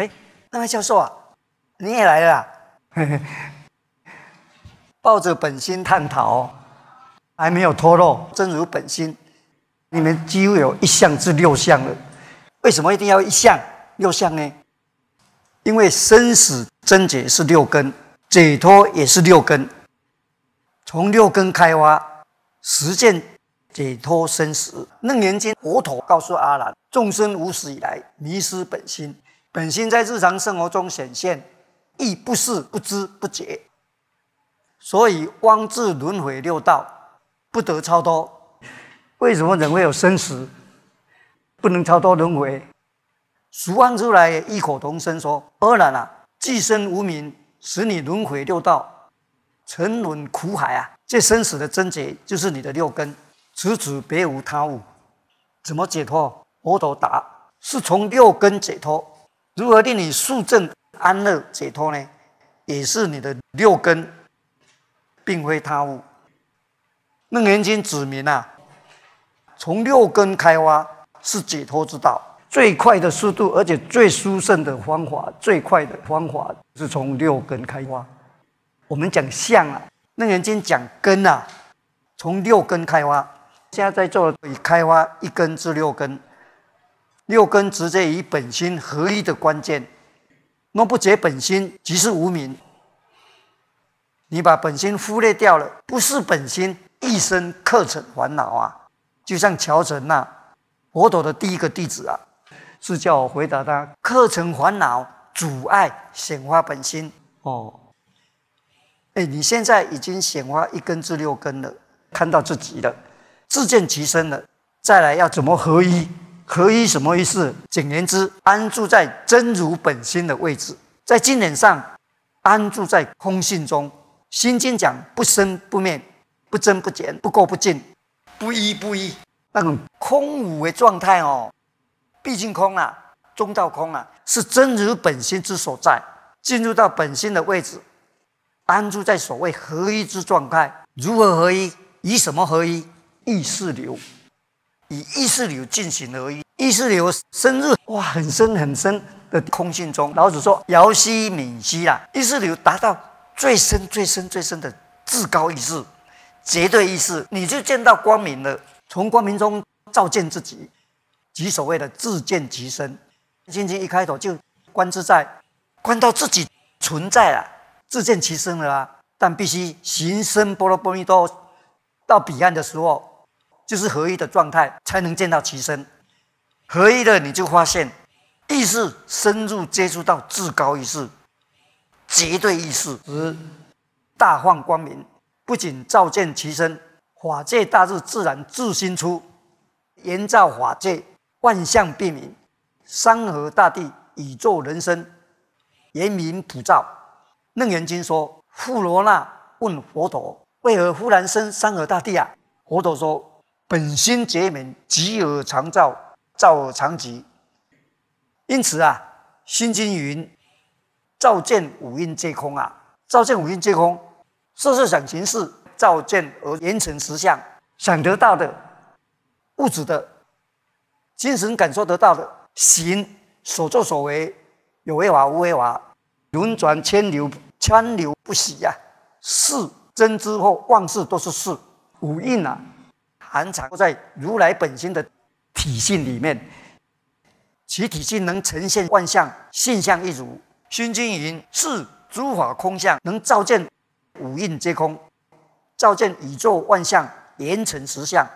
哎，那位教授啊，你也来了，抱着本心探讨，还没有脱落，真如本心，你们几乎有一项至六项了。为什么一定要一项六项呢？因为生死症结是六根，解脱也是六根，从六根开挖，实践解脱生死。楞严经佛陀告诉阿难：众生无始以来迷失本心，本心在日常生活中显现，亦不是不知不觉，所以妄自轮回六道，不得超脱。为什么人会有生死？不能超脱轮回？俗方出来异口同声说：“阿难啊，寄生无名，使你轮回六道，沉沦苦海啊！这生死的症结就是你的六根，此此别无他物。怎么解脱？佛陀答：是从六根解脱。如何令你速证安乐解脱呢？也是你的六根，并非他物。楞严经指明啊，从六根开挖是解脱之道。”最快的速度，而且最殊胜的方法，最快的方法是从六根开挖。我们讲相啊，楞严经讲根啊，从六根开挖。现在在做的以开挖一根至六根，六根直接与本心合一的关键。若不解本心，即是无名。你把本心忽略掉了，不是本心，一生课程烦恼啊！就像乔成那佛陀的第一个弟子啊。是叫我回答他：课程烦恼阻碍显化本心哦。哎，你现在已经显化一根至六根了，看到自己了，自见其身了。再来要怎么合一？合一什么意思？简言之，安住在真如本心的位置，在经典上安住在空性中。心经讲不生不灭，不增不减，不垢不净，不一不一，那种空无为状态哦。毕竟空啊，中道空啊，是真如本心之所在。进入到本心的位置，安住在所谓合一之状态。如何合一？以什么合一？意识流，以意识流进行而已。意识流深入哇，很深很深的空性中。老子说：“遥兮敏兮啊。”意识流达到最深、最深、最深的至高意识、绝对意识，你就见到光明了。从光明中照见自己。即所谓的自见其身，心经一开头就观自在，观到自己存在了，自见其身了啊！但必须行深般若波罗蜜多，到彼岸的时候，就是合一的状态，才能见到其身。合一的，你就发现意识深入接触到至高意识、绝对意识，大放光明，不仅照见其身，法界大日自然自心出，严照法界。万象变明，山河大地、宇宙人生，严明普照。楞严经说：“富罗那问佛陀，为何忽然生山河大地啊？”佛陀说：“本心觉明，极而常照，照而常极。”因此啊，《心经》云：“照见五蕴皆空啊！照见五蕴皆空，色受想行是，照见而言成实相。想得到的物质的。”精神感受得到的行所作所为，有为法无为法，轮转千流，千流不息呀。是真之后，万事都是事。五蕴啊，含藏在如来本心的体性里面，其体性能呈现万象，现象一如。心经云：是诸法空相，能照见五蕴皆空，照见宇宙万象，言成实相。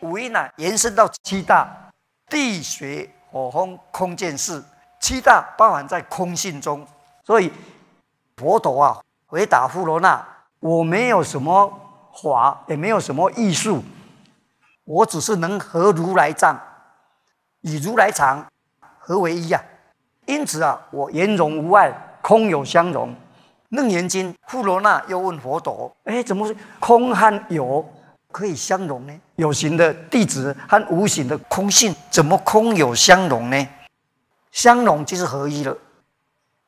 五蕴啊，延伸到七大。地水火风空见识七大包含在空性中，所以佛陀啊回答富罗那：我没有什么法，也没有什么艺术，我只是能和如来藏，以如来藏合为一啊。因此啊，我言容无碍，空有相容。楞严经，富罗那又问佛陀：哎，怎么空和有？可以相容呢？有形的弟子和无形的空性，怎么空有相容呢？相容就是合一了。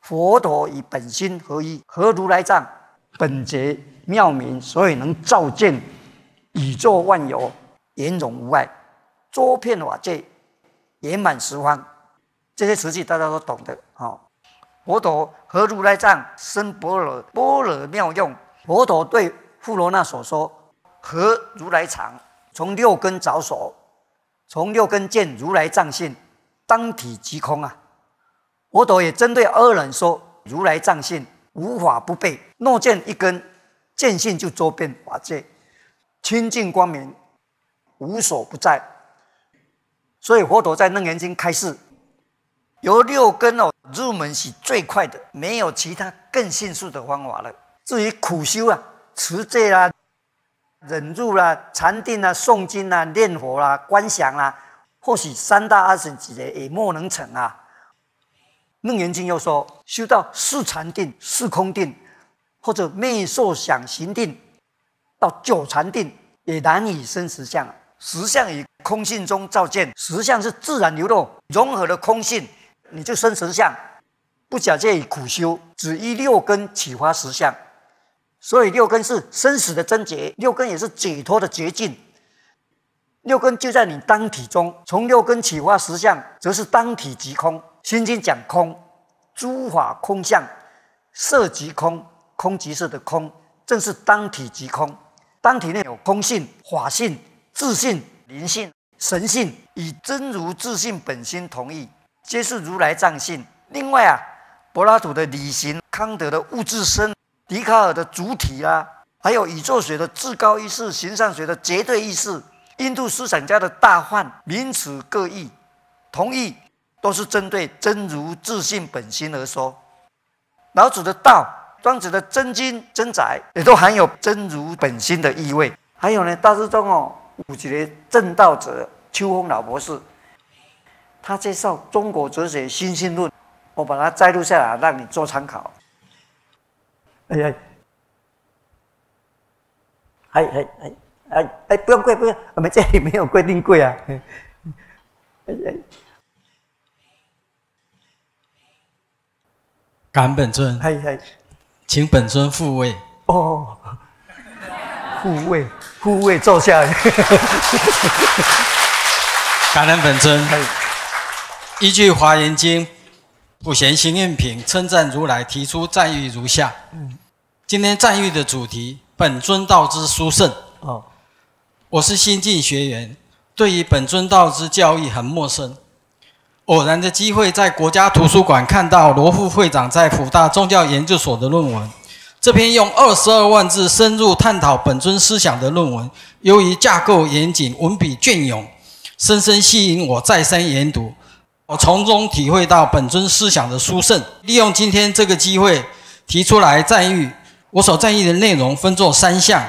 佛陀与本心合一，合如来藏，本觉妙明，所以能照见宇宙万有，圆融无碍，周遍法界，圆满十方。这些词句大家都懂的。好，佛陀和如来藏生般若般若妙用。佛陀对富罗那所说：“和如来藏，从六根着手，从六根见如来藏性，当体即空啊。”佛陀也针对二人说：“如来藏性无法不备，若见一根见性，就周遍法界，清净光明，无所不在。”所以佛陀在《楞严经》开示，由六根哦入门是最快的，没有其他更迅速的方法了。至于苦修啊、持戒啦、忍辱啦、禅定啦、诵经啦、念佛啦、观想啦，或许三大阿僧祇的也莫能成啊。《楞严经》又说，修到四禅定、四空定，或者灭受想行定，到九禅定，也难以生实相。实相以空性中照见，实相是自然流露融合的空性，你就生实相。不假借以苦修，只依六根启发实相。所以六根是生死的症结，六根也是解脱的捷径。六根就在你当体中，从六根启发实相，则是当体即空。心经讲空，诸法空相，色即空，空即色的空，正是当体即空。当体内有空性、法性。自信、灵性、神性，以真如自信本心同意，皆是如来藏性。另外啊，柏拉图的理行、康德的物质身、笛卡尔的主体啦，还有宇宙学的至高意识、形上学的绝对意识、印度思想家的大幻名词各异，同意都是针对真如自信本心而说。老子的道、庄子的真经真宰，也都含有真如本心的意味。还有呢，大师中哦。五级的正道者秋风老博士，他介绍中国哲学心性论，我把它摘录下来，让你做参考。哎呀，哎哎哎哎哎，不用跪，不用，我们这里没有规定跪啊。哎哎，感本尊，哎哎，请本尊复位。哦。护卫，护卫，坐下。感恩本尊。依据《华严经》普贤行愿品称赞如来，提出赞誉如下。嗯今天赞誉的主题，本尊道之殊胜。哦，我是新进学员，对于本尊道之教义很陌生。偶然的机会，在国家图书馆看到罗副会长在辅大宗教研究所的论文。这篇用二十二万字深入探讨本尊思想的论文，由于架构严谨、文笔隽永，深深吸引我再三研读。我从中体会到本尊思想的殊胜。利用今天这个机会提出来赞誉。我所赞誉的内容分作三项：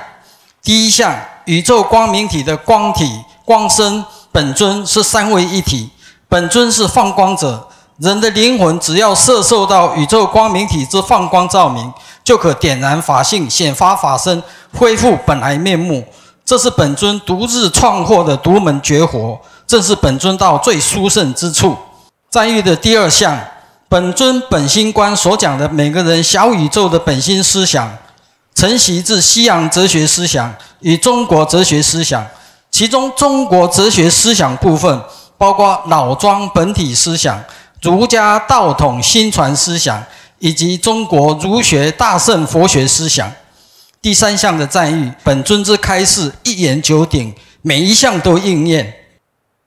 第一项，宇宙光明体的光体、光身、本尊是三位一体，本尊是放光者。人的灵魂只要摄受到宇宙光明体之放光照明。就可点燃法性，显发法身，恢复本来面目。这是本尊独自创获的独门绝活，正是本尊道最殊胜之处。赞誉的第二项，本尊本心观所讲的每个人小宇宙的本心思想，承袭自西洋哲学思想与中国哲学思想。其中，中国哲学思想部分包括老庄本体思想、儒家道统心传思想。以及中国儒学大圣佛学思想，第三项的赞誉，本尊之开示一言九鼎，每一项都应验。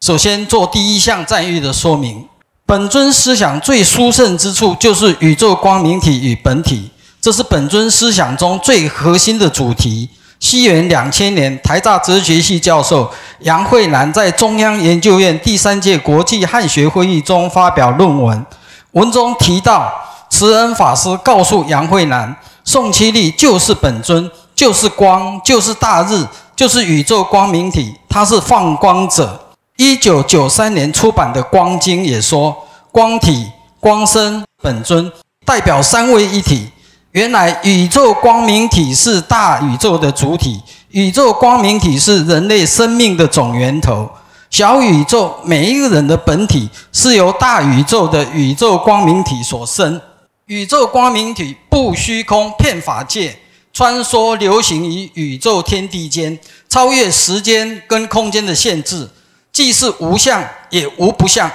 首先做第一项赞誉的说明，本尊思想最殊胜之处就是宇宙光明体与本体，这是本尊思想中最核心的主题。西元两千年，台大哲学系教授杨慧兰在中央研究院第三届国际汉学会议中发表论文，文中提到。慈恩法师告诉杨慧兰：“宋七力就是本尊，就是光，就是大日，就是宇宙光明体，他是放光者。”一九九三年出版的《光经》也说：“光体、光身、本尊代表三位一体。原来宇宙光明体是大宇宙的主体，宇宙光明体是人类生命的总源头。小宇宙每一个人的本体是由大宇宙的宇宙光明体所生。”宇宙光明体不虚空，遍法界，穿梭流行于宇宙天地间，超越时间跟空间的限制，既是无相也无不相。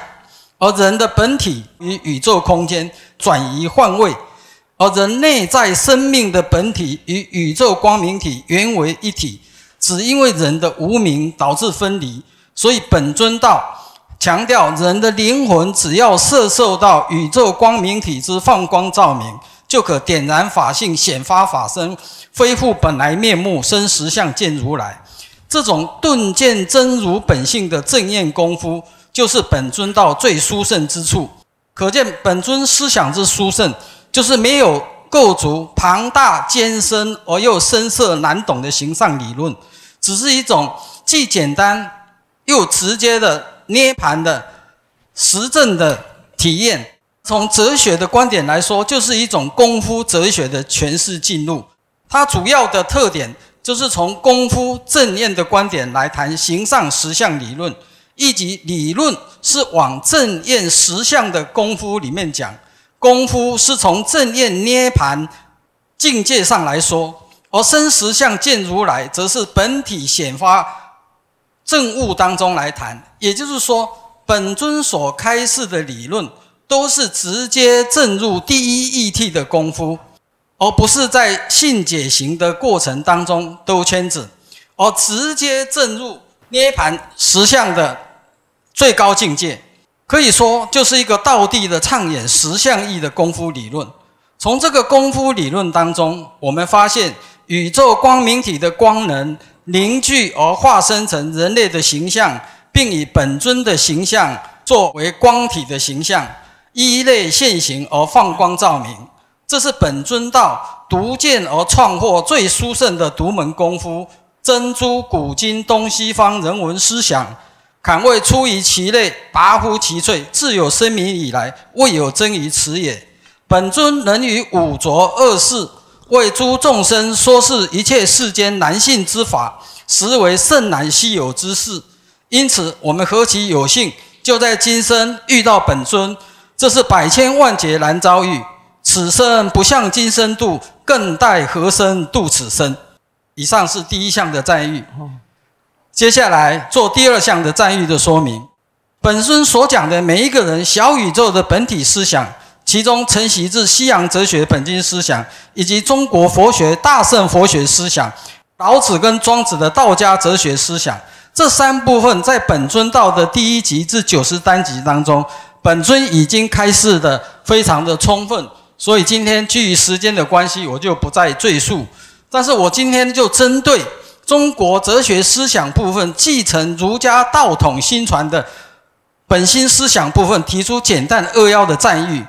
而人的本体与宇宙空间转移换位，而人内在生命的本体与宇宙光明体原为一体。只因为人的无明导致分离，所以本尊道强调人的灵魂只要摄受到宇宙光明体之放光照明，就可点燃法性，显发法身，恢复本来面目，生实相见如来。这种顿见真如本性的正念功夫。就是本尊道最殊胜之处，可见本尊思想之殊胜，就是没有构筑庞大艰深而又深涩难懂的形上理论，只是一种既简单又直接的涅盘的实证的体验。从哲学的观点来说，就是一种功夫哲学的诠释进入。它主要的特点就是从功夫正念的观点来谈形上实相理论。以及理论是往正验实相的功夫里面讲，功夫是从正念涅盘境界上来说，而生实相见如来，则是本体显发正悟当中来谈。也就是说，本尊所开示的理论，都是直接正入第一义谛的功夫，而不是在性解行的过程当中兜圈子，而直接正入涅盘实相的。最高境界可以说就是一个道地的唱演十相义的功夫理论。从这个功夫理论当中，我们发现宇宙光明体的光能凝聚而化身成人类的形象，并以本尊的形象作为光体的形象，依类现形而放光照明。这是本尊道独见而创获最殊胜的独门功夫，珍珠古今东西方人文思想。坎位出于其类，拔乎其萃。自有生民以来，未有争于此也。本尊能于五浊恶世，为诸众生说是一切世间难信之法，实为甚难稀有之事。因此，我们何其有幸，就在今生遇到本尊，这是百千万劫难遭遇。此生不向今生度，更待何生度此生？以上是第一项的赞誉。接下来做第二项的赞誉的说明。本尊所讲的每一个人小宇宙的本体思想，其中承袭自西洋哲学本经思想，以及中国佛学大圣佛学思想，老子跟庄子的道家哲学思想，这三部分在本尊道的第一集至九十单集当中，本尊已经开示的非常的充分，所以今天基于时间的关系，我就不再赘述。但是我今天就针对。中国哲学思想部分继承儒家道统新传的本心思想部分，提出简单扼要的赞誉。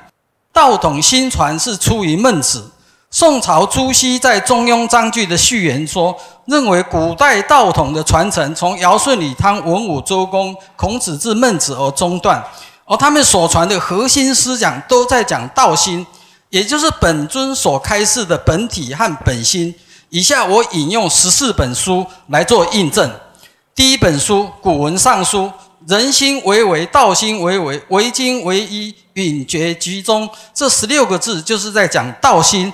道统新传是出于孟子。宋朝朱熹在《中庸章句》的序言说，认为古代道统的传承从尧舜禹汤文武周公孔子至孟子而中断，而他们所传的核心思想都在讲道心，也就是本尊所开示的本体和本心。以下我引用十四本书来做印证。第一本书《古文尚书》，人心为为，道心为为，为精为一，允绝集中。这十六个字就是在讲道心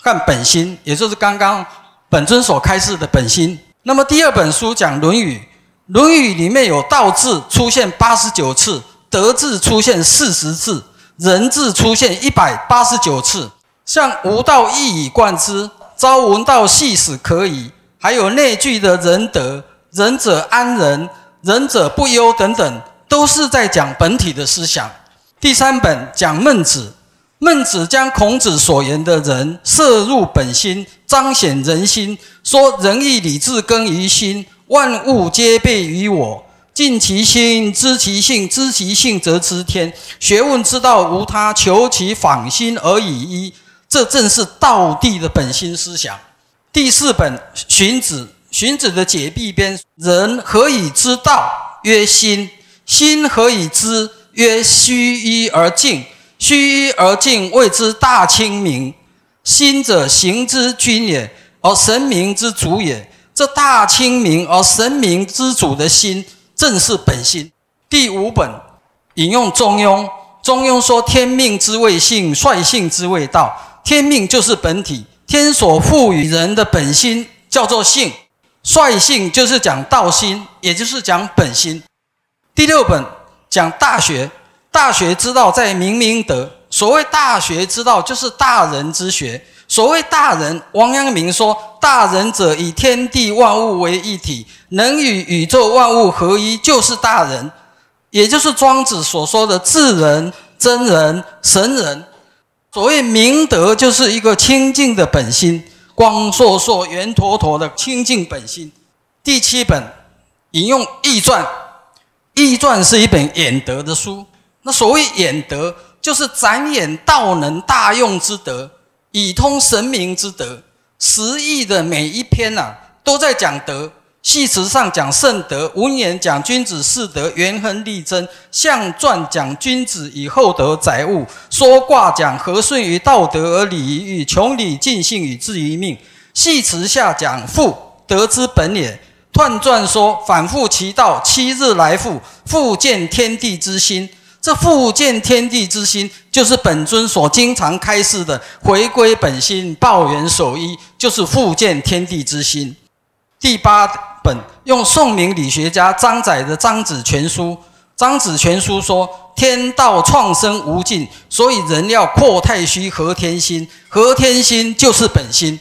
和本心，也就是刚刚本尊所开示的本心。那么第二本书讲《论语》，《论语》里面有道字出现八十九次，德字出现四十次，仁字出现一百八十九次。像无道一以贯之。朝闻道，夕死可矣。还有内句的仁德，仁者安仁，仁者不忧等等，都是在讲本体的思想。第三本讲孟子，孟子将孔子所言的仁摄入本心，彰显人心，说仁义礼智根于心，万物皆备于我。尽其心，知其性，知其性则知天。学问之道无他，求其仿心而已。这正是道地的本心思想。第四本《荀子》，荀子的解闭篇：人何以知道？曰心。心何以知？曰虚一而静。虚一而静，谓之大清明。心者，行之君也，而神明之主也。这大清明而神明之主的心，正是本心。第五本引用《中庸》，《中庸》说：天命之谓性，率性之谓道。天命就是本体，天所赋予人的本心叫做性，率性就是讲道心，也就是讲本心。第六本讲大学，大学之道，在明明德。所谓大学之道，就是大人之学。所谓大人，王阳明说：“大人者，以天地万物为一体，能与宇宙万物合一，就是大人。”也就是庄子所说的智人、真人、神人。所谓明德，就是一个清净的本心，光烁烁、圆坨坨的清净本心。第七本引用《易传》，《易传》是一本演德的书。那所谓演德，就是展演道能大用之德，以通神明之德。十义的每一篇呐，都在讲德。戏词上讲圣德，文言讲君子四德，元亨利贞；象传讲君子以厚德载物，说卦讲和顺于道德而礼于欲，穷理尽性以至于命。戏词下讲富德之本也。彖传说反复其道，七日来复，复见天地之心。这复见天地之心，就是本尊所经常开示的回归本心、报元守一，就是复见天地之心。第八本用宋明理学家张载的《张子全书》，《张子全书》说：天道创生无尽，所以人要阔太虚合天心，合天心就是本心。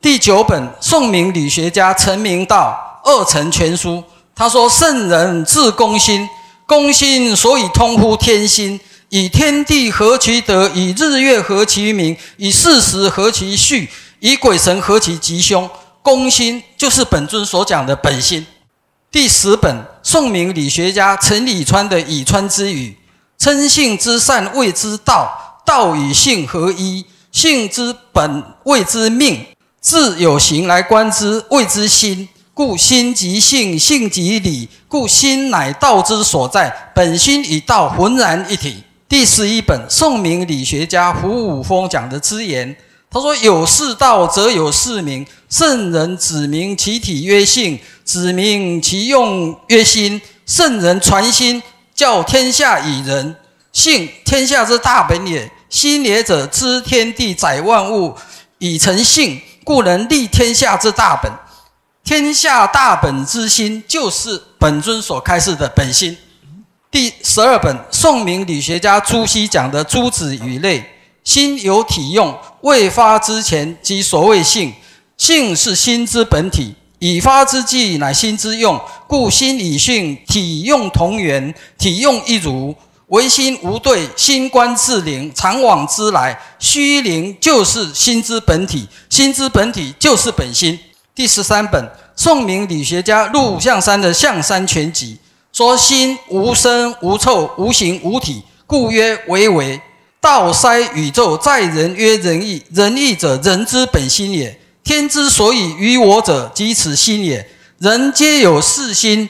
第九本宋明理学家陈明道《二程全书》，他说：圣人自公心。公心所以通乎天心，以天地合其德，以日月合其明，以四时合其序，以鬼神合其吉凶。公心就是本尊所讲的本心。第十本，宋明理学家陈李川的《以川之语》：称性之善谓之道，道与性合一，性之本谓之命，自有形来观之谓之心。故心即性，性即理，故心乃道之所在。本心与道浑然一体。第十一本，宋明理学家胡五峰讲的之言，他说：“有是道，则有是名。圣人指明其体曰性，指明其用曰心。圣人传心，教天下以仁。性，天下之大本也。心也者，知天地载万物，以成性，故能立天下之大本。”天下大本之心，就是本尊所开示的本心。第十二本，宋明理学家朱熹讲的《诸子语类》，心有体用，未发之前即所谓性。性是心之本体，已发之际乃心之用，故心与性体用同源，体用一如。唯心无对，心观自灵，常往之来。虚灵就是心之本体，心之本体就是本心。第十三本，宋明理学家陆象山的《象山全集》说：“心无声无臭无形无体，故曰为为。道塞宇宙在人曰仁义，仁义者人之本心也。天之所以于我者，即此心也。人皆有四心，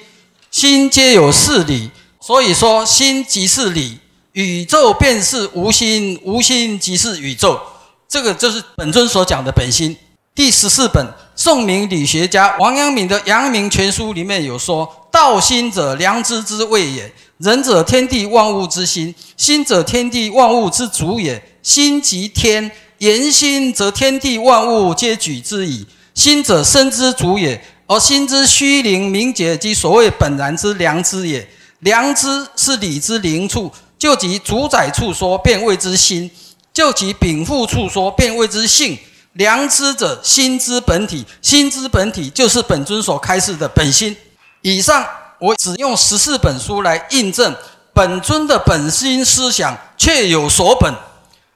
心皆有四理。所以说，心即是理，宇宙便是无心，无心即是宇宙。这个就是本尊所讲的本心。”第十四本，宋明理学家王阳明的《阳明全书》里面有说：“道心者，良知之谓也；人者，天地万物之心；心者，天地万物之主也。心即天，言心则天地万物皆举之矣。心者，身之主也，而心之虚灵明洁，即所谓本然之良知也。良知是理之灵处，就其主宰处说，便谓之心；就其禀赋处说，便谓之性。”良知者，心之本体，心之本体就是本尊所开示的本心。以上我只用十四本书来印证本尊的本心思想确有所本，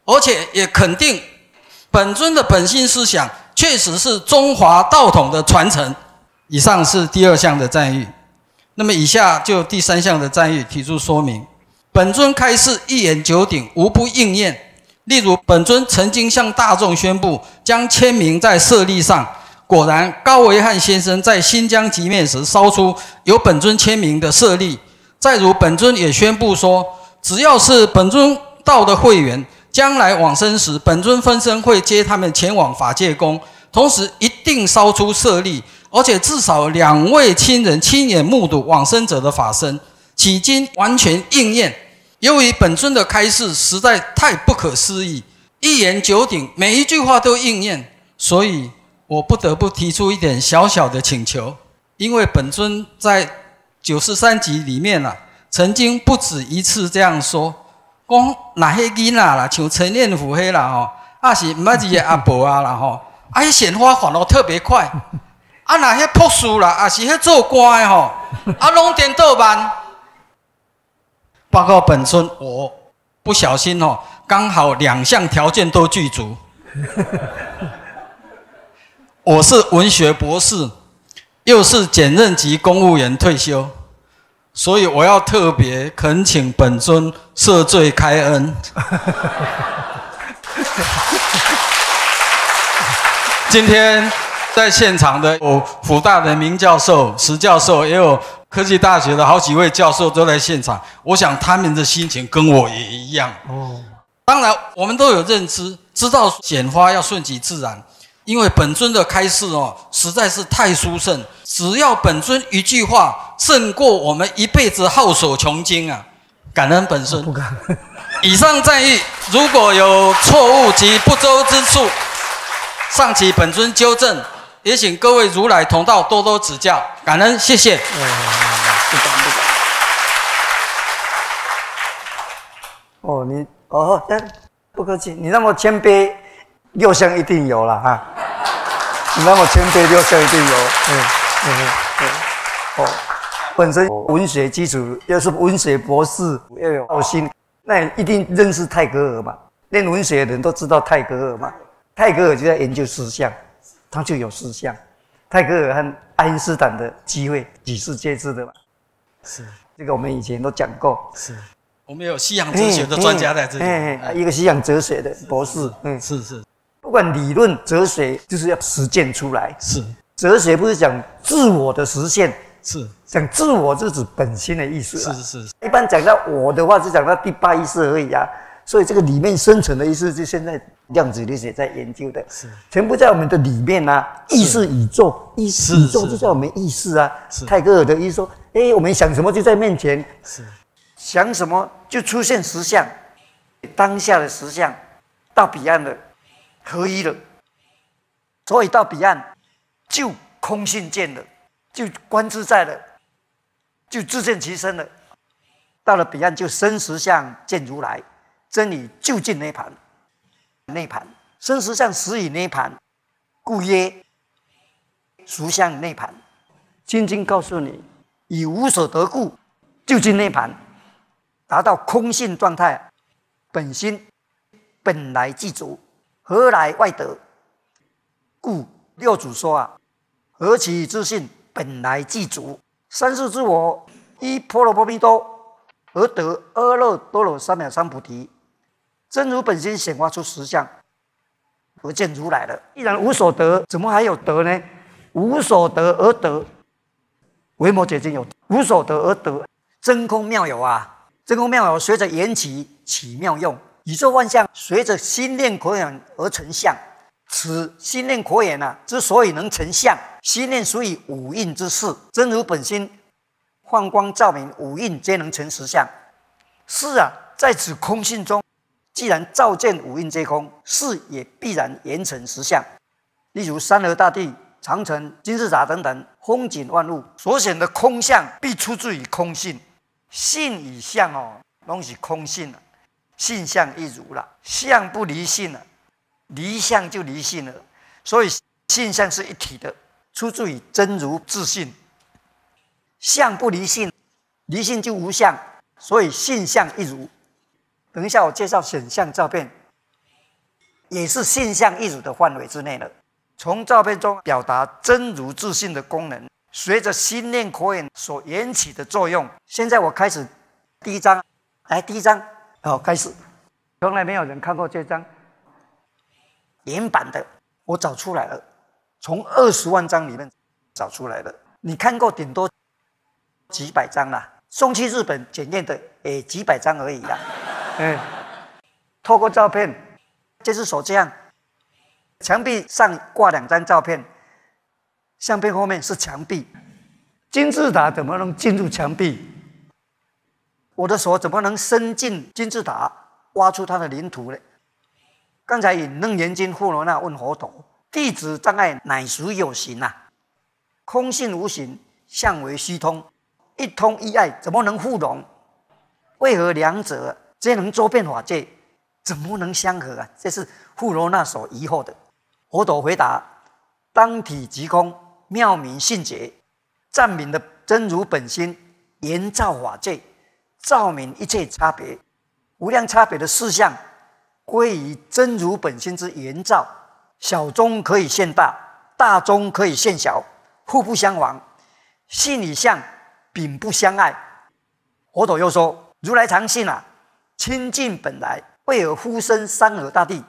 而且也肯定本尊的本心思想确实是中华道统的传承。以上是第二项的赞誉，那么以下就第三项的赞誉提出说明。本尊开示一言九鼎，无不应验。例如，本尊曾经向大众宣布将签名在舍利上，果然高维汉先生在新疆集面时烧出有本尊签名的舍利。再如，本尊也宣布说，只要是本尊道的会员，将来往生时，本尊分身会接他们前往法界宫，同时一定烧出舍利，而且至少两位亲人亲眼目睹往生者的法身，迄今完全应验。由于本尊的开示实在太不可思议，一言九鼎，每一句话都应验，所以我不得不提出一点小小的请求。因为本尊在九十三集里面啊，曾经不止一次这样说：讲那些囡仔啦，像陈念虎迄啦吼，啊是毋捌字的阿婆啊啦吼，啊迄显化反而特别快，啊那迄朴素啦，啊是迄做官的吼，啊拢颠倒慢。报告本尊，我不小心哦，刚好两项条件都具足。我是文学博士，又是检任级公务员退休。所以我要特别恳请本尊赦罪开恩。今天在现场的有辅大的名教授、石教授，也有科技大学的好几位教授都在现场。我想他们的心情跟我也一样。哦，当然我们都有认知，知道剪花要顺其自然。因为本尊的开示哦，实在是太殊胜。只要本尊一句话，胜过我们一辈子耗手穷经啊！感恩本尊。不敢。以上赞誉，如果有错误及不周之处，上请本尊纠正，也请各位如来同道多多指教。感恩，谢谢。不敢不敢。哦，你哦，不客气，你那么谦卑。六项一定有了哈，你那么谦卑，六项一定有。嗯嗯嗯。哦，本身文学基础，又是文学博士，要有好心，那一定认识泰戈尔嘛？练文学的人都知道泰戈尔嘛？泰戈尔就在研究思想，他就有思想。泰戈尔和爱因斯坦的机会举世皆知的嘛？是，这个我们以前都讲过。是。我们有西洋哲学的专家在这里，一个西洋哲学的博士。嗯，是是。不管理论、哲学，就是要实践出来。是，哲学不是讲自我的实现，是讲自我是指本心的意思。啊是是是。一般讲到我的话，是讲到第八意识而已啊。所以这个里面深层的意思，就现在量子力学在研究的，是全部在我们的里面啊。意识宇宙，意识宇宙就在我们意识啊。泰戈尔的意思说：哎，我们想什么就在面前，是想什么就出现实相，当下的实相，到彼岸的。合一了，所以到彼岸就空性见了，就观自在了，就自见其身了。到了彼岸就生实相见如来，真理就近涅盘。涅盘生实相实以涅盘，故曰俗相涅盘。经经告诉你，以无所得故，就近涅盘，达到空性状态，本心本来具足。何来外得？故六祖说啊：“何其自信，本来具足。三世之我依婆罗波弥多而得阿耨多罗三藐三菩提，真如本心显化出实相，而见如来了。既然无所得，怎么还有得呢？无所得而得，维摩诘经有无所得而得，真空妙有啊！真空妙有随着缘起起妙用。”宇宙万象随着心念可眼而成相，此心念可眼啊，之所以能成相，心念属于五蕴之事，真如本心放光照明，五蕴皆能成实相。是啊，在此空性中，既然照见五蕴皆空，是也必然言成实相。例如山河大地、长城、金字塔等等，风景万物所显的空相，必出自于空性。性与相哦，拢是空性啊。性相一如了，相不离性了，离相就离性了，所以性相是一体的，出自于真如自性。相不离性，离性就无相，所以性相一如。等一下我介绍显像照片，也是性相一如的范围之内的。从照片中表达真如自性的功能，随着心念可眼所引起的作用。现在我开始第一章，来第一章。好，开始。从来没有人看过这张原版的，我找出来了，从二十万张里面找出来的。你看过顶多几百张啦，送去日本检验的也几百张而已啦。嗯，透过照片，这只手这样，墙壁上挂两张照片，相片后面是墙壁。金字塔怎么能进入墙壁？我的手怎么能伸进金字塔，挖出它的领土呢？刚才以楞严经富罗那问佛陀：弟子障碍乃属有形呐？空性无形，相为虚通，一通一爱，怎么能互融？为何两者皆能周遍法界，怎么能相合啊？这是富罗那所疑惑的。佛陀回答：当体即空，妙明性觉，赞明的真如本心，严照法界，照明一切差别，无量差别的事项，归于真如本心之严照。小中可以现大，大中可以现小，互不相亡，性与相秉不相爱。佛陀又说：如来常信啊，清净本来，为而呼声山河大地，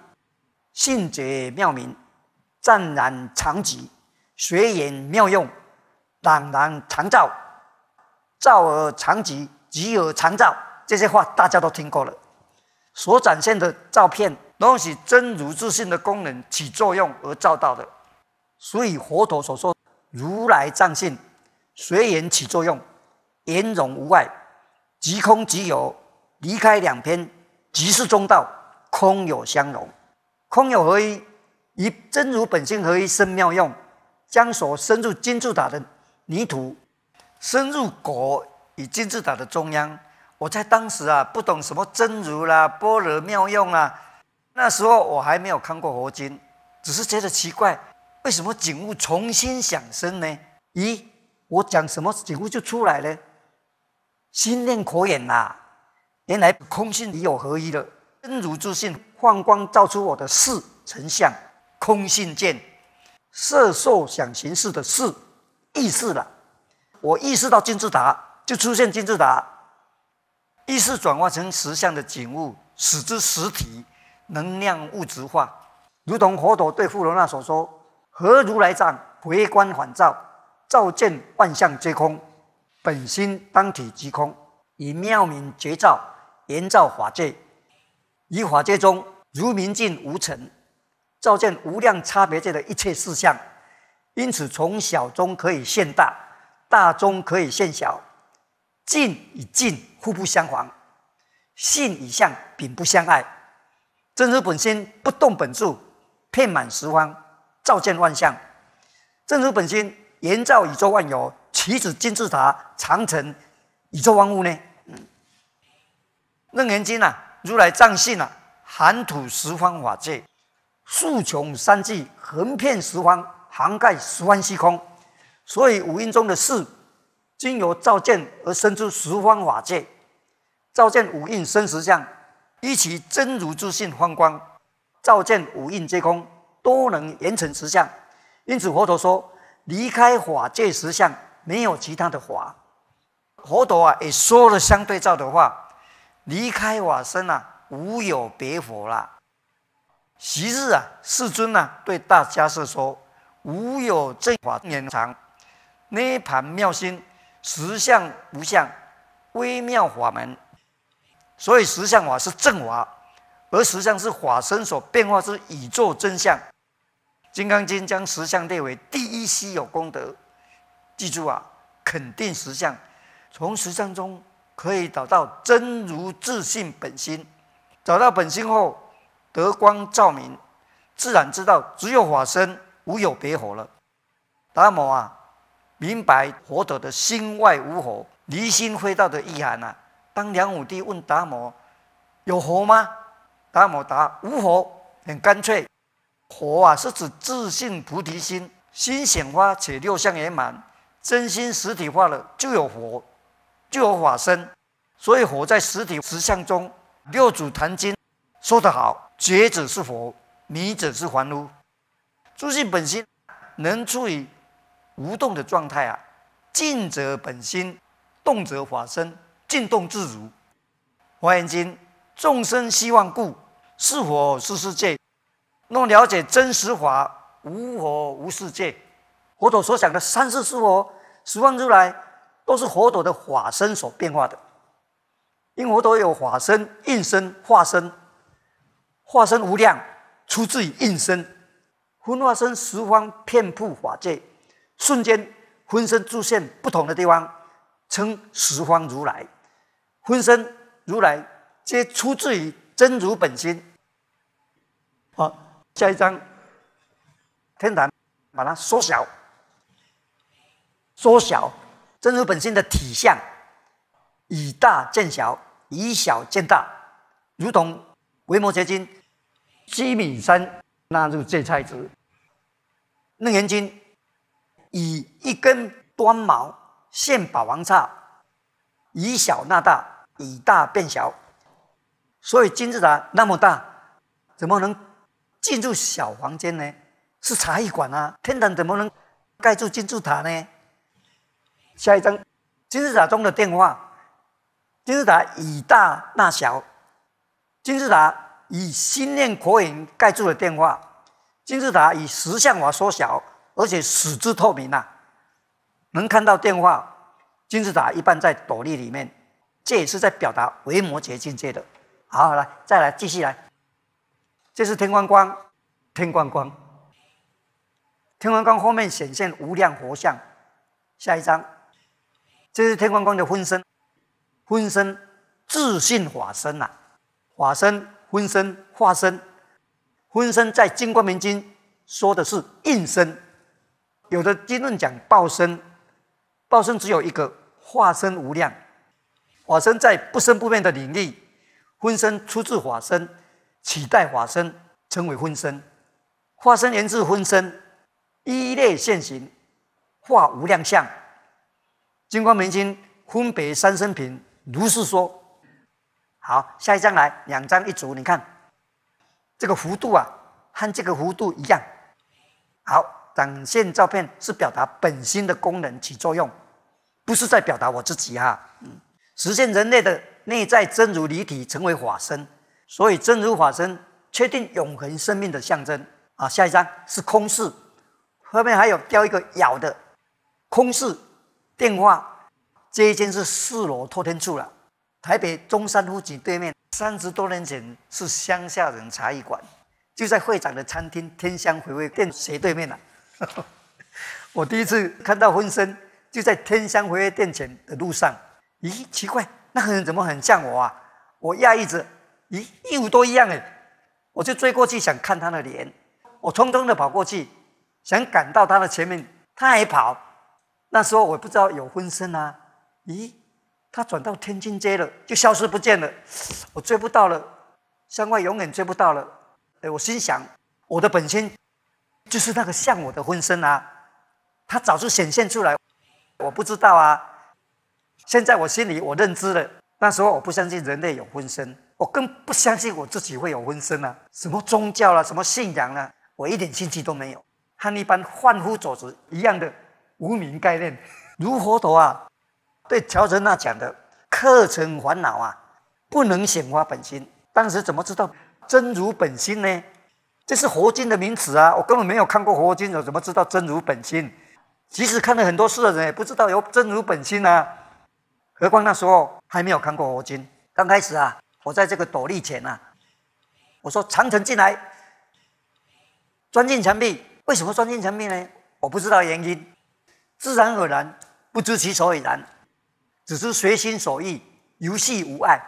性觉妙明，湛然常寂，随缘妙用，朗然常照，照而常寂，寂而常照。这些话大家都听过了。所展现的照片。东西真如自性的功能起作用而照到的，所以佛陀所说如来藏性随缘起作用，圆融无碍，即空即有，离开两边即是中道，空有相融，空有合一，以真如本性合一生妙用，将所深入金字塔的泥土深入果与金字塔的中央。我在当时啊，不懂什么真如啦、般若妙用啊。那时候我还没有看过佛经，只是觉得奇怪，为什么景物重新想生呢？咦，我讲什么景物就出来了？心念口眼呐，原来空性已有合一了，真如之性放光照出我的事成像，空性见色受想行识的事意识了。我意识到金字塔，就出现金字塔，意识转化成实相的景物，使之实体。能量物质化，如同佛陀对富罗那所说：“何如来藏回观返照，照见万象皆空，本心当体即空，以妙明觉照，严照法界。于法界中如明镜无尘，照见无量差别界的一切事相。因此，从小中可以现大，大中可以现小，静与静互不相妨，性与相秉不相爱。”真如本心不动本住，遍满十方，照见万象。真如本心严照宇宙万有，岂止金字塔、长城、宇宙万物呢？嗯，楞严经啊，如来藏性啊，含土十方法界，数穷三际，横遍十方，涵盖十方虚空。所以五蕴中的事，经由照见而生出十方法界，照见五蕴生实相。依其真如之性放光，照见五蕴皆空，都能严成实相。因此佛陀说：离开法界实相，没有其他的法。佛陀啊，也说了相对照的话：离开法身啊，无有别佛啦。昔日啊，世尊啊，对大家是说：无有正法延长，涅盘妙心，实相无相，微妙法门。所以实相法是正法，而实相是法身所变化之宇宙真相。《金刚经》将实相列为第一稀有功德。记住啊，肯定实相，从实相中可以找到真如自性本心。找到本心后，得光照明，自然知道只有法身，无有别佛了。达摩啊，明白佛陀的心外无佛，离心非道的意涵呐。当梁武帝问达摩：“有佛吗？”达摩答：“无佛。”很干脆。佛啊，是指自信菩提心，心显发且六相圆满，真心实体化了，就有佛，就有法身。所以佛在实体实相中。六祖坛经说得好：“觉者是佛，迷者是凡夫。”自性本心能处于无动的状态啊，静则本心，动则法身。静动自如，华严经众生希望故，是佛是世界。若了解真实法，无佛无世界。佛陀所讲的三世是佛、十方如来，都是佛陀的法身所变化的。因佛陀有法身、应身、化身，化身无量，出自于应身，分化身十方遍布法界，瞬间分身出现不同的地方，称十方如来。浑身如来皆出自于真如本心。好，下一章，天坛把它缩小，缩小真如本心的体相，以大见小，以小见大，如同维摩诘经，西米山纳入芥菜籽，楞严经以一根端毛现宝王刹，以小纳大，以大变小。所以金字塔那么大，怎么能进入小房间呢？是茶艺馆啊！天堂怎么能盖住金字塔呢？下一张，金字塔中的电话，金字塔以大纳小，金字塔以心念扩引盖住了电话，金字塔以实相法缩小，而且使之透明呐，能看到电话。金字塔一般在斗笠里面，这也是在表达维摩诘境界的。好，好来再来继续来，这是天光光，天光光。天光光后面显现无量佛像，下一张，这是天光光的分身，分身自信法身呐，法身分身化身，分身在《金光明经》说的是应身，有的经论讲报身，报身只有一个，化身无量，法身在不生不灭的领域，分身出自法身，取代法身成为分身，化身源自分身。一列现行，化无量相。金光明经分别三生品，如是说。好，下一张来，两张一组，你看这个弧度啊，和这个弧度一样。好，展现照片是表达本心的功能起作用，不是在表达我自己哈。嗯，实现人类的内在真如离体成为法身，所以真如法身确定永恒生命的象征啊。下一张是空室。后面还有雕一个咬的空室电话，这一间是四楼托天处了。台北中山附近对面，三十多年前是乡下人茶艺馆，就在会长的餐厅天香回味店斜对面了。我第一次看到分身，就在天香回味殿前的路上。咦，奇怪，那个人怎么很像我啊？我讶异着，咦，衣服都一样哎，我就追过去想看他的脸，我匆匆的跑过去。想赶到他的前面，他还跑。那时候我不知道有分身啊，咦，他转到天津街了，就消失不见了。我追不到了，向外永远追不到了。哎，我心想，我的本心就是那个像我的分身啊，他早就显现出来，我不知道啊。现在我心里我认知了，那时候我不相信人类有分身，我更不相信我自己会有分身啊。什么宗教了，什么信仰呢？我一点兴趣都没有。和一般贩夫走卒一样的无名概念，如佛陀啊，对乔成那讲的课程烦恼啊，不能显发本心。当时怎么知道真如本心呢？这是佛经的名词啊，我根本没有看过佛经，我怎么知道真如本心？即使看了很多书的人，也不知道有真如本心啊。何况那时候还没有看过佛经。刚开始啊，我在这个斗笠前啊，我说长城进来，钻进墙壁。为什么钻进墙壁呢？我不知道原因，自然而然，不知其所以然，只是随心所欲，游戏无碍。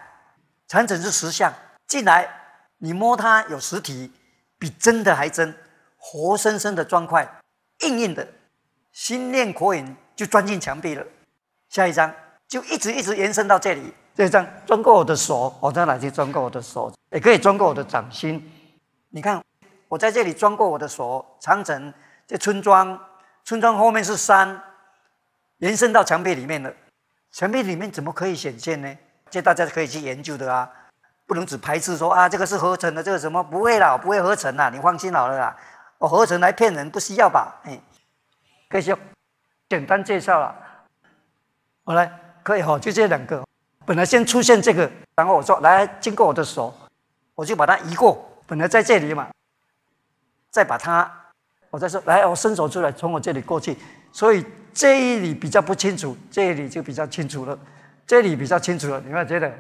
长城是实相，进来你摸它有实体，比真的还真，活生生的砖块，硬硬的，心念火影就钻进墙壁了。下一张就一直一直延伸到这里，这张钻过我的手，我再来去钻过我的手，也可以钻过我的掌心，你看。我在这里钻过我的手，长城这村庄，村庄后面是山，延伸到墙壁里面了。墙壁里面怎么可以显现呢？这大家可以去研究的啊，不能只排斥说啊，这个是合成的，这个什么不会啦，不会合成啦，你放心好了啦。我合成来骗人不需要吧？哎，可以说简单介绍了。我来可以哈，就这两个。本来先出现这个，然后我说来经过我的手，我就把它移过。本来在这里嘛。再把它，我再说，来，我伸手出来，从我这里过去，所以这里比较不清楚，这里就比较清楚了，这里比较清楚了，你们觉得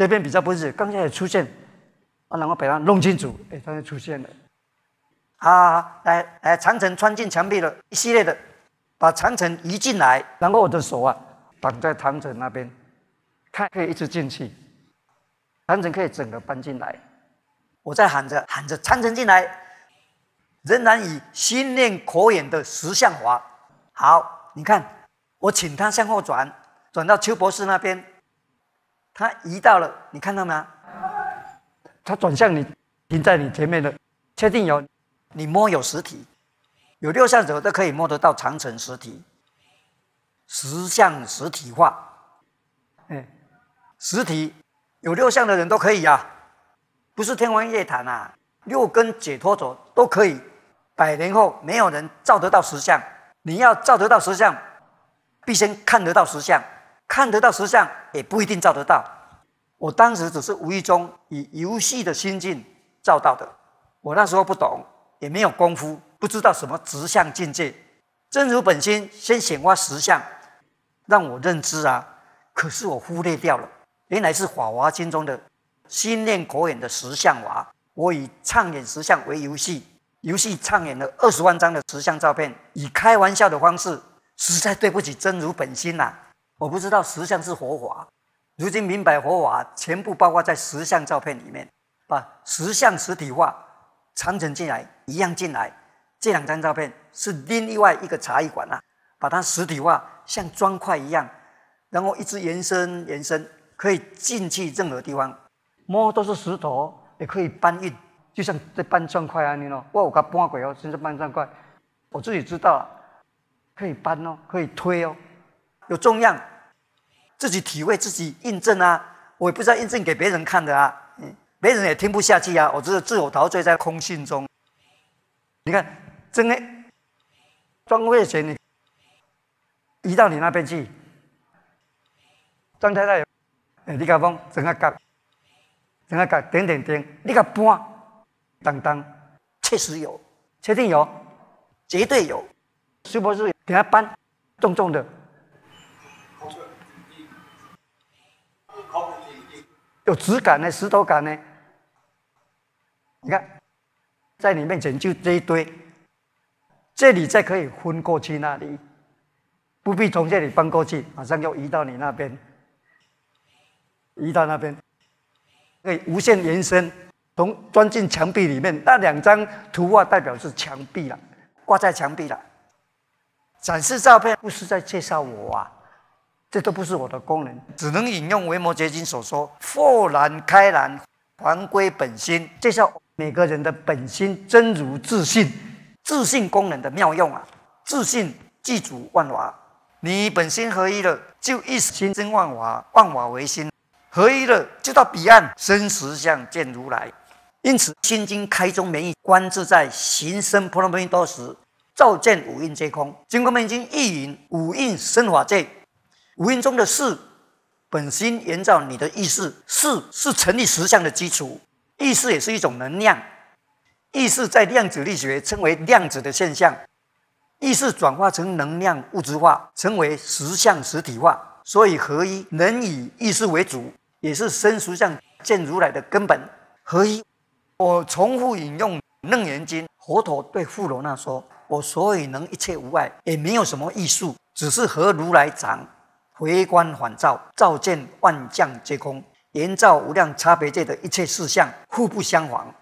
这边比较不是？刚才也出现，啊，然后把它弄清楚，哎，它就出现了。好，来，来，长城穿进墙壁了，一系列的，把长城移进来，然后我的手啊绑在长城那边，看可以一直进去，长城可以整个搬进来，我在喊着喊着长城进来。仍然以心念可演的实相法。好，你看，我请他向后转，转到邱博士那边，他移到了，你看到没有？它转向你，停在你前面的，确定有，你摸有实体，有六相者都可以摸得到长城实体，实相实体化，哎，实体有六相的人都可以呀，不是天方夜谭啊，六根解脱者都可以，百年后没有人照得到实相，你要照得到实相，必先看得到实相。看得到实相，也不一定照得到。我当时只是无意中以游戏的心境照到的。我那时候不懂，也没有功夫，不知道什么直相境界。真如本心先显化实相，让我认知啊。可是我忽略掉了，原来是《法华经》中的心念口眼的实相娃。我以唱演实相为游戏，游戏唱演了二十万张的实相照片，以开玩笑的方式，实在对不起真如本心呐。我不知道石像是佛法，如今明白佛法全部包括在石像照片里面，把石像实体化，长城进来一样进来。这两张照片是另外一个茶艺馆啊，把它实体化，像砖块一样，然后一直延伸延伸，可以进去任何地方，摸都是石头，也可以搬运，就像在搬砖块啊，你喏，我有个搬鬼哦，现在搬砖块，我自己知道了，可以搬哦，可以推哦。有重量，自己体会，自己印证啊！我也不知道印证给别人看的啊，嗯，别人也听不下去啊！我只是自我陶醉在空性中。你看，真的，装位前你移到你那边去，张太太，哎，你甲讲整个角，整个角点点点，你甲搬，当当，确实有，确定有，绝对有，是不是？给他搬，重重的。有质感呢，石头感呢？你看，在你面前就这一堆，这里再可以分过去那里，不必从这里搬过去，马上就移到你那边，移到那边，可以无限延伸，从钻进墙壁里面。那两张图画代表是墙壁了，挂在墙壁了。展示照片不是在介绍我啊。这都不是我的功能，只能引用《维摩诘经》所说：“豁然开朗，还归本心。”介绍每个人的本心真如自信，自信功能的妙用啊！自信记主万华，你本心合一了，就一心真万华，万华为心，合一了就到彼岸生实相见如来。因此，《心经》开宗明义，观自在行深婆罗蜜多时，照见五蕴皆空。《金刚经》意云：五蕴生法界。无形中的事，本心延照你的意识，事是成立实相的基础。意识也是一种能量，意识在量子力学称为量子的现象。意识转化成能量物质化，成为实相实体化。所以合一能以意识为主，也是生实相见如来的根本。合一，我重复引用《楞严经》，佛陀对富罗那说：“我所以能一切无碍，也没有什么艺术，只是和如来长。”回观返照，照见万象皆空，言照无量差别界的一切事相互不相妨，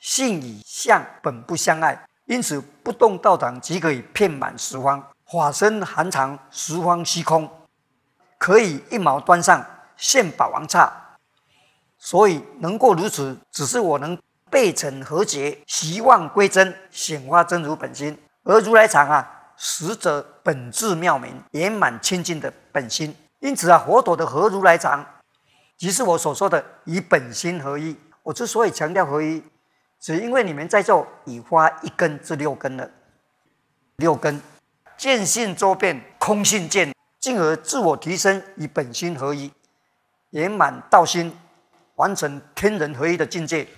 性与相本不相碍，因此不动道场即可以遍满十方，法身含藏十方虚空，可以一毛端上现宝王刹。所以能够如此，只是我能背尘和解，希望归真，显化真如本心，而如来藏啊。实则本质妙明，圆满清净的本心。因此啊，佛陀的合如来藏，即是我所说的以本心合一。我之所以强调合一，只因为你们在座已发一根至六根了。六根见性周遍，空性见，进而自我提升，以本心合一，圆满道心，完成天人合一的境界。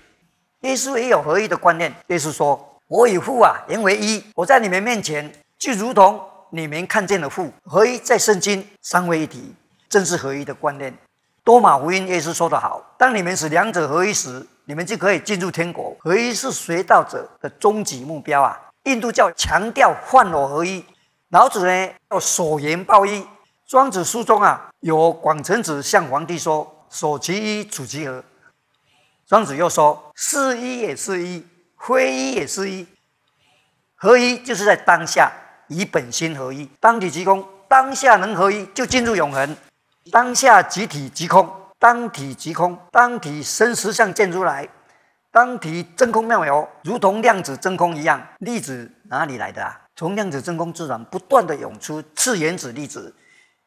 耶稣也有合一的观念。耶稣说：“我与父啊，人为一。我在你们面前。”就如同你们看见的父合一，在圣经三位一体，正是合一的观念。多马福音耶稣说得好：当你们使两者合一时，你们就可以进入天国。合一是随道者的终极目标啊！印度教强调幻我合一，老子呢要所言报一。庄子书中啊，有广成子向皇帝说：“守其一，处其和。”庄子又说：“是一也是一，非一也是一。合一就是在当下。”以本心合一，当体即空，当下能合一，就进入永恒。当下即体即空，当体即空，当体生实相见出来，当体真空妙有，如同量子真空一样，粒子哪里来的啊？从量子真空自然不断的涌出次原子粒子，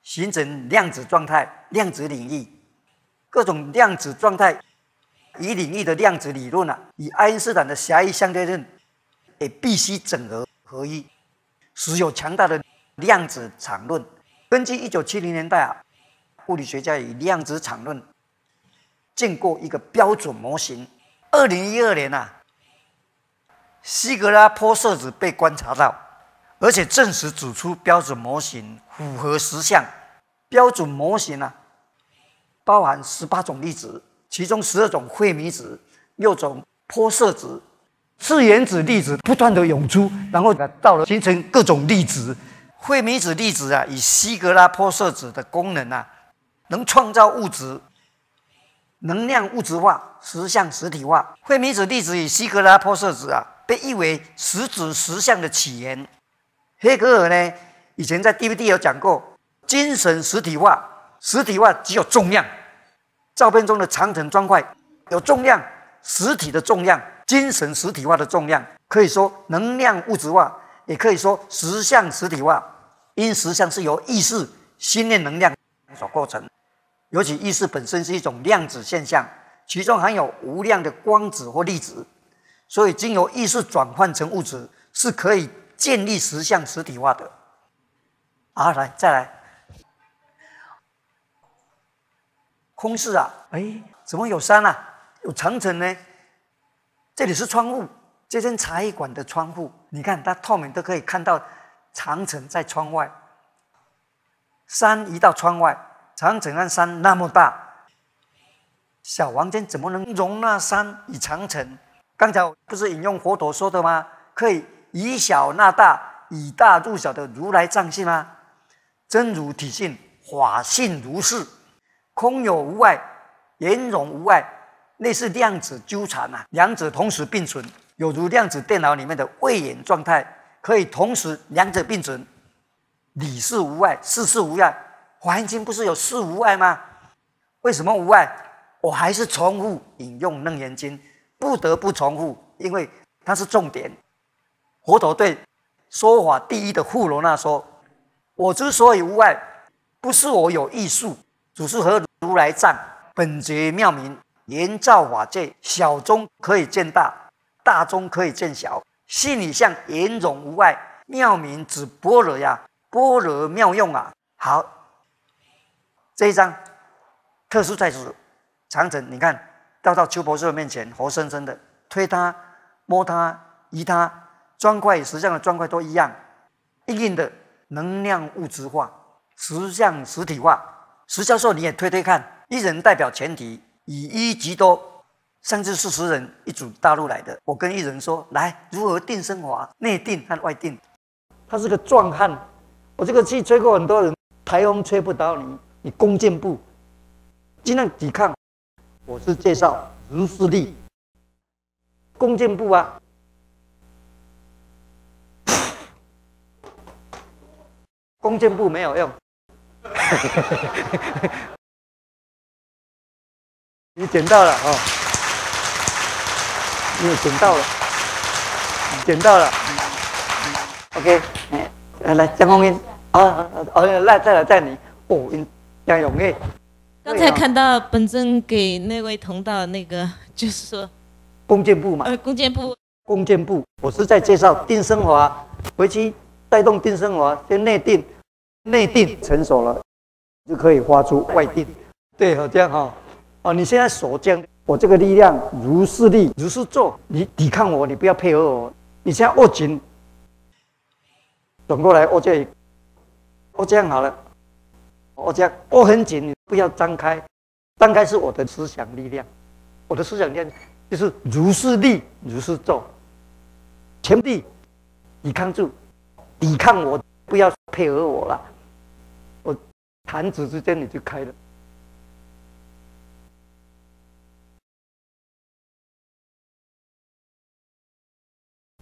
形成量子状态、量子领域，各种量子状态以领域的量子理论啊，与爱因斯坦的狭义相对论也必须整合合一，使有强大的量子场论。根据一九七零年代啊，物理学家以量子场论建构一个标准模型。二零一二年呐，希格拉坡色子被观察到，而且证实指出标准模型符合实相。标准模型啊，包含十八种粒子，其中十二种惠米子，六种坡色子，次原子粒子不断的涌出，然后到了形成各种粒子。惠米子粒子啊，以西格拉坡色子的功能啊，能创造物质。能量物质化，实相实体化。惠米子粒子与希格拉坡色子啊，被誉为实质实相的起源。黑格尔呢，以前在 DVD 有讲过，精神实体化，实体化只有重量。照片中的长城砖块有重量，实体的重量，精神实体化的重量，可以说能量物质化，也可以说实相实体化。因实相是由意识、心念能量所构成。尤其意识本身是一种量子现象，其中含有无量的光子或粒子，所以经由意识转换成物质，是可以建立实相实体化的。啊，来再来，空室啊，哎，怎么有山啊？有长城呢？这里是窗户，这间茶艺馆的窗户，你看它透明都可以看到长城在窗外，山移到窗外。长城和山那么大，小房间怎么能容纳山与长城？刚才不是引用佛陀说的吗？可以以小纳大，以大入小的如来藏性吗？真如体性，法性如是，空有无碍，圆融无碍，类似量子纠缠啊，两者同时并存，有如量子电脑里面的位元状态，可以同时两者并存，理是无碍，事事无碍。华严经不是有事无碍吗？为什么无碍？我还是重复引用楞严经，不得不重复，因为它是重点。佛陀对说法第一的富罗那说：“我之所以无碍，不是我有艺术，只是和如来藏本觉妙明，言造法界，小中可以见大，大中可以见小，心里像圆融无碍，妙明指般若呀，般若妙用啊。”好。这一张特殊在此，长城，你看掉到邱博士的面前，活生生的推他、摸他、移他，砖块实际上的砖块都一样，硬硬的能量物质化，实相实体化。石教授你也推推看，一人代表全体，以一极多，甚至四十人一组大陆来的。我跟一人说，来如何定升华，内定和外定？他是个壮汉，我这个气吹过很多人，台风吹不倒你。你弓箭步尽量抵抗，我是介绍如是力。弓箭步啊，弓箭步没有用。你捡到了哦，你捡到了，捡到了。OK，来来，江红英，啊哦，那再来带你哦。杨永业，刚才看到本尊给那位同道那个，就是说弓箭步嘛。呃，弓箭步。弓箭步，我是在介绍定升华，回去带动定升华，先内定，内定成熟了，就可以发出外定。对，好这样哈。哦，哦你现在手将我这个力量如是力，如是做，你抵抗我，你不要配合我。你现在握紧，转过来握这里，握这样好了。我这样握很紧，你不要张开，张开是我的思想力量，我的思想力量就是如是力，如是做，全力抵抗住，抵抗我，不要配合我了，我弹指之间你就开了，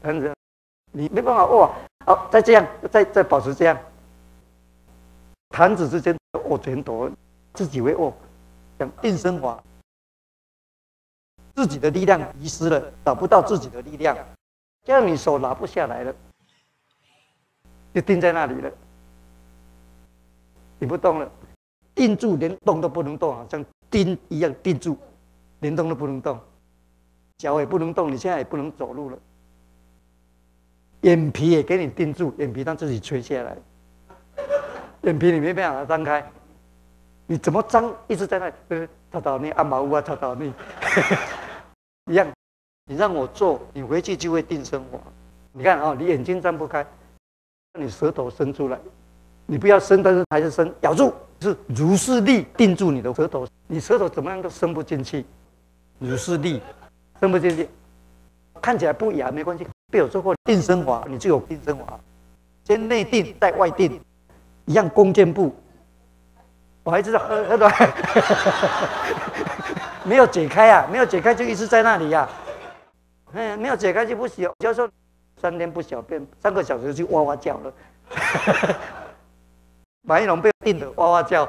弹指，你没办法握，好，再这样，再再保持这样。弹指之间握拳头，自己会握，像定身法，自己的力量遗失了，找不到自己的力量，这样你手拿不下来了，就定在那里了，你不动了，定住连动都不能动，好像钉一样定住，连动都不能动，脚也不能动，你现在也不能走路了，眼皮也给你定住，眼皮让自己垂下来，眼皮你没办法张开，你怎么张一直在那，呃，他到你阿毛屋啊，他到你。一样，你让我做，你回去就会定生活。你看啊，你眼睛张不开，你舌头伸出来，你不要伸，但是还是伸，咬住，是如是力定住你的舌头，你舌头怎么样都伸不进去，如是力伸不进去，看起来不雅没关系，被我说过定生华，你就有定生华，先内定再外定，一样弓箭步，我还知道，呃，对。没有解开啊，没有解开就一直在那里呀。哎，没有解开就不行。就说三天不小便，三个小时就哇哇叫了。马一龙被定的哇哇叫。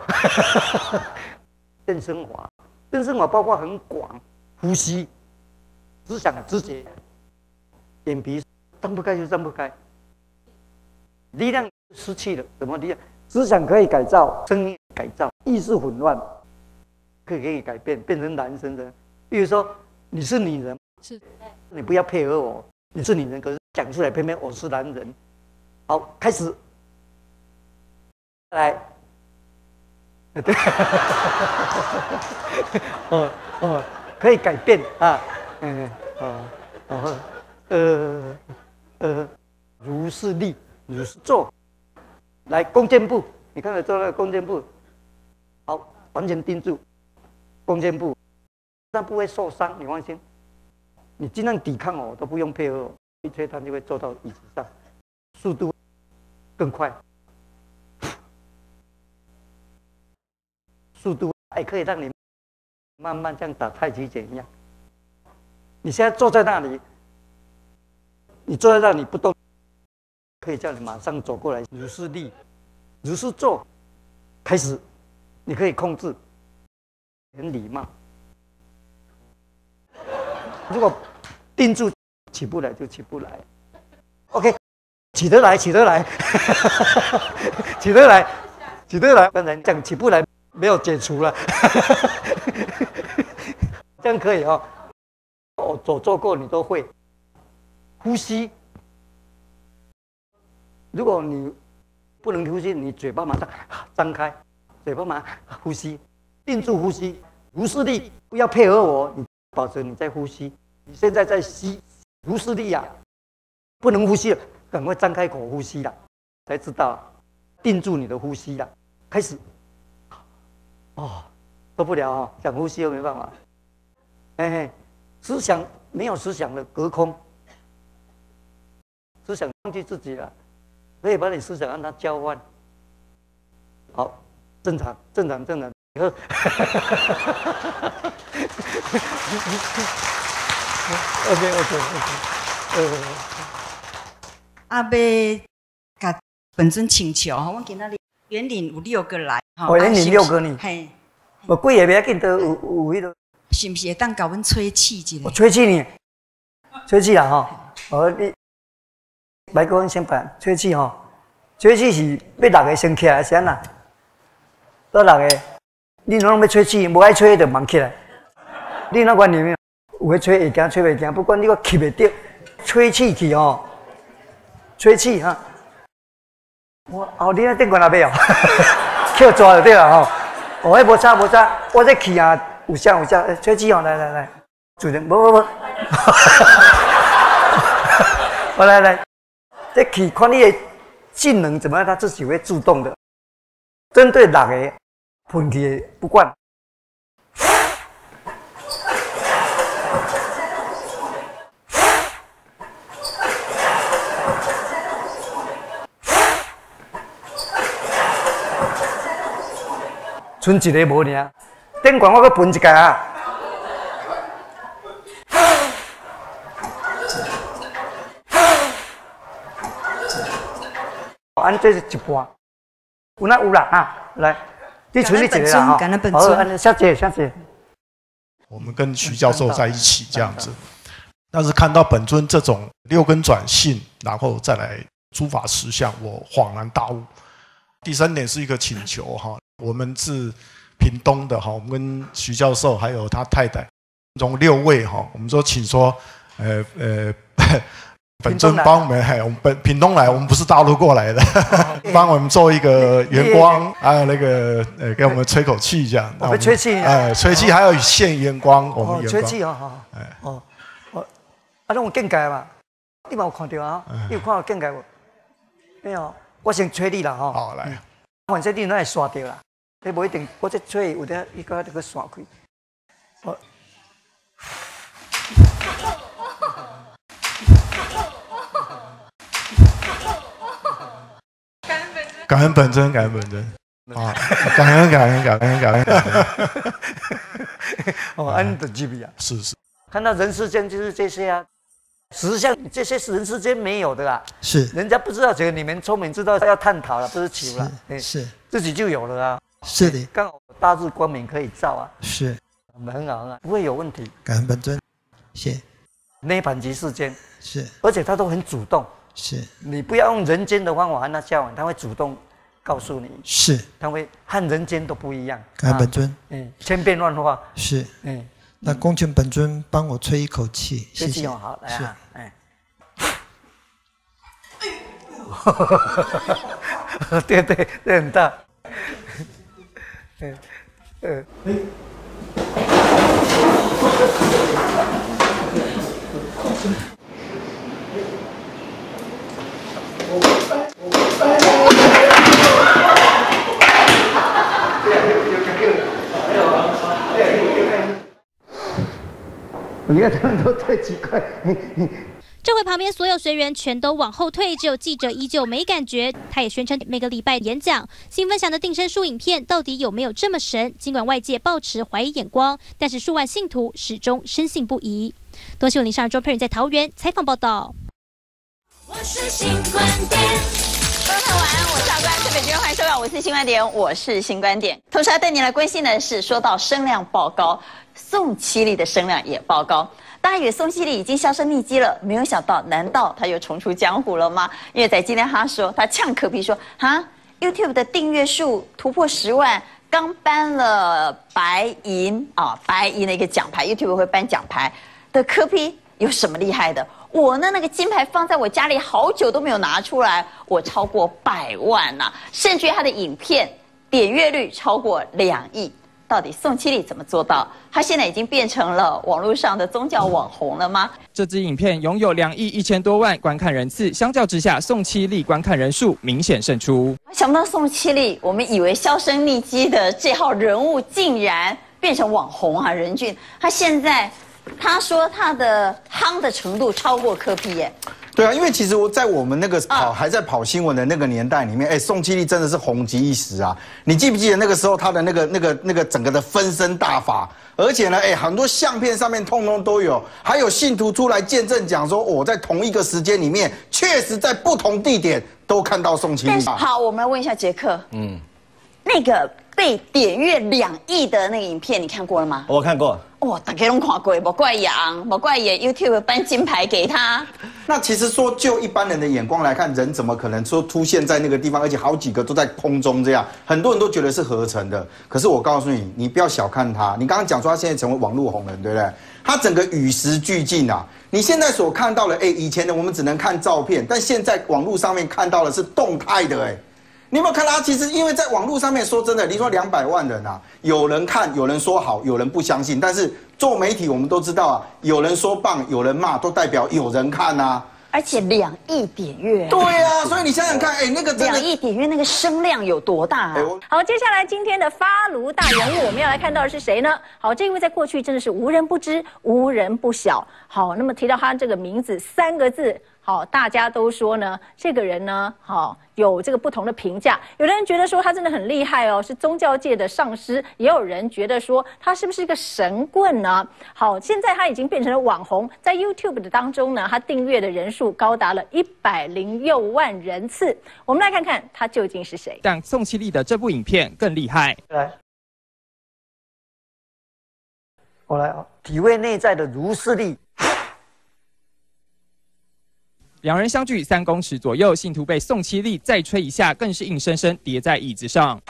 变升华，变升华包括很广，呼吸、思想、直觉、眼皮睁不开就睁不开，力量失去了，怎么力量？思想可以改造，声音改造，意识混乱。可以给你改变，变成男生的。比如说，你是女人，是，你不要配合我。你是女人，可是讲出来偏偏我是男人。好，开始，来，对，哦哦，可以改变啊，嗯，哦哦，呃呃，如是立，如是坐，来弓箭步，你看到做那个弓箭步，好，完全定住。弓箭步，但不会受伤，你放心。你尽量抵抗我，都不用配合我，一推它就会坐到椅子上，速度更快，速度还可以让你慢慢像打太极拳一样。你现在坐在那里，你坐在那里不动，可以叫你马上走过来，如是立，如是坐，开始，你可以控制。很礼貌。如果定住起不来就起不来。OK，起得来起得来，起得来 起得来。刚才讲起不来没有解除了，这样可以哦。我做做过你都会。呼吸，如果你不能呼吸，你嘴巴马上张开，嘴巴马上呼吸。定住呼吸，如是力，不要配合我，你保持你在呼吸。你现在在吸，如是力呀，不能呼吸了，赶快张开口呼吸了，才知道定住你的呼吸了。开始，哦，受不了啊，想呼吸又没办法。嘿嘿，思想没有思想的隔空，思想忘记自己了，可以把你思想让它交换。好，正常，正常，正常。以后 OK OK OK，呃，阿伯，甲本尊请求哈，我今仔日园林有六个来，哈，园林六个呢，嘿，我贵也别紧，都有有迄个，是不是会当甲阮吹气一下？我吹气呢，吹气啦哈，我你，来个先办吹气哈，吹气是要六个先起来先啦，多六个。你若要吹气，无爱吹就忙起来。你那观念没有？有会吹会惊，吹袂惊。不管你个吸袂着，吹气去哦，吹气哈。我哦，你那电管那边哦，扣抓就对了吼。哦，迄无差无差，我这气啊有响有响，吹气哦，来来来，主人，无无无。我来 来，这气看你的性能怎么样，它自己会自动的，针对哪个？喷气不管，剩一个无呢？电管我搁喷一下啊！按这是一半，有那有啦啊，来。你存你一个啦哈，好，小姐小姐，我们跟徐教授在一起这样子。但是看到本尊这种六根转性，然后再来诸法实相，我恍然大悟。第三点是一个请求哈，我们是屏东的哈，我们跟徐教授还有他太太，从六位哈，我们说请说，呃呃，本尊帮我们，我们本屏东来，我们不是大陆过来的，帮我们做一个圆光，还有那个呃，给我们吹口气这样。我们吹气，哎，吹气还要现圆光，我们吹气哦，好，哎，哦。啊，那我境界嘛？你冇有看到啊？你有看到境界无？没有，我先吹你啦吼。好来，反正你那会刷掉啦。你不一定，我这吹有点一个这个刷开。我。感恩本尊，感恩本尊，啊，感恩感恩感恩感恩。感恩。哦，安的级别啊，是是。看到人世间就是这些啊。实相这些是人世间没有的啦，是。人家不知道，只有你们聪明知道要探讨了，不是求了，是自己就有了啊，是的，刚好大日光明可以照啊，是，很好啊，不会有问题。感恩本尊，谢。涅盘极世间。是，而且他都很主动，是你不要用人间的方法和他交往，他会主动告诉你，是，他会和人间都不一样。感恩本尊，嗯，千变万化，是，嗯。那恭请本尊帮我吹一口气，谢谢。好，来啊，哎，对 对，对很大，嗯嗯。你看他们都太奇怪。这回旁边所有学员全都往后退，只有记者依旧没感觉。他也宣称每个礼拜演讲，新分享的定身术影片到底有没有这么神？尽管外界抱持怀疑眼光，但是数万信徒始终深信不疑。多谢林上周佩人在桃园采访报道。我是新观点，各位朋友晚安，我是阿关，特别欢迎收看我是新观点，我是新观点。同时要带您来关心的是，说到声量爆高。宋七力的声量也爆高，大家以为宋希力已经销声匿迹了，没有想到，难道他又重出江湖了吗？因为在今天他说，他呛科比说，哈，YouTube 的订阅数突破十万，刚颁了白银啊，白银的一个奖牌，YouTube 会颁奖牌的科比有什么厉害的？我呢，那个金牌放在我家里好久都没有拿出来，我超过百万呐，甚至于他的影片点阅率超过两亿。到底宋七力怎么做到？他现在已经变成了网络上的宗教网红了吗？这支影片拥有两亿一千多万观看人次，相较之下，宋七力观看人数明显胜出。想不到宋七力，我们以为销声匿迹的这号人物，竟然变成网红啊！任俊，他现在他说他的夯的程度超过科比耶。对啊，因为其实我在我们那个跑还在跑新闻的那个年代里面，哎，宋七力真的是红极一时啊！你记不记得那个时候他的那个那个那个整个的分身大法？而且呢，哎，很多相片上面通通都有，还有信徒出来见证讲说，我在同一个时间里面，确实在不同地点都看到宋七力。好，我们来问一下杰克，嗯，那个。被点阅两亿的那个影片，你看过了吗？我看过。哇，大家拢看过，莫怪杨，莫怪也 YouTube 颁金牌给他。那其实说，就一般人的眼光来看，人怎么可能说出现在那个地方，而且好几个都在空中这样，很多人都觉得是合成的。可是我告诉你，你不要小看他。你刚刚讲说他现在成为网络红人，对不对？他整个与时俱进啊！你现在所看到的，哎，以前的我们只能看照片，但现在网络上面看到的是动态的，哎。你有没有看他？其实因为在网络上面说真的，你说两百万人啊，有人看，有人说好，有人不相信。但是做媒体，我们都知道啊，有人说棒，有人骂，都代表有人看呐。而且两亿点阅，对啊，所以你想想看，哎，那个两亿点阅那个声量有多大啊？好，接下来今天的发炉大人物，我们要来看到的是谁呢？好，这位在过去真的是无人不知、无人不晓。好，那么提到他这个名字三个字。好，大家都说呢，这个人呢，好有这个不同的评价。有的人觉得说他真的很厉害哦，是宗教界的上师；也有人觉得说他是不是一个神棍呢？好，现在他已经变成了网红，在 YouTube 的当中呢，他订阅的人数高达了一百零六万人次。我们来看看他究竟是谁。但宋其力的这部影片更厉害。来。我来啊，体会内在的如是力。两人相距三公尺左右，信徒被宋七力再吹一下，更是硬生生跌在椅子上。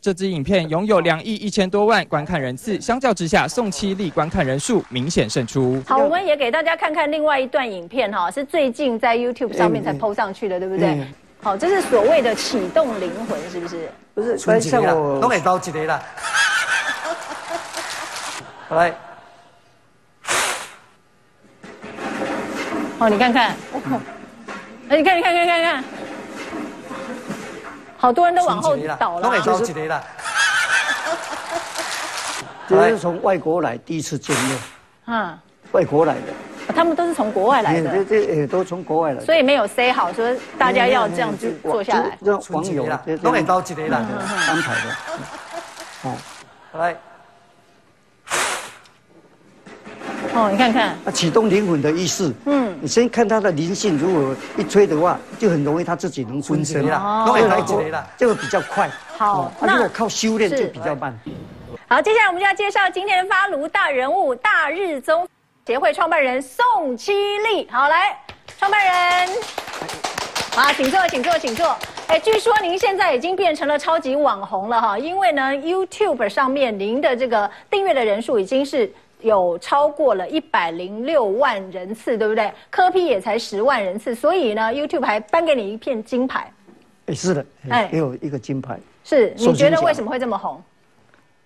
这支影片拥有两亿一千多万观看人次，相较之下，宋七力观看人数明显胜出。好，我们也给大家看看另外一段影片哈，是最近在 YouTube 上面才 PO 上去的，对不对？好，这是所谓的启动灵魂，是不是？不是，所以像我弄给刀几雷了。来，哦，你看看，哎，你看，你看，看，看，看。好多人都往后倒了，都给着急了。这是从外国来第一次见面，嗯，外国来的，他们都是从国外来的，这这也都从国外来，所以没有 say 好说大家要这样子坐下来，让网友都给着急了，安排的。哦，来。哦，你看看，啊，启动灵魂的意识。嗯，你先看他的灵性，如果一吹的话，就很容易他自己能分身了，都会来起来了，这个比较快。好，那如果靠修炼就比较慢。好，接下来我们就要介绍今天的发炉大人物——大日宗协会创办人宋七力。好，来，创办人，好，请坐，请坐，请坐。哎，据说您现在已经变成了超级网红了哈，因为呢，YouTube 上面您的这个订阅的人数已经是。有超过了一百零六万人次，对不对？科批也才十万人次，所以呢，YouTube 还颁给你一片金牌。哎，是的，哎，也有一个金牌。是，你觉得为什么会这么红？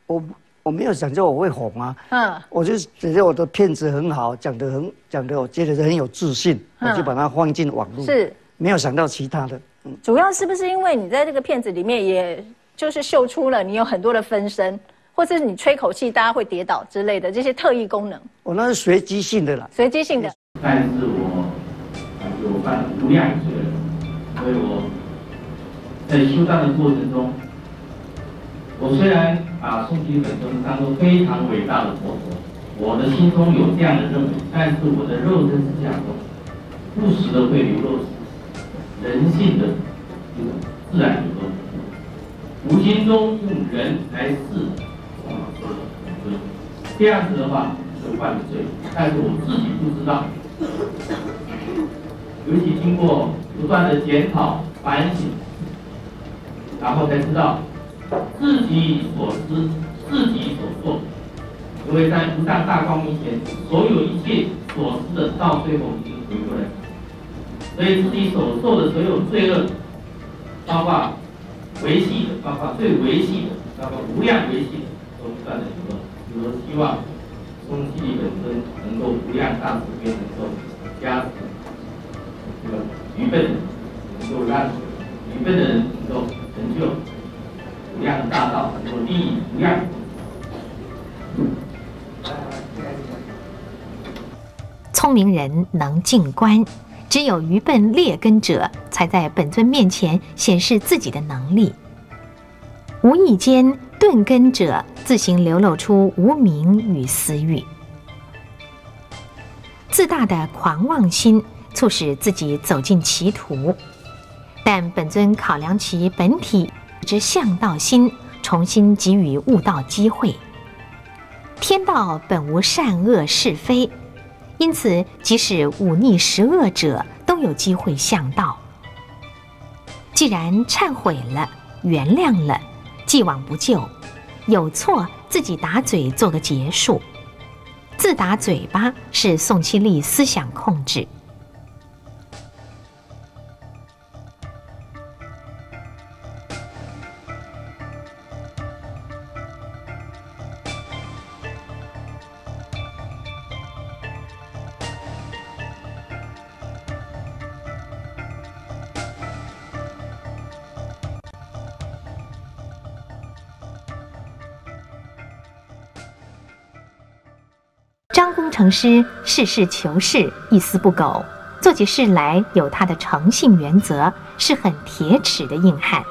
我我没有想着我会红啊，嗯，我就觉得我的片子很好，讲的很讲的，我觉得很有自信，我就把它放进网络。是，没有想到其他的。嗯，主要是不是因为你在这个片子里面，也就是秀出了你有很多的分身？或者是你吹口气，大家会跌倒之类的这些特异功能，我那是随机性的啦，随机性的。但是我有犯无量罪，所以我在修道的过程中，我虽然把诵经本尊当做非常伟大的佛陀，我的心中有这样的认为，但是我的肉身思想中，不时的会流露人性的这种自然流露，无形中用人来试。这样子的话就犯了罪，但是我自己不知道。尤其经过不断的检讨反省，然后才知道自己所思、自己所做，因为在不上大光明前，所有一切所思的到最后已经回归了。所以自己所做的所有罪恶，包括维系的，包括最维系的，包括无量维系的，都不断的流露。我希望中基力本身能够无量大慈悲，能够加持这个愚笨，能够让愚笨的人能够成就无量大道，能够利益无量。聪明人能静观，只有愚笨劣根者才在本尊面前显示自己的能力。无意间。钝根者自行流露出无名与私欲，自大的狂妄心促使自己走进歧途，但本尊考量其本体之向道心，重新给予悟道机会。天道本无善恶是非，因此即使忤逆十恶者都有机会向道。既然忏悔了，原谅了。既往不咎，有错自己打嘴做个结束。自打嘴巴是宋七力思想控制。程师事事求是，一丝不苟，做起事来有他的诚信原则，是很铁齿的硬汉。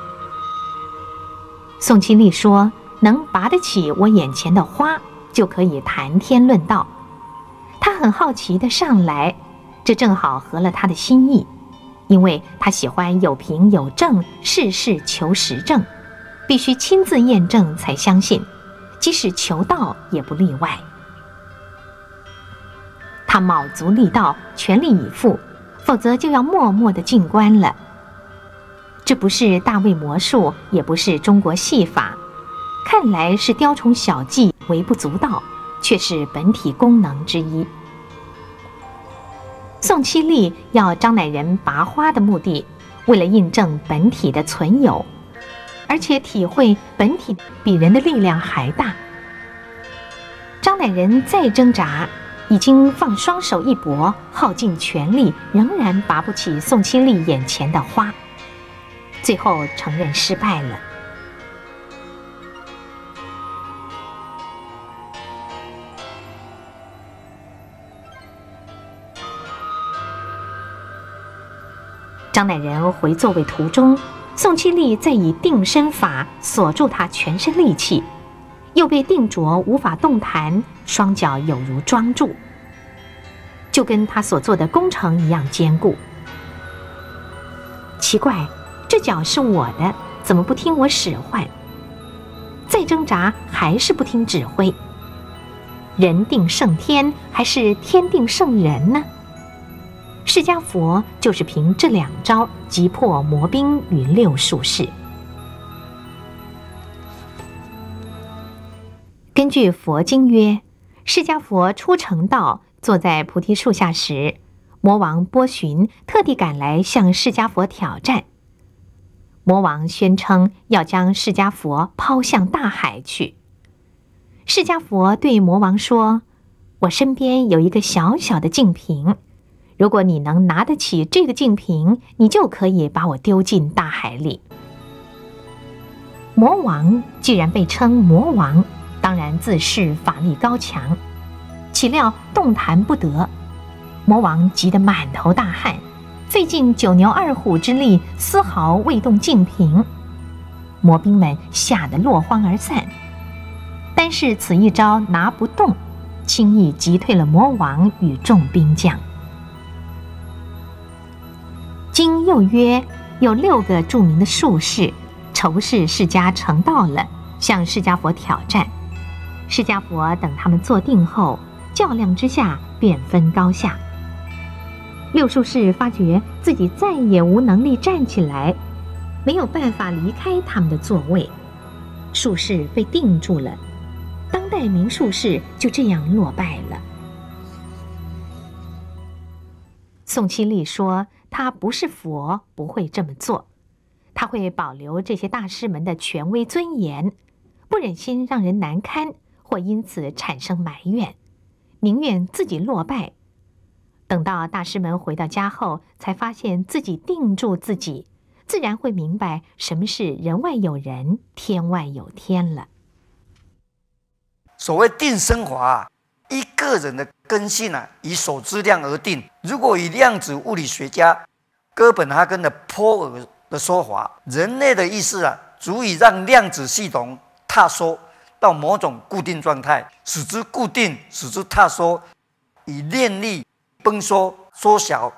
宋庆丽说：“能拔得起我眼前的花，就可以谈天论道。”他很好奇的上来，这正好合了他的心意，因为他喜欢有凭有证，事事求实证，必须亲自验证才相信。即使求道也不例外。他卯足力道，全力以赴，否则就要默默的进关了。这不是大卫魔术，也不是中国戏法，看来是雕虫小技，微不足道，却是本体功能之一。宋七力要张乃仁拔花的目的，为了印证本体的存有，而且体会本体比人的力量还大。张乃仁再挣扎，已经放双手一搏，耗尽全力，仍然拔不起宋清丽眼前的花，最后承认失败了。张乃仁回座位途中，宋七力再以定身法锁住他全身力气，又被定着无法动弹，双脚有如桩柱，就跟他所做的工程一样坚固。奇怪，这脚是我的，怎么不听我使唤？再挣扎还是不听指挥。人定胜天，还是天定胜人呢？释迦佛就是凭这两招击破魔兵与六术士。根据佛经曰，释迦佛出成道，坐在菩提树下时，魔王波旬特地赶来向释迦佛挑战。魔王宣称要将释迦佛抛向大海去。释迦佛对魔王说：“我身边有一个小小的净瓶。”如果你能拿得起这个净瓶，你就可以把我丢进大海里。魔王既然被称魔王，当然自恃法力高强，岂料动弹不得。魔王急得满头大汗，费尽九牛二虎之力，丝毫未动净瓶。魔兵们吓得落荒而散。但是此一招拿不动，轻易击退了魔王与众兵将。经又曰，有六个著名的术士，仇视释迦成道了，向释迦佛挑战。释迦佛等他们坐定后，较量之下便分高下。六术士发觉自己再也无能力站起来，没有办法离开他们的座位，术士被定住了。当代名术士就这样落败了。宋七力说。他不是佛，不会这么做。他会保留这些大师们的权威尊严，不忍心让人难堪，或因此产生埋怨，宁愿自己落败。等到大师们回到家后，才发现自己定住自己，自然会明白什么是人外有人，天外有天了。所谓定生华。一个人的根性啊，以手质量而定。如果以量子物理学家哥本哈根的波尔的说法，人类的意识啊，足以让量子系统塌缩到某种固定状态，使之固定，使之塌缩，以念力崩缩、缩小、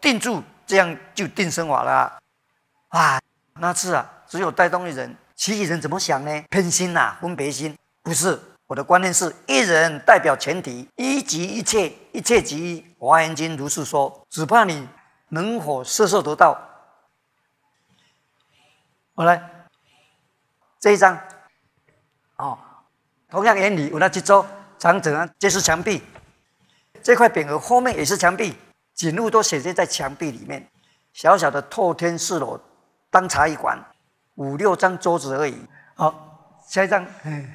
定住，这样就定生法了。啊，那次啊，只有带动一人，其余人怎么想呢？偏心呐，分别心，不是。我的观念是一人代表全体，一即一切，一切即一。华严经如是说，只怕你能否摄受得到。好来，这一张，哦，同样原理，我那几桌长者啊，这是墙壁，这块匾额后面也是墙壁，景物都显现在墙壁里面。小小的透天四楼当茶艺馆，五六张桌子而已。好，下一张，嗯。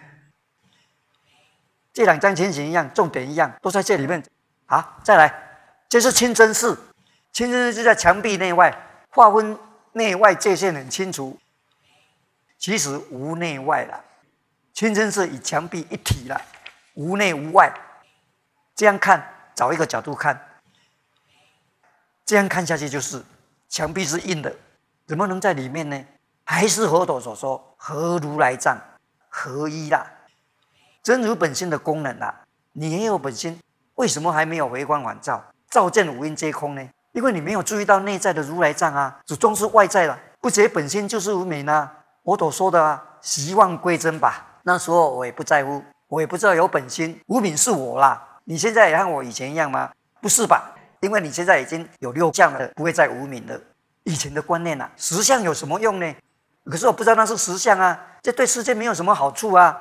这两张情形一样，重点一样，都在这里面。好，再来，这是清真寺，清真寺就在墙壁内外，划分内外界限很清楚。其实无内外了，清真寺与墙壁一体了，无内无外。这样看，找一个角度看，这样看下去就是墙壁是硬的，怎么能在里面呢？还是佛陀所说，合如来藏，合一啦。真如本心的功能啊，你也有本心，为什么还没有回光返照，照见五蕴皆空呢？因为你没有注意到内在的如来藏啊，只重视外在了，不觉本心就是无美呢。佛陀说的啊，希望归真吧。那时候我也不在乎，我也不知道有本心，无名是我啦。你现在也和我以前一样吗？不是吧？因为你现在已经有六相了，不会再无名了。以前的观念啊，实相有什么用呢？可是我不知道那是实相啊，这对世界没有什么好处啊。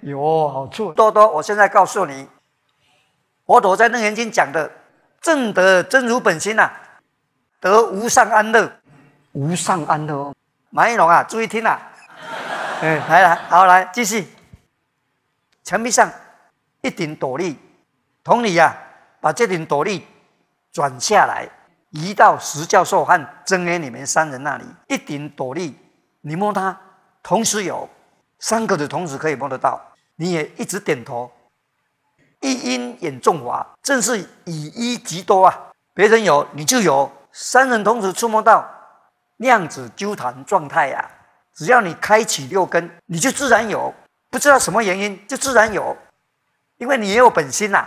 有好处多多，我现在告诉你，佛陀在《楞严经》讲的，正得真如本心呐，得无上安乐，无上安乐哦。马一龙啊，注意听啊！嗯，来来，好来继续。墙壁上一顶斗笠，同理呀，把这顶斗笠转下来，移到石教授和曾恩你们三人那里。一顶斗笠，你摸它，同时有三个的同时可以摸得到。你也一直点头，一因眼众法，正是以一极多啊！别人有你就有，三人同时触摸到量子纠缠状态呀！只要你开启六根，你就自然有，不知道什么原因就自然有，因为你也有本心呐。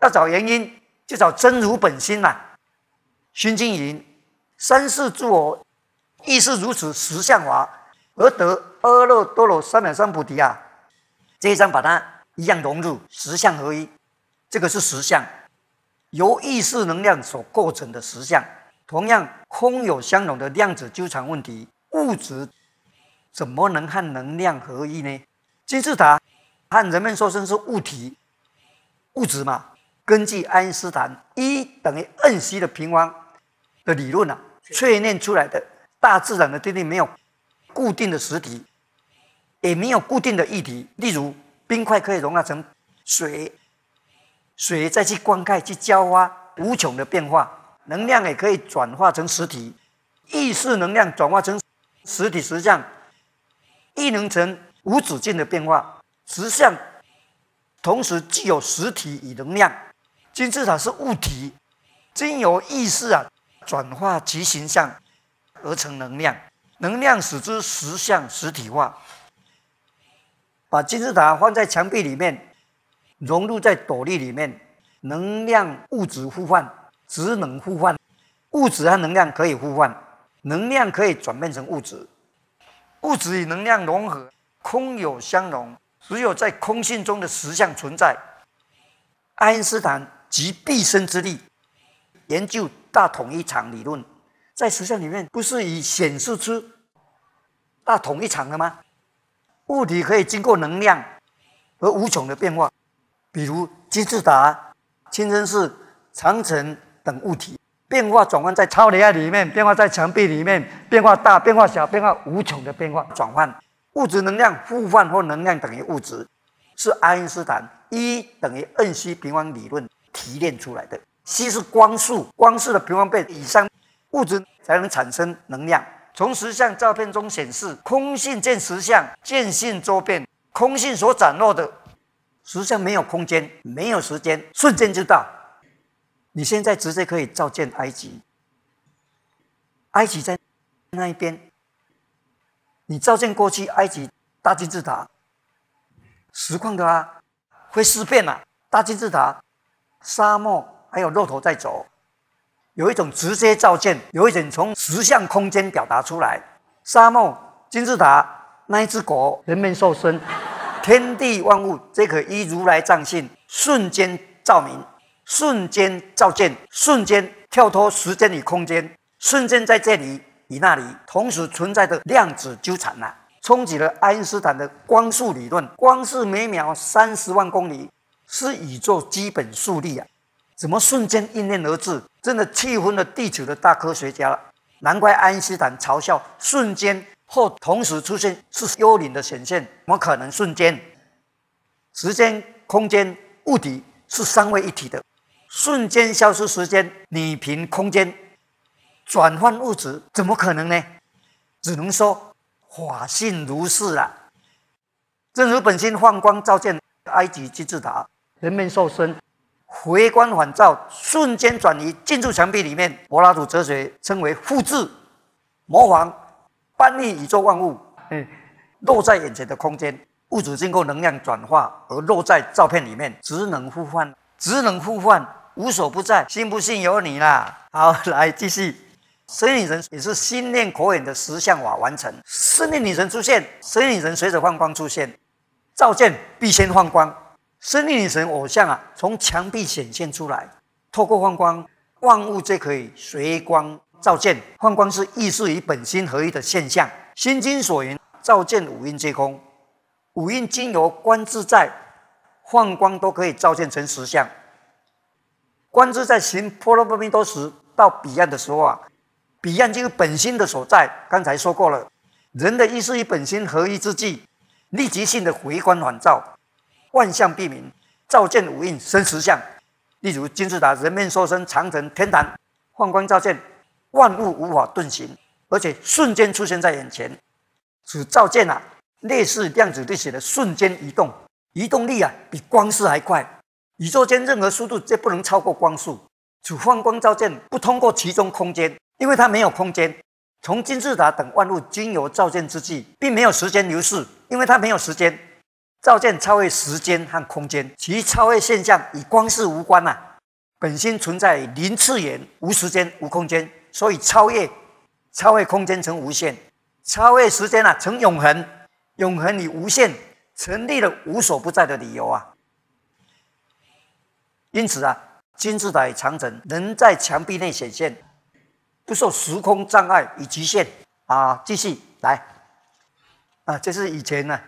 要找原因，就找真如本心呐。熏经云：三世诸我亦是如此实相法，而得阿耨多罗三藐三菩提啊！这一章把它一样融入实相合一，这个是实相，由意识能量所构成的实相。同样，空有相容的量子纠缠问题，物质怎么能和能量合一呢？金字塔和人们说成是物体、物质嘛？根据爱因斯坦一等于 n c 的平方的理论啊，淬炼出来的大自然的定律没有固定的实体。也没有固定的液体，例如冰块可以融化成水，水再去灌溉、去浇花，无穷的变化。能量也可以转化成实体，意识能量转化成实体实相，亦能成无止境的变化。实相同时具有实体与能量。金字塔是物体，经由意识啊转化其形象而成能量，能量使之实相实体化。把金字塔放在墙壁里面，融入在斗笠里面，能量物质互换，质能互换，物质和能量可以互换，能量可以转变成物质，物质与能量融合，空有相融，只有在空性中的实相存在。爱因斯坦集毕生之力研究大统一场理论，在实相里面不是已显示出大统一场了吗？物体可以经过能量和无穷的变化，比如金字塔、清真寺、长城等物体，变化转换在超离爱里面，变化在墙壁里面，变化大，变化小，变化无穷的变化转换。物质能量互换或能量等于物质，是爱因斯坦一等于 n c 平方理论提炼出来的。c 是光速，光速的平方倍以上，物质才能产生能量。从实像照片中显示，空性见实相，见性周变。空性所展露的实相没有空间，没有时间，瞬间就到。你现在直接可以照见埃及，埃及在那一边。你照见过去埃及大金字塔，实况的啊，会尸变啊。大金字塔，沙漠还有骆驼在走。有一种直接照见，有一种从实相空间表达出来。沙漠、金字塔、那一只狗、人面兽身、天地万物，皆可依如来藏性，瞬间照明，瞬间照见，瞬间跳脱时间与空间，瞬间在这里与那里同时存在的量子纠缠呐，冲击了爱因斯坦的光速理论。光是每秒三十万公里，是宇宙基本速率啊。怎么瞬间应验而至？真的气昏了地球的大科学家了。难怪爱因斯坦嘲笑瞬间或同时出现是幽灵的显现。怎么可能瞬间？时间、空间、物体是三位一体的。瞬间消失时间，你凭空间转换物质，怎么可能呢？只能说法性如是啊。正如本心放光照见埃及金字塔，人面兽身。回光返照，瞬间转移进入墙壁里面。柏拉图哲学称为复制、模仿、搬运宇宙万物，嗯，落在眼前的空间，物质经过能量转化而落在照片里面，只能互换，只能互换，无所不在。信不信由你啦。好，来继续。神女神也是心念口眼的实相法完成。神力女神出现，神力女神随着放光出现，照见必先放光。神力女神偶像啊，从墙壁显现出来，透过放光，万物皆可以随光照见。放光是意识与本心合一的现象。心经所言，照见五蕴皆空，五蕴经由观自在，放光都可以照见成实相。观自在行波罗蜜多时，到彼岸的时候啊。彼岸就是本心的所在。刚才说过了，人的意识与本心合一之际，立即性的回光返照，万象毕明，照见五蕴生实相。例如金字塔人面兽身长城天坛，放光照见，万物无法遁形，而且瞬间出现在眼前。此照见啊，类似量子力学的瞬间移动，移动力啊比光速还快。宇宙间任何速度皆不能超过光速。主放光照见不通过其中空间。因为它没有空间，从金字塔等万物经由照见之际，并没有时间流逝，因为它没有时间。照见超越时间和空间，其超越现象与光是无关呐。本心存在零次元，无时间无空间，所以超越超越空间成无限，超越时间啊成永恒，永恒与无限成立了无所不在的理由啊。因此啊，金字塔与长城能在墙壁内显现。不受时空障碍与局限啊！继续来啊！这是以前呢，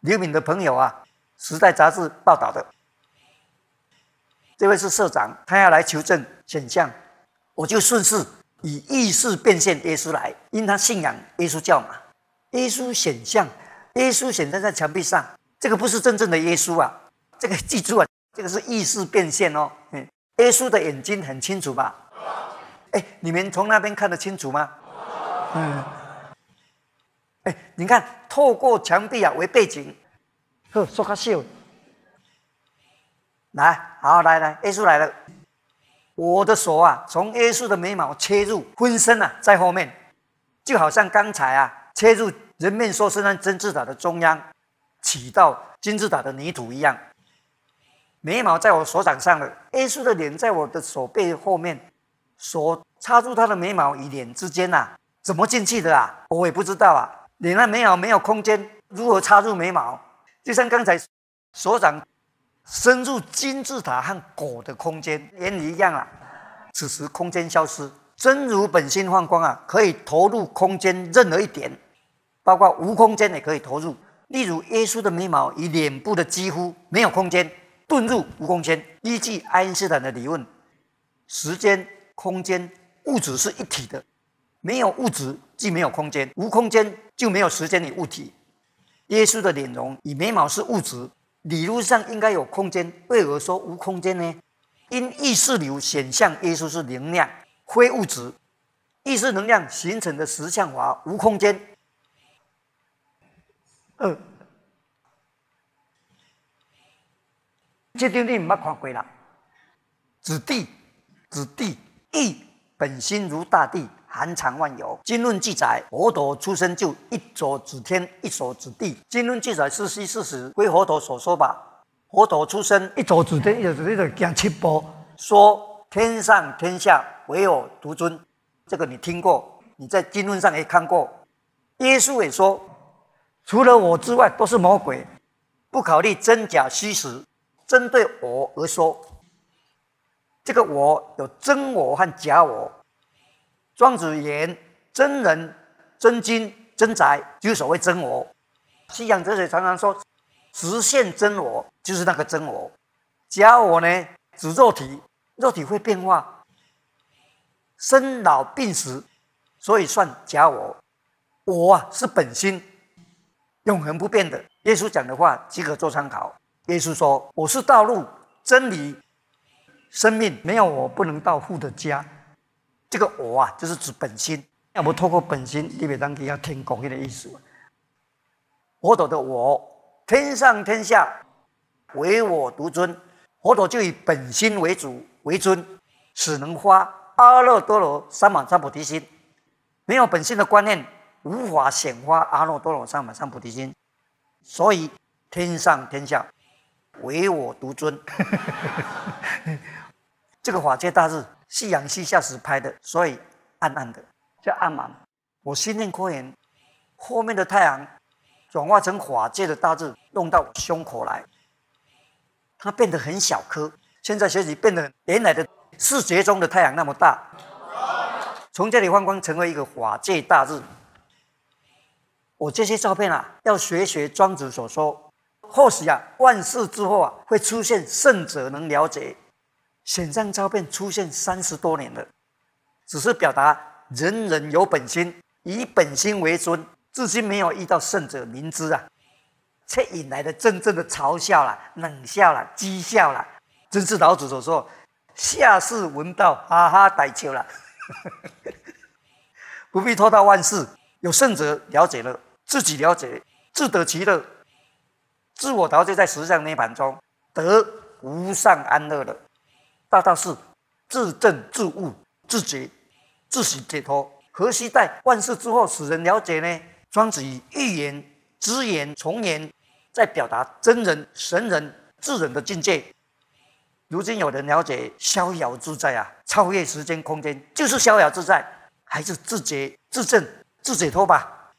刘敏的朋友啊，《时代》杂志报道的。这位是社长，他要来求证显象，我就顺势以意识变现耶稣来，因他信仰耶稣教嘛。耶稣显像，耶稣显现在墙壁上，这个不是真正的耶稣啊！这个记住啊，这个是意识变现哦。嗯，耶稣的眼睛很清楚吧？哎，你们从那边看得清楚吗？嗯。哎，你看，透过墙壁啊为背景，呵，说卡秀。来，好，来来，耶稣来了。我的手啊，从耶稣的眉毛切入，浑身啊在后面，就好像刚才啊切入人面兽身上金字塔的中央，起到金字塔的泥土一样。眉毛在我手掌上了，耶稣的脸在我的手背后面。手插入他的眉毛与脸之间呐，怎么进去的啊？我也不知道啊。脸上眉毛没有空间，如何插入眉毛？就像刚才所长深入金字塔和果的空间原理一样啊。此时空间消失，真如本心放光啊，可以投入空间任何一点，包括无空间也可以投入。例如耶稣的眉毛与脸部的肌肤没有空间，遁入无空间。依据爱因斯坦的理论，时间。空间物质是一体的，没有物质既没有空间，无空间就没有时间与物体。耶稣的脸容与眉毛是物质，理论上应该有空间，为何说无空间呢？因意识流显象耶稣是能量，非物质，意识能量形成的实相法无空间。二，这张你唔捌看过啦，子弟，子弟。意本心如大地，含藏万有。经论记载，佛陀出生就一手指天，一手指地。经论记载是虚事实，归佛陀所说吧。佛陀出生一手指天，一手指地的讲七波，说天上天下唯我独尊。这个你听过？你在经论上也看过。耶稣也说，除了我之外都是魔鬼，不考虑真假虚实，针对我而说。这个我有真我和假我。庄子言：真人、真金、真宅，就是所谓真我。西洋哲学常常说，实现真我就是那个真我。假我呢，指肉体，肉体会变化，生老病死，所以算假我。我啊，是本心，永恒不变的。耶稣讲的话即可做参考。耶稣说：“我是道路、真理。”生命没有我不能到父的家，这个我啊，就是指本心。要不透过本心，你别当给要天公的意思。佛陀的我，天上天下唯我独尊。佛陀就以本心为主为尊，只能发阿耨多罗三藐三菩提心。没有本心的观念，无法显发阿耨多罗三藐三菩提心。所以天上天下唯我独尊。这个法界大日，夕阳西下时拍的，所以暗暗的，叫暗芒。我心念扩延，后面的太阳转化成法界的大字，弄到我胸口来，它变得很小颗。现在学习变得原来的视觉中的太阳那么大，从这里放光成为一个法界大字。我这些照片啊，要学学庄子所说，或许啊，万事之后啊，会出现圣者能了解。显像照片出现三十多年了，只是表达人人有本心，以本心为尊，至今没有遇到圣者明知啊，却引来了真正的嘲笑啦、冷笑了、讥笑了。真是老子所说：“下士闻道，哈哈大笑了。”不必拖到万事，有圣者了解了，自己了解，自得其乐，自我陶醉在实相涅盘中，得无上安乐了。大道是自证自悟自觉自行解脱，何须待万事之后使人了解呢？庄子以寓言、只言、从言，在表达真人、神人、智人的境界。如今有人了解逍遥自在啊，超越时间空间，就是逍遥自在，还是自觉自证自解脱吧？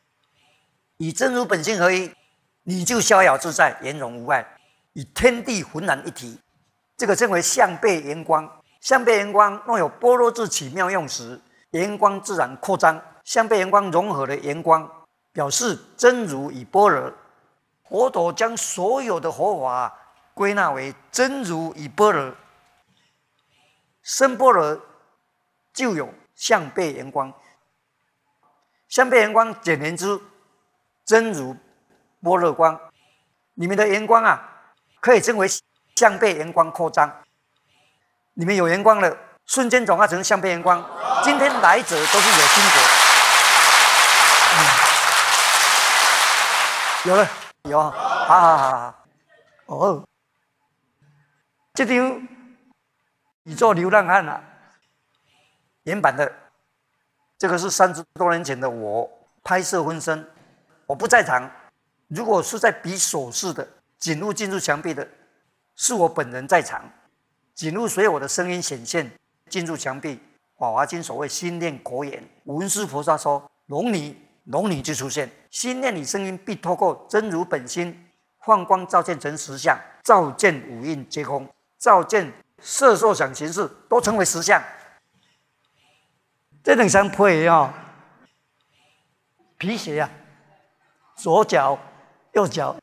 以真如本性合一，你就逍遥自在，圆融无碍，与天地浑然一体。这个称为相背圆光，相背圆光若有般若之奇妙用时，圆光自然扩张。相背圆光融合的圆光，表示真如与般若。佛陀将所有的佛法归纳为真如与般若，生般若就有相背圆光。相背圆光简言之，真如波若光。里面的圆光啊，可以称为。相背圆光扩张，你们有圆光了，瞬间转化成相背圆光。今天来者都是有心得，有了，有，好好好好。哦，这张宇宙流浪汉啊，原版的，这个是三十多年前的我拍摄婚身，我不在场。如果是在比手势的，紧入进入墙壁的。是我本人在场，景物随我的声音显现进入墙壁。法华经所谓心念口眼，文殊菩萨说龙女龙女就出现，心念与声音必透过真如本心放光照见成实相，照见五蕴皆空，照见色受想行识都成为实相。这两双配啊，皮鞋啊，左脚右脚。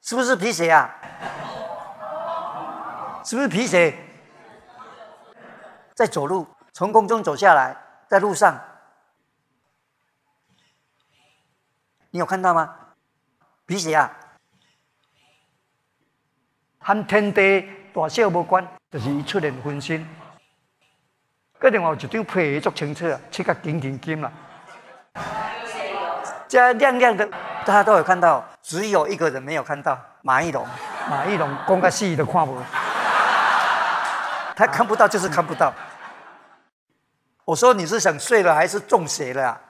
是不是皮鞋啊？是不是皮鞋？在走路，从空中走下来，在路上，你有看到吗？皮鞋啊，和天地大小无关，就是伊出现分身。个另外有一张皮鞋足清楚啊，切个金金金啦，这亮亮的。大家都有看到，只有一个人没有看到马一龙。马一龙公个戏都看不，他看不到就是看不到。我说你是想睡了还是中邪了啊？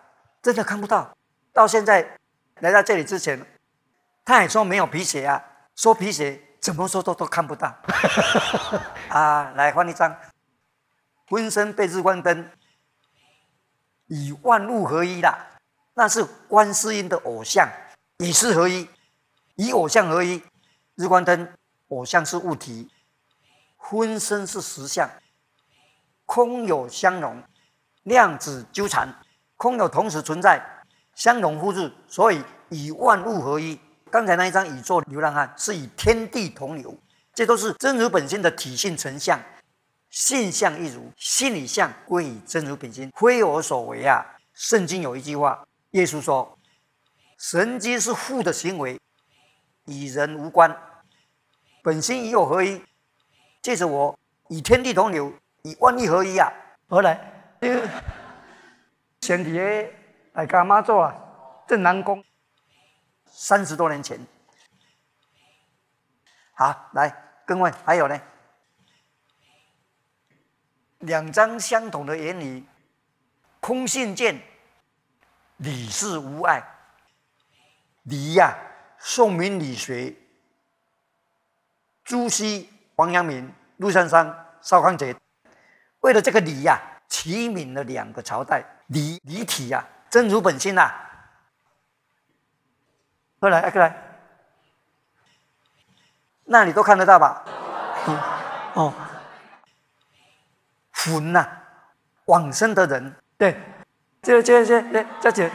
真的看不到。到现在来到这里之前，他也说没有皮鞋啊，说皮鞋怎么说都都看不到。啊，来换一张，浑身被日光灯，与万物合一啦，那是观世音的偶像。以是合一，以偶像合一。日光灯，偶像是物体，婚身是实相，空有相融，量子纠缠，空有同时存在，相融互质，所以以万物合一。刚才那一张宇宙流浪汉是以天地同流，这都是真如本心的体性成像，性相一如，心理相归于真如本心，非我所为啊。圣经有一句话，耶稣说。神机是父的行为，与人无关。本心与我合一，借着我与天地同流，与万物合一啊！何来？前提的大家妈做啊，镇南宫，三十多年前。好，来各位，还有呢？两张相同的原理，空性见，理是无碍。理呀，宋明理学，朱熹、王阳明、陆三山、邵康节，为了这个理呀，齐名了两个朝代，离离体呀，真如本心呐。过来，过来，那你都看得到吧？哦，魂呐，往生的人，对，这这这这这这，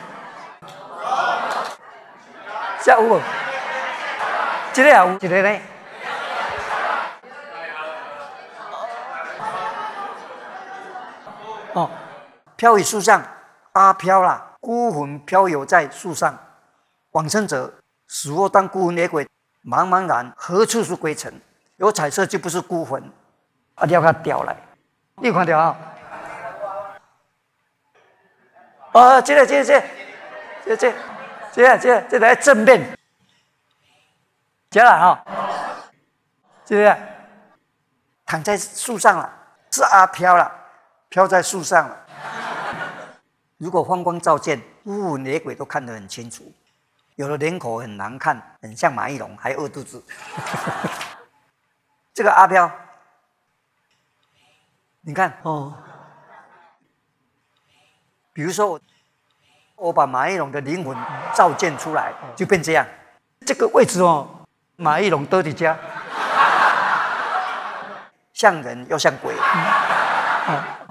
下午，这个也有，这个咧？哦，飘于树上，阿飘啦，孤魂飘游在树上，往生者死后当孤魂野鬼，茫茫然何处是归尘？有彩色就不是孤魂，啊，你要它调来，你看到啊？啊，这个这个这，这这，这这这来正面，接来哈，这个躺在树上了，是阿飘了。飘在树上了。如果放光照见，乌野鬼都看得很清楚。有的脸口很难看，很像马一龙，还饿肚子。这个阿飘，你看哦。比如说我，我把马一龙的灵魂召见出来，就变这样。这个位置哦，马一龙都在家，像人又像鬼。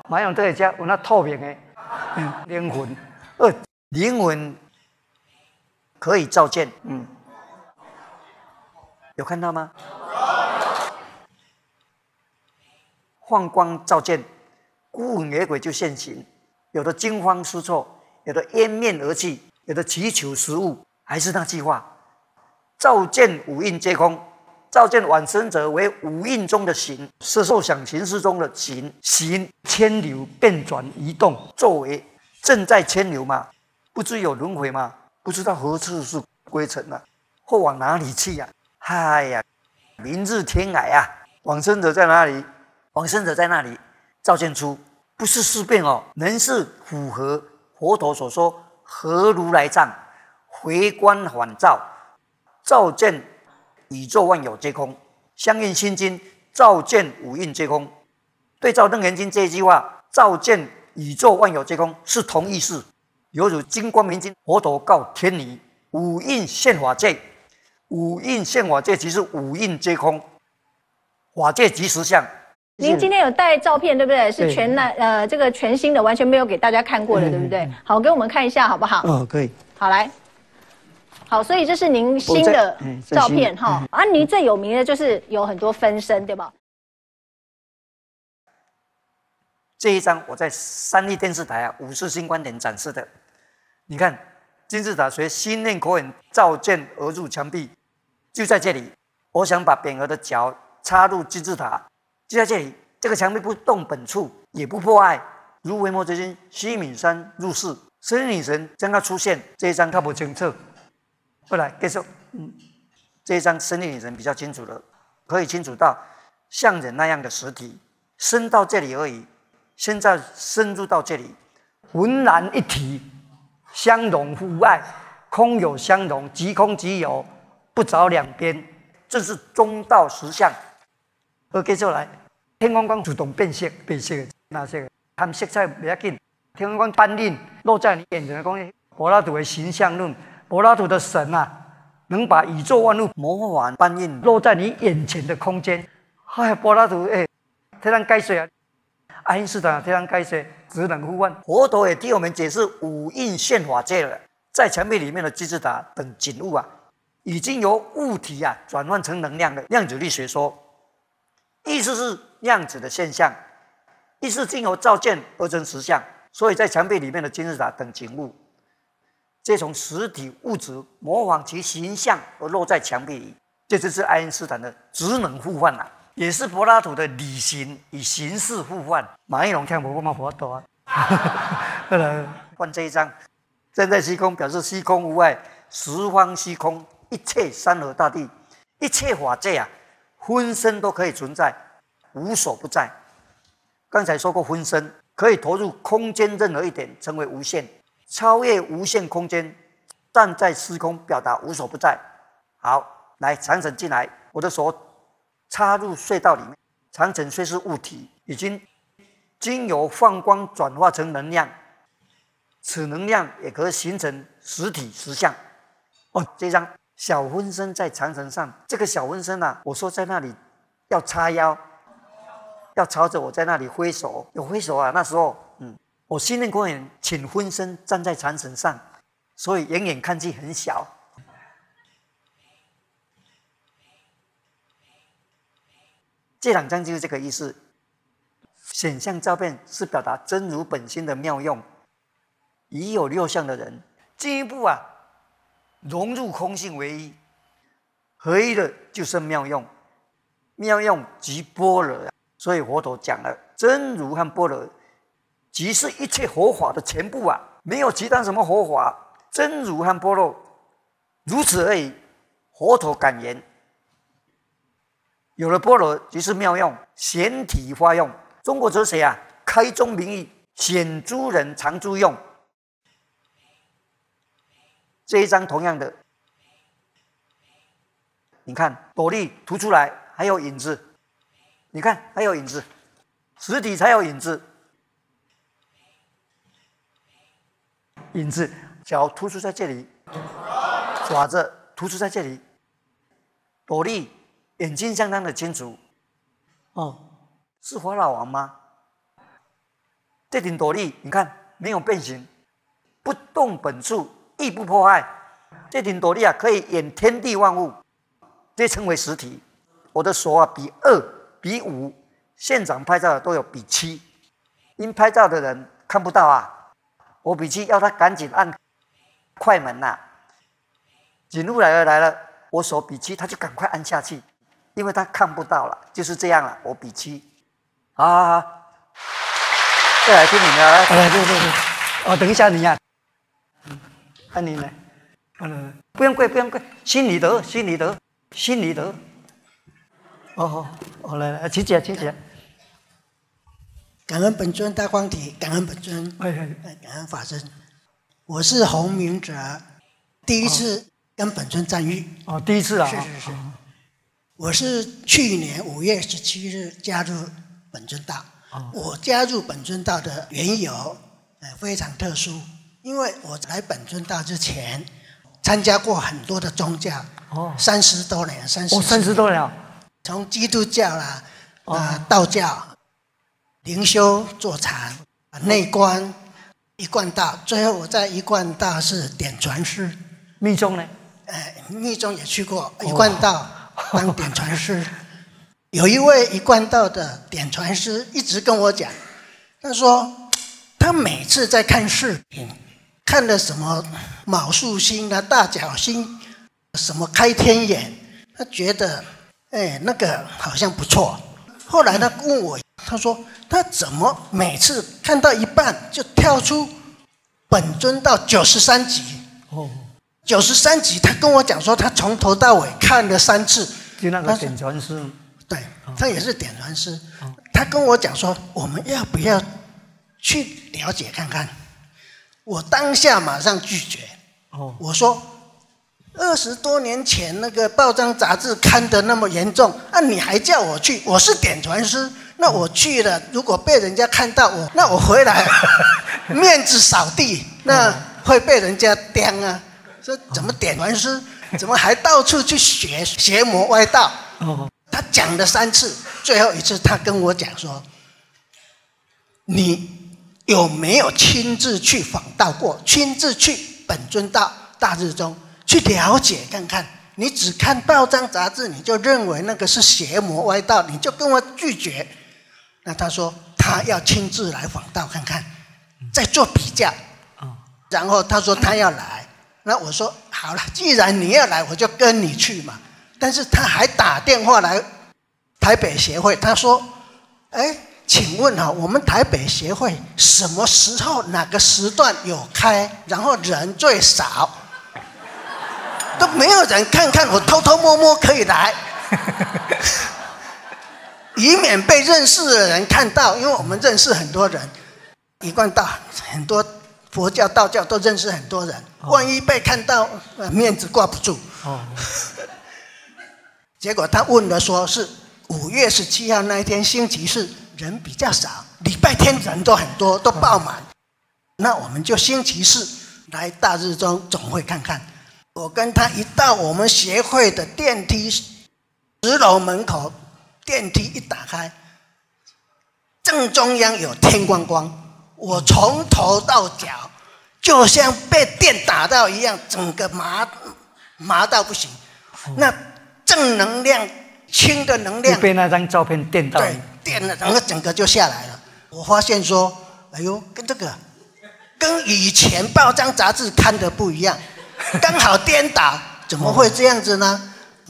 马永德家有那透明的灵魂，呃，灵魂可以照见，嗯，有看到吗？放光照见，孤魂野鬼就现形，有的惊慌失措，有的掩面而泣，有的祈求食物，还是那句话，照见五蕴皆空。照见往生者为五蕴中的行，是受想行识中的行。行牵流变转移动，作为正在牵流嘛？不知有轮回吗？不知道何处是归程呢？或往哪里去呀？嗨呀，明日天涯呀！往生者在哪里？往生者在那里？照见出不是事变哦，能是符合佛陀所说何如来藏，回观返照，照见。宇宙万有皆空，相应心经照见五蕴皆空。对照楞严经这一句话，照见宇宙万有皆空是同意思。犹如金光明经，佛陀告天女：五蕴现法界，五蕴现法界即是五蕴皆空，法界即实相。您今天有带照片对不对？是全那呃这个全新的，完全没有给大家看过的，对不对？好，给我们看一下好不好？嗯，可以。好来。好，所以这是您新的照片哈。啊，您最有名的就是有很多分身，对吧？这一张我在三立电视台啊，五四新观点展示的。你看，金字塔随心念口吻照见而入墙壁，就在这里。我想把匾额的脚插入金字塔，就在这里。这个墙壁不动本处，也不破坏。如维摩诘经西敏山入世，神女神将要出现。这一张看不清楚。后来继续，嗯，这一张生理女神比较清楚了，可以清楚到像人那样的实体，伸到这里而已。现在深入到这里，浑然一体，相融互外，空有相融，即空即有，不着两边，这是中道实相。而接下来，天光光主动变色，变色的那些看色彩比较紧，天光光斑印落在你眼前的光，柏拉图的形象论。柏拉图的神啊，能把宇宙万物魔法搬运落在你眼前的空间。哎，柏拉图哎，非常该说啊。爱因斯坦非常该说，只能互换。佛陀也替我们解释五蕴现法界了，在墙壁里面的金字塔等景物啊，已经由物体啊转换成能量的量子力学说，意思是量子的现象，意思经由照见而成实相。所以在墙壁里面的金字塔等景物。这从实体物质模仿其形象而落在墙壁里，这就是爱因斯坦的职能互换呐，也是柏拉图的理型与形式互换。马一龙看我嘛，佛陀啊，换这一张，站在虚空，表示虚空无碍，十方虚空，一切山河大地，一切法界啊，分身都可以存在，无所不在。刚才说过，分身可以投入空间任何一点，成为无限。超越无限空间，站在时空表达无所不在。好，来长城进来，我的手插入隧道里面。长城虽是物体，已经经由放光转化成能量，此能量也可形成实体实相。哦，这张小分身在长城上，这个小分身啊，我说在那里要叉腰，要朝着我在那里挥手，有挥手啊。那时候，嗯，我新任公园请分身站在长城上，所以远远看去很小。这两张就是这个意思。显像照片是表达真如本心的妙用。已有六相的人，进一步啊，融入空性为一，合一的就是妙用。妙用即般若，所以佛陀讲了，真如和般若，即是一切佛法的全部啊，没有其他什么佛法，真如和般若，如此而已。佛陀感言。有了般若，即是妙用，显体化用。中国哲学啊，开宗明义，显诸人常诸用。这一张同样的，你看斗笠凸出来，还有影子。你看还有影子，实体才有影子。影子脚突出在这里，爪子突出在这里，斗笠。眼睛相当的清楚，哦，是法老王吗？这顶斗笠，你看没有变形，不动本处，亦不破坏。这顶斗笠啊，可以掩天地万物，这称为实体。我的手啊，比二，比五，现场拍照的都有比七，因拍照的人看不到啊，我比七，要他赶紧按快门呐。紧路来了来了，我手比七，他就赶快按下去。因为他看不到了，就是这样了。我比七，好好好，再来听你的，来，对对对，哦，等一下你呀，嗯，那你呢？嗯，不用跪，不用跪，心里得，心里得，心里得。哦哦，哦，来来，请起，请起。感恩本尊大光体，感恩本尊，哎哎，感恩法身。我是洪明哲，第一次跟本尊赞誉。哦，第一次啊。是是是。我是去年五月十七日加入本尊道。我加入本尊道的缘由，呃，非常特殊，因为我来本尊道之前，参加过很多的宗教，哦，三十多年，三十，哦，三十多年，从基督教啦，啊，道教，灵修坐禅，内观，一贯道，最后我在一贯道是点传师，密宗呢？哎，密宗也去过，一贯道。当点传师，有一位一贯道的点传师一直跟我讲，他说他每次在看视频，看了什么卯宿星啊、大角星，什么开天眼，他觉得哎那个好像不错。后来他问我，他说他怎么每次看到一半就跳出本尊到九十三集？哦。九十三集，他跟我讲说，他从头到尾看了三次。就那个点传师，对，他也是点传师。他跟我讲说，我们要不要去了解看看？我当下马上拒绝。哦，我说二十多年前那个报章杂志刊的那么严重，那你还叫我去？我是点传师，那我去了，如果被人家看到我，那我回来 面子扫地，那会被人家刁啊。说怎么点传师，怎么还到处去学邪魔歪道？他讲了三次，最后一次他跟我讲说：“你有没有亲自去访道过？亲自去本尊道大日中去了解看看？你只看报章杂志，你就认为那个是邪魔歪道，你就跟我拒绝。那他说他要亲自来访道看看，再做比较。然后他说他要来。”那我说好了，既然你要来，我就跟你去嘛。但是他还打电话来台北协会，他说：“哎，请问哈，我们台北协会什么时候哪个时段有开，然后人最少，都没有人看看，我偷偷摸摸可以来，以免被认识的人看到，因为我们认识很多人，一贯道很多。”佛教、道教都认识很多人，万一被看到，面子挂不住。哦。结果他问了，说是五月十七号那一天星期四人比较少，礼拜天人都很多，都爆满。那我们就星期四来大日中总会看看。我跟他一到我们协会的电梯十楼门口，电梯一打开，正中央有天光光，我从头到脚就像被电打到一样，整个麻麻到不行。那正能量、氢的能量被那张照片电到，对，电了，然后整个就下来了。我发现说，哎呦，跟这个跟以前报章杂志看的不一样。刚好颠倒，怎么会这样子呢？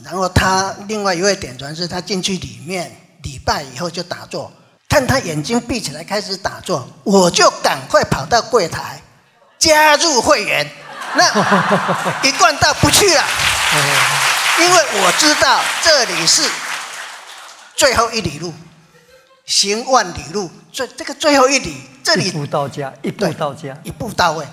然后他另外一位点传师，他进去里面礼拜以后就打坐，看他眼睛闭起来开始打坐，我就赶快跑到柜台加入会员。那 一贯道不去了，因为我知道这里是最后一里路，行万里路，最这个最后一里，这里一步到家，一步到家，一步到位。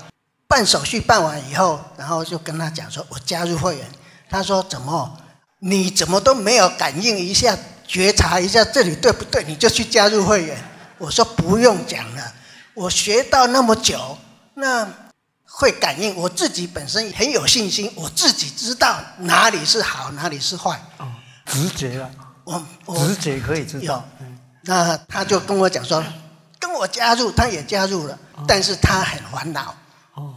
办手续办完以后，然后就跟他讲说：“我加入会员。”他说：“怎么？你怎么都没有感应一下、觉察一下这里对不对？你就去加入会员？”我说：“不用讲了，我学到那么久，那会感应。我自己本身很有信心，我自己知道哪里是好，哪里是坏。哦，直觉啊，我我直觉可以知道。那他就跟我讲说，跟我加入，他也加入了，但是他很烦恼。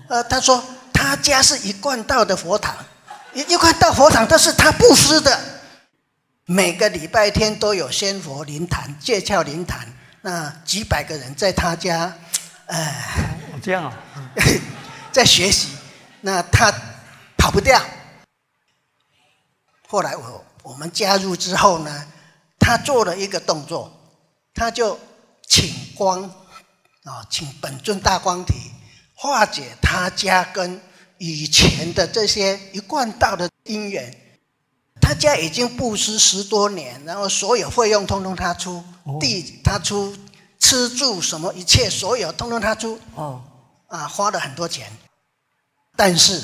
呃，他说他家是一贯道的佛堂，一一贯道佛堂但是他布施的，每个礼拜天都有仙佛灵坛、戒窍灵坛，那几百个人在他家，呃，这样啊，在学习，那他跑不掉。后来我我们加入之后呢，他做了一个动作，他就请光啊，请本尊大光体。化解他家跟以前的这些一贯道的因缘，他家已经布施十多年，然后所有费用通通他出，地他出，吃住什么一切所有通通他出，哦，啊，花了很多钱，但是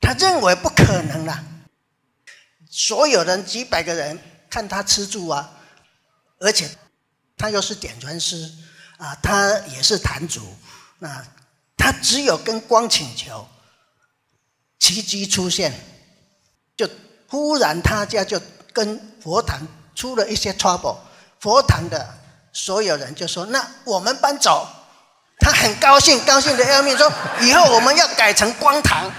他认为不可能啦，所有人几百个人看他吃住啊，而且他又是点传师啊，他也是坛主，那。他只有跟光请求，奇迹出现，就忽然他家就跟佛堂出了一些 trouble，佛堂的所有人就说：“那我们搬走。”他很高兴，高兴的要命，说：“以后我们要改成光堂。”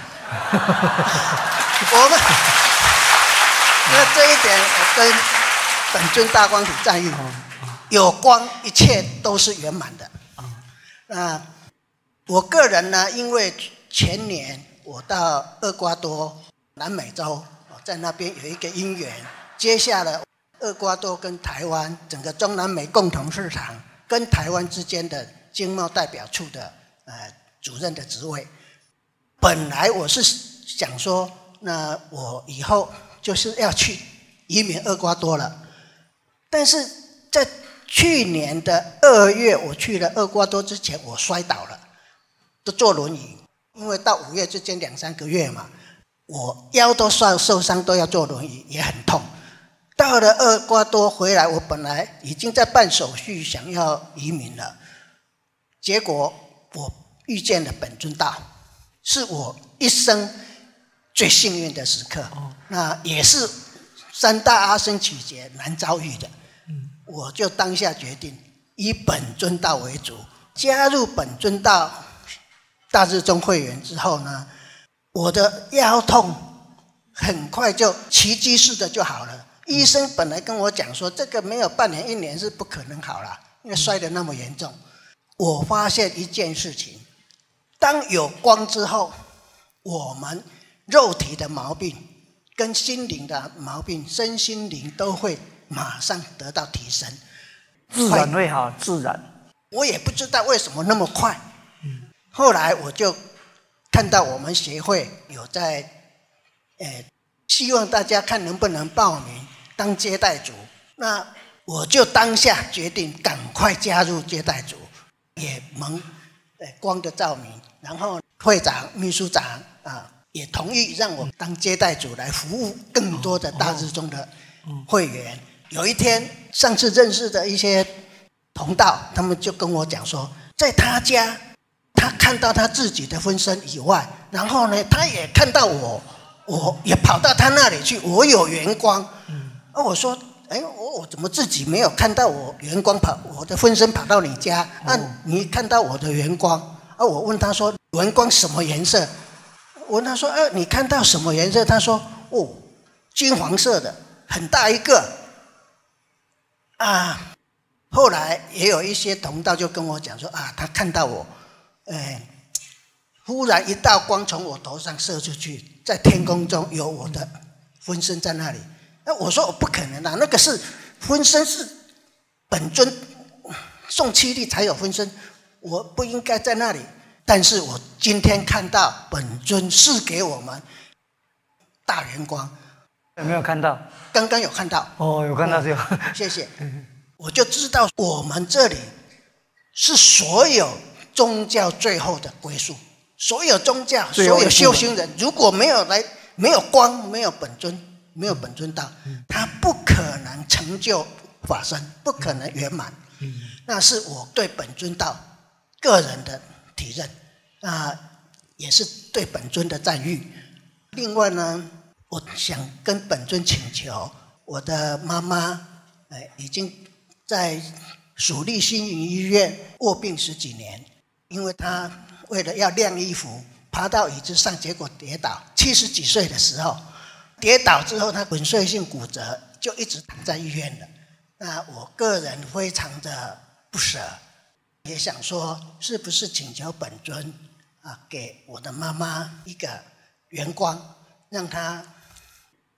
我们那这一点我跟本尊大光体赞誉，有光一切都是圆满的啊。那。我个人呢，因为前年我到厄瓜多南美洲，在那边有一个因缘，接下了厄瓜多跟台湾整个中南美共同市场跟台湾之间的经贸代表处的呃主任的职位。本来我是想说，那我以后就是要去移民厄瓜多了，但是在去年的二月我去了厄瓜多之前，我摔倒了。都坐轮椅，因为到五月之间两三个月嘛，我腰都受受伤，都要坐轮椅，也很痛。到了厄瓜多回来，我本来已经在办手续，想要移民了，结果我遇见了本尊道，是我一生最幸运的时刻。那也是三大阿僧取劫难遭遇的。我就当下决定以本尊道为主，加入本尊道。大日中会员之后呢，我的腰痛很快就奇迹似的就好了。医生本来跟我讲说，这个没有半年一年是不可能好了，因为摔得那么严重。我发现一件事情：当有光之后，我们肉体的毛病跟心灵的毛病，身心灵都会马上得到提升，自然会好，自然。我也不知道为什么那么快。后来我就看到我们协会有在，呃，希望大家看能不能报名当接待组。那我就当下决定赶快加入接待组，也蒙呃光的照明。然后会长、秘书长啊也同意让我当接待组来服务更多的大日中的会员。有一天，上次认识的一些同道，他们就跟我讲说，在他家，他看到他自己的分身以外，然后呢，他也看到我，我也跑到他那里去，我有圆光。嗯，啊，我说，哎，我我怎么自己没有看到我圆光跑，我的分身跑到你家，那你看到我的圆光？啊，我问他说，圆光什么颜色？我问他说，呃，你看到什么颜色？他说，哦，金黄色的，很大一个。啊。后来也有一些同道就跟我讲说啊，他看到我，哎，忽然一道光从我头上射出去，在天空中有我的分身在那里。那我说我不可能啊，那个是分身是本尊宋七力才有分身，我不应该在那里。但是我今天看到本尊是给我们大圆光，有没有看到？刚刚有看到。哦，有看到就谢谢。我就知道我们这里是所有宗教最后的归宿，所有宗教、所有修行人，如果没有来，没有光，没有本尊，没有本尊道，他不可能成就法身，不可能圆满。那是我对本尊道个人的体认啊，也是对本尊的赞誉。另外呢，我想跟本尊请求，我的妈妈哎已经。在蜀立新营医院卧病十几年，因为他为了要晾衣服，爬到椅子上，结果跌倒。七十几岁的时候，跌倒之后他粉碎性骨折，就一直躺在医院了。那我个人非常的不舍，也想说，是不是请求本尊啊，给我的妈妈一个圆光，让她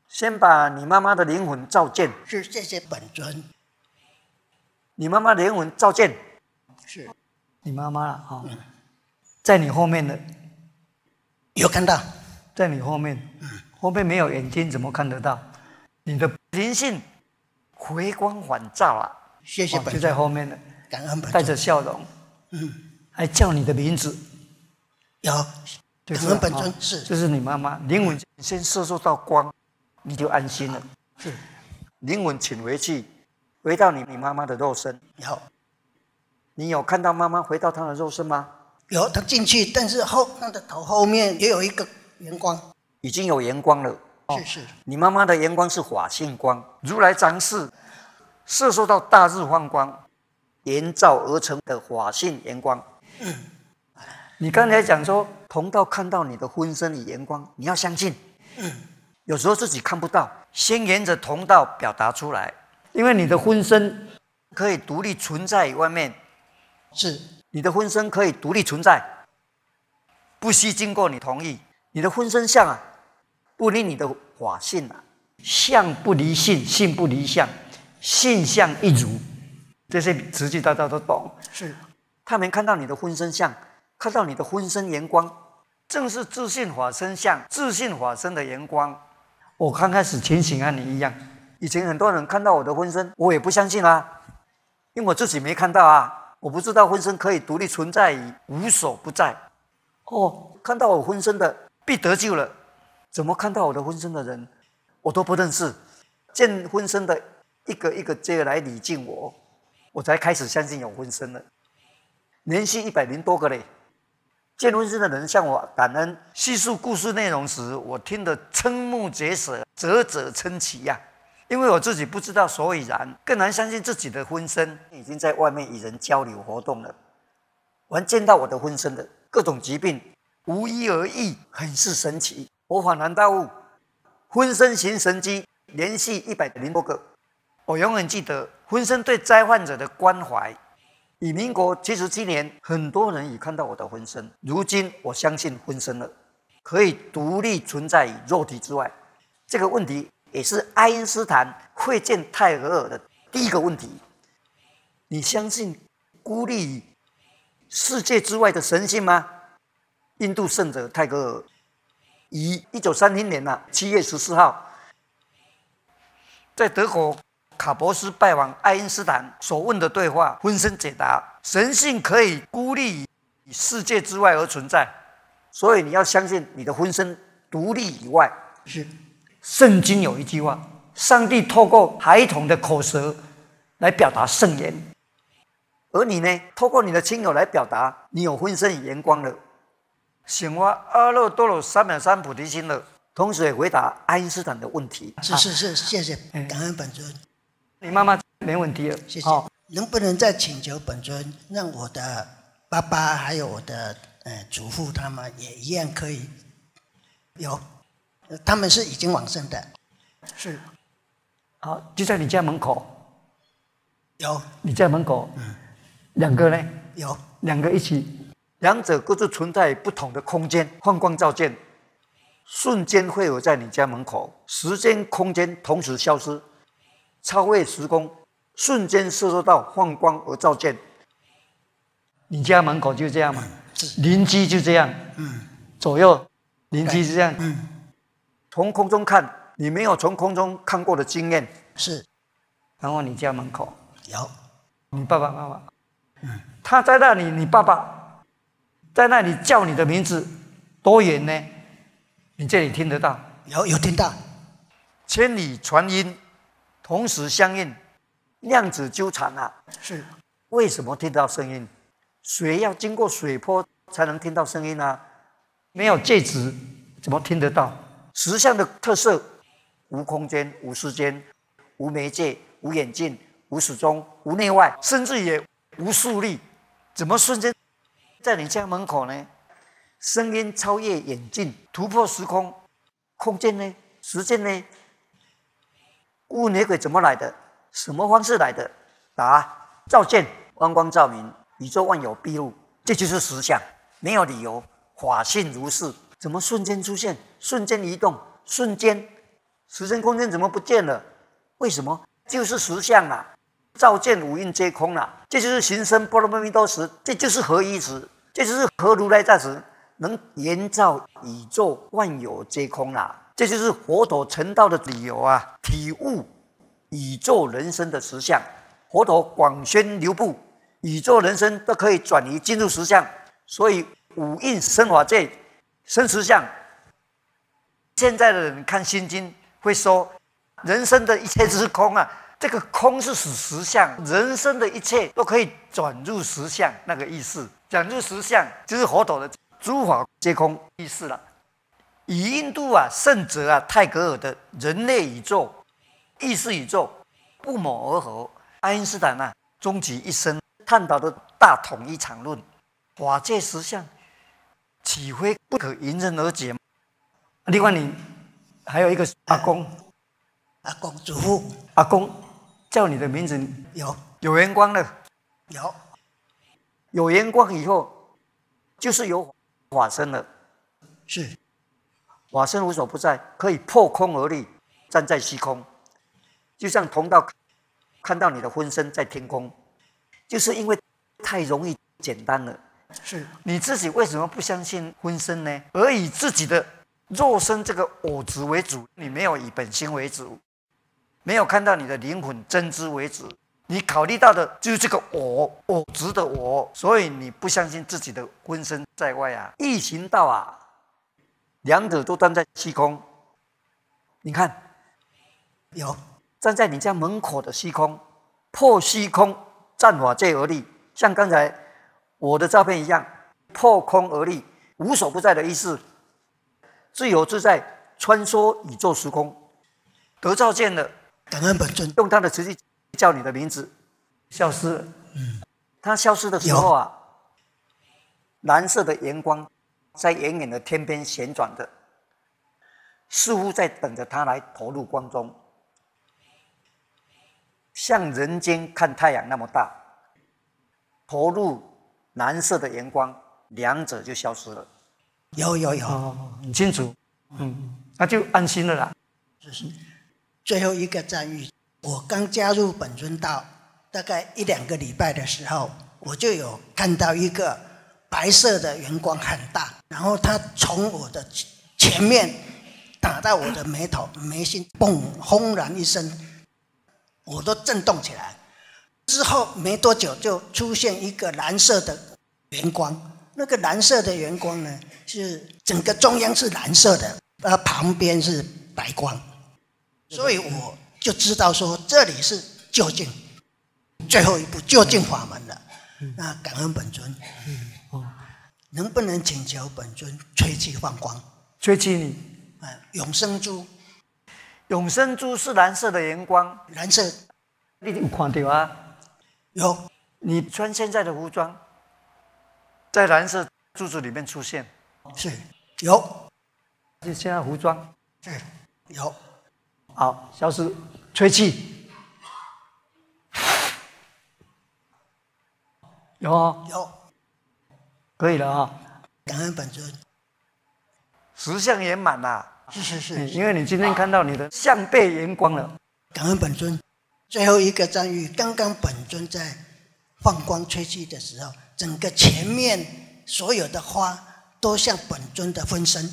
先把你妈妈的灵魂照见。是谢谢本尊。你妈妈灵魂照见，是，你妈妈了啊，在你后面的，有看到，在你后面，后面没有眼睛怎么看得到？你的灵性回光返照啊！谢谢，就在后面的，感恩带着笑容，嗯，还叫你的名字，有，感恩本尊是，这是你妈妈灵魂先摄受到光，你就安心了，是，灵魂请回去。回到你你妈妈的肉身，有，你有看到妈妈回到她的肉身吗？有，她进去，但是后她的头后面也有一个圆光，已经有圆光了。是是，你妈妈的圆光是法性光，如来掌示摄受到大日放光，延照而成的法性圆光。嗯，你刚才讲说同道看到你的婚身与圆光，你要相信。嗯，有时候自己看不到，先沿着同道表达出来。因为你的婚身可以独立存在于外面，是你的婚身可以独立存在，不需经过你同意。你的婚身相啊，不离你的法性啊，相不离性，性不离相，性相一如。这些实际大家都懂。是，他们看到你的婚身相，看到你的婚身阳光，正是自信法身相，自信法身的阳光。我刚开始情形和你一样。以前很多人看到我的婚身，我也不相信啊，因为我自己没看到啊，我不知道婚身可以独立存在于无所不在。哦，看到我婚身的必得救了，怎么看到我的婚身的人，我都不认识，见婚身的一个一个接来礼敬我，我才开始相信有婚身了。连续一百零多个嘞，见婚身的人向我感恩，叙述故事内容时，我听得瞠目结舌，啧啧称奇呀。因为我自己不知道所以然，更难相信自己的婚身已经在外面与人交流活动了。完见到我的婚身的各种疾病，无一而愈，很是神奇。我恍然大悟，婚身行神机，连续一百零多个。我永远记得婚身对灾患者的关怀。以民国七十七年，很多人已看到我的婚身。如今我相信婚身了，可以独立存在于肉体之外。这个问题。也是爱因斯坦会见泰戈尔的第一个问题：你相信孤立于世界之外的神性吗？印度圣者泰戈尔于一九三零年呐七月十四号，在德国卡博斯拜访爱因斯坦所问的对话，分身解答：神性可以孤立于世界之外而存在，所以你要相信你的分身独立以外是。圣经有一句话：上帝透过孩童的口舌来表达圣言。而你呢，透过你的亲友来表达，你有分身眼光了，显化阿耨多罗三藐三菩提心了，同时也回答爱因斯坦的问题。是是是，谢谢，感恩本尊。你妈妈没问题了，谢谢。能不能再请求本尊，让我的爸爸还有我的呃祖父他们也一样可以有？他们是已经往生的，是。好，就在你家门口。有。你家门口。嗯。两个呢？有。两个一起，两者各自存在不同的空间，放光照见，瞬间汇合在你家门口，时间空间同时消失，超越时空。瞬间摄受到放光而照见，你家门口就这样嘛，邻居就这样，嗯，左右邻居是这样，嗯，从空中看，你没有从空中看过的经验是，然后你家门口有，你爸爸妈妈，嗯，他在那里，你爸爸在那里叫你的名字，多远呢？你这里听得到？有有听到，千里传音，同时相应。量子纠缠啊，是为什么听到声音？水要经过水波才能听到声音啊，没有介质怎么听得到？实相的特色：无空间、无时间、无媒介、无眼镜、无始终、无内外，甚至也无数力，怎么瞬间在你家门口呢？声音超越眼镜，突破时空、空间呢？时间呢？无内鬼怎么来的？什么方式来的？答：照见，万光照明，宇宙万有毕露，这就是实相，没有理由。法性如是，怎么瞬间出现？瞬间移动？瞬间，时间空间怎么不见了？为什么？就是实相啊！照见五蕴皆空了，这就是行深般若蜜多时，这就是合一时，这就是合如来在时，能延照宇宙万有皆空了，这就是佛陀成道的理由啊！体悟。宇宙人生的实相，佛陀广宣流布，宇宙人生都可以转移进入实相，所以五蕴生法界生实相。现在的人看心经会说，人生的一切是空啊，这个空是实实相，人生的一切都可以转入实相，那个意思，转入实相就是佛陀的诸法皆空意思了。以印度啊圣哲啊泰戈尔的人类宇宙。意识宇宙不谋而合，爱因斯坦呐，终其一生探讨的大统一场论，法界实相，岂非不可迎刃而解？另外，你还有一个阿公，阿公祖父，阿公叫你的名字有。有眼光的，有。有眼光以后，就是有法身了，是。法身无所不在，可以破空而立，站在虚空。就像同道看到你的分身在天空，就是因为太容易简单了。是。你自己为什么不相信婚身呢？而以自己的肉身这个我执为主，你没有以本心为主，没有看到你的灵魂真知为主，你考虑到的就是这个我我执的我，所以你不相信自己的分身在外啊，异行道啊，两者都站在虚空。你看，有。站在你家门口的虚空，破虚空，战法界而立，像刚才我的照片一样，破空而立，无所不在的意思，自由自在穿梭宇宙时空，得照见了，感恩本尊，用他的词句叫你的名字，消失。嗯，他消失的时候啊，蓝色的阳光在远远的天边旋转着，似乎在等着他来投入光中。像人间看太阳那么大，投入蓝色的阳光，两者就消失了。有有有，很清楚。嗯，那就安心了啦。这是最后一个赞誉。我刚加入本尊道，大概一两个礼拜的时候，我就有看到一个白色的圆光很大，然后它从我的前面打到我的眉头，眉心嘣轰然一声。我都震动起来，之后没多久就出现一个蓝色的圆光，那个蓝色的圆光呢，是整个中央是蓝色的，呃，旁边是白光，所以我就知道说这里是究竟最后一步究竟法门了。那感恩本尊。哦，能不能请求本尊吹气放光？吹气你。啊，永生珠。永生珠是蓝色的圆光。蓝色。你有看到啊？有。你穿现在的服装，在蓝色柱子里面出现。是。有。就现在服装。是。有。好，消失。吹气。有啊。有。可以了啊。感恩本尊。十相圆满啦。是是是。因为你今天看到你的相被圆光了。感恩本尊。最后一个赞誉，刚刚本尊在放光吹气的时候，整个前面所有的花都像本尊的分身，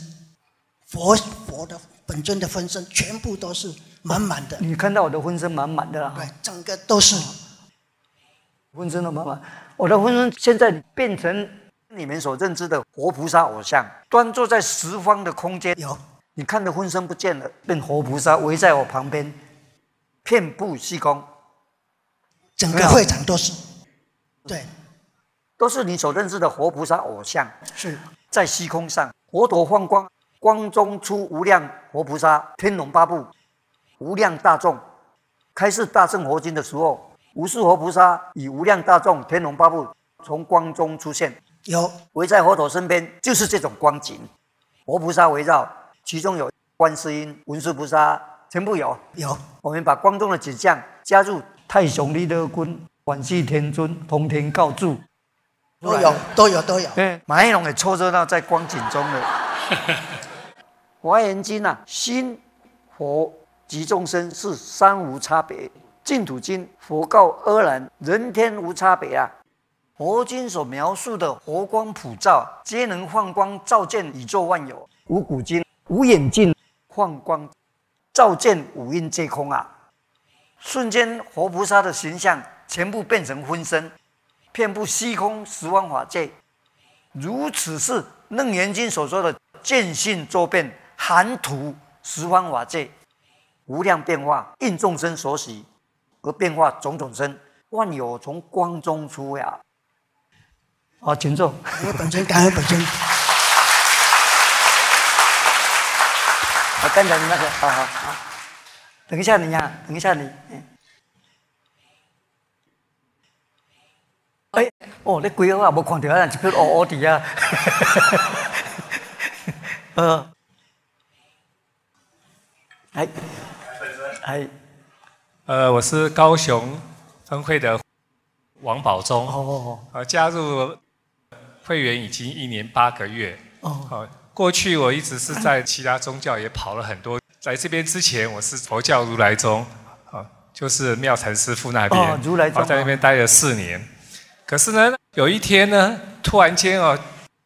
佛佛的本尊的分身全部都是满满的。你看到我的分身满满的啦？对，整个都是分身的满满。我的分身现在变成你们所认知的活菩萨偶像，端坐在十方的空间。有，你看的分身不见了，变活菩萨围在我旁边。遍布虚空，整个会场都是，对，都是你所认识的活菩萨偶像。是在虚空上，佛陀放光，光中出无量活菩萨，天龙八部，无量大众。开示大圣佛经的时候，无数活菩萨以无量大众、天龙八部从光中出现，有围在佛陀身边，就是这种光景。活菩萨围绕，其中有观世音、文殊菩萨。全部有有，我们把光中的景象加入太雄利乐君、广西天尊、通天告主，都有都有都有。对，马一龙也凑热闹在光景中了。华严经啊，心佛及众生是三无差别。净土经佛告阿难：人天无差别啊。佛经所描述的佛光普照，皆能放光照见宇宙万有。无古今无眼镜放光。照见五蕴皆空啊！瞬间，活菩萨的形象全部变成分身，遍布虚空十方法界。如此是《楞严经》所说的见性周遍，含图十方法界，无量变化，应众生所喜而变化种种身，万有从光中出呀！好，请坐。我本尊感恩本尊。我跟着你那个，好好好，等一下你呀，等一下你。哎，哦，你鬼话无看到啊，一片乌乌的啊。呃，哎，哎，呃，我是高雄分会的王宝忠。哦，呃，加入会员已经一年八个月。哦。过去我一直是在其他宗教也跑了很多，在这边之前我是佛教如来宗，啊，就是妙禅师傅那边，如来宗，在那边待了四年。可是呢，有一天呢，突然间哦，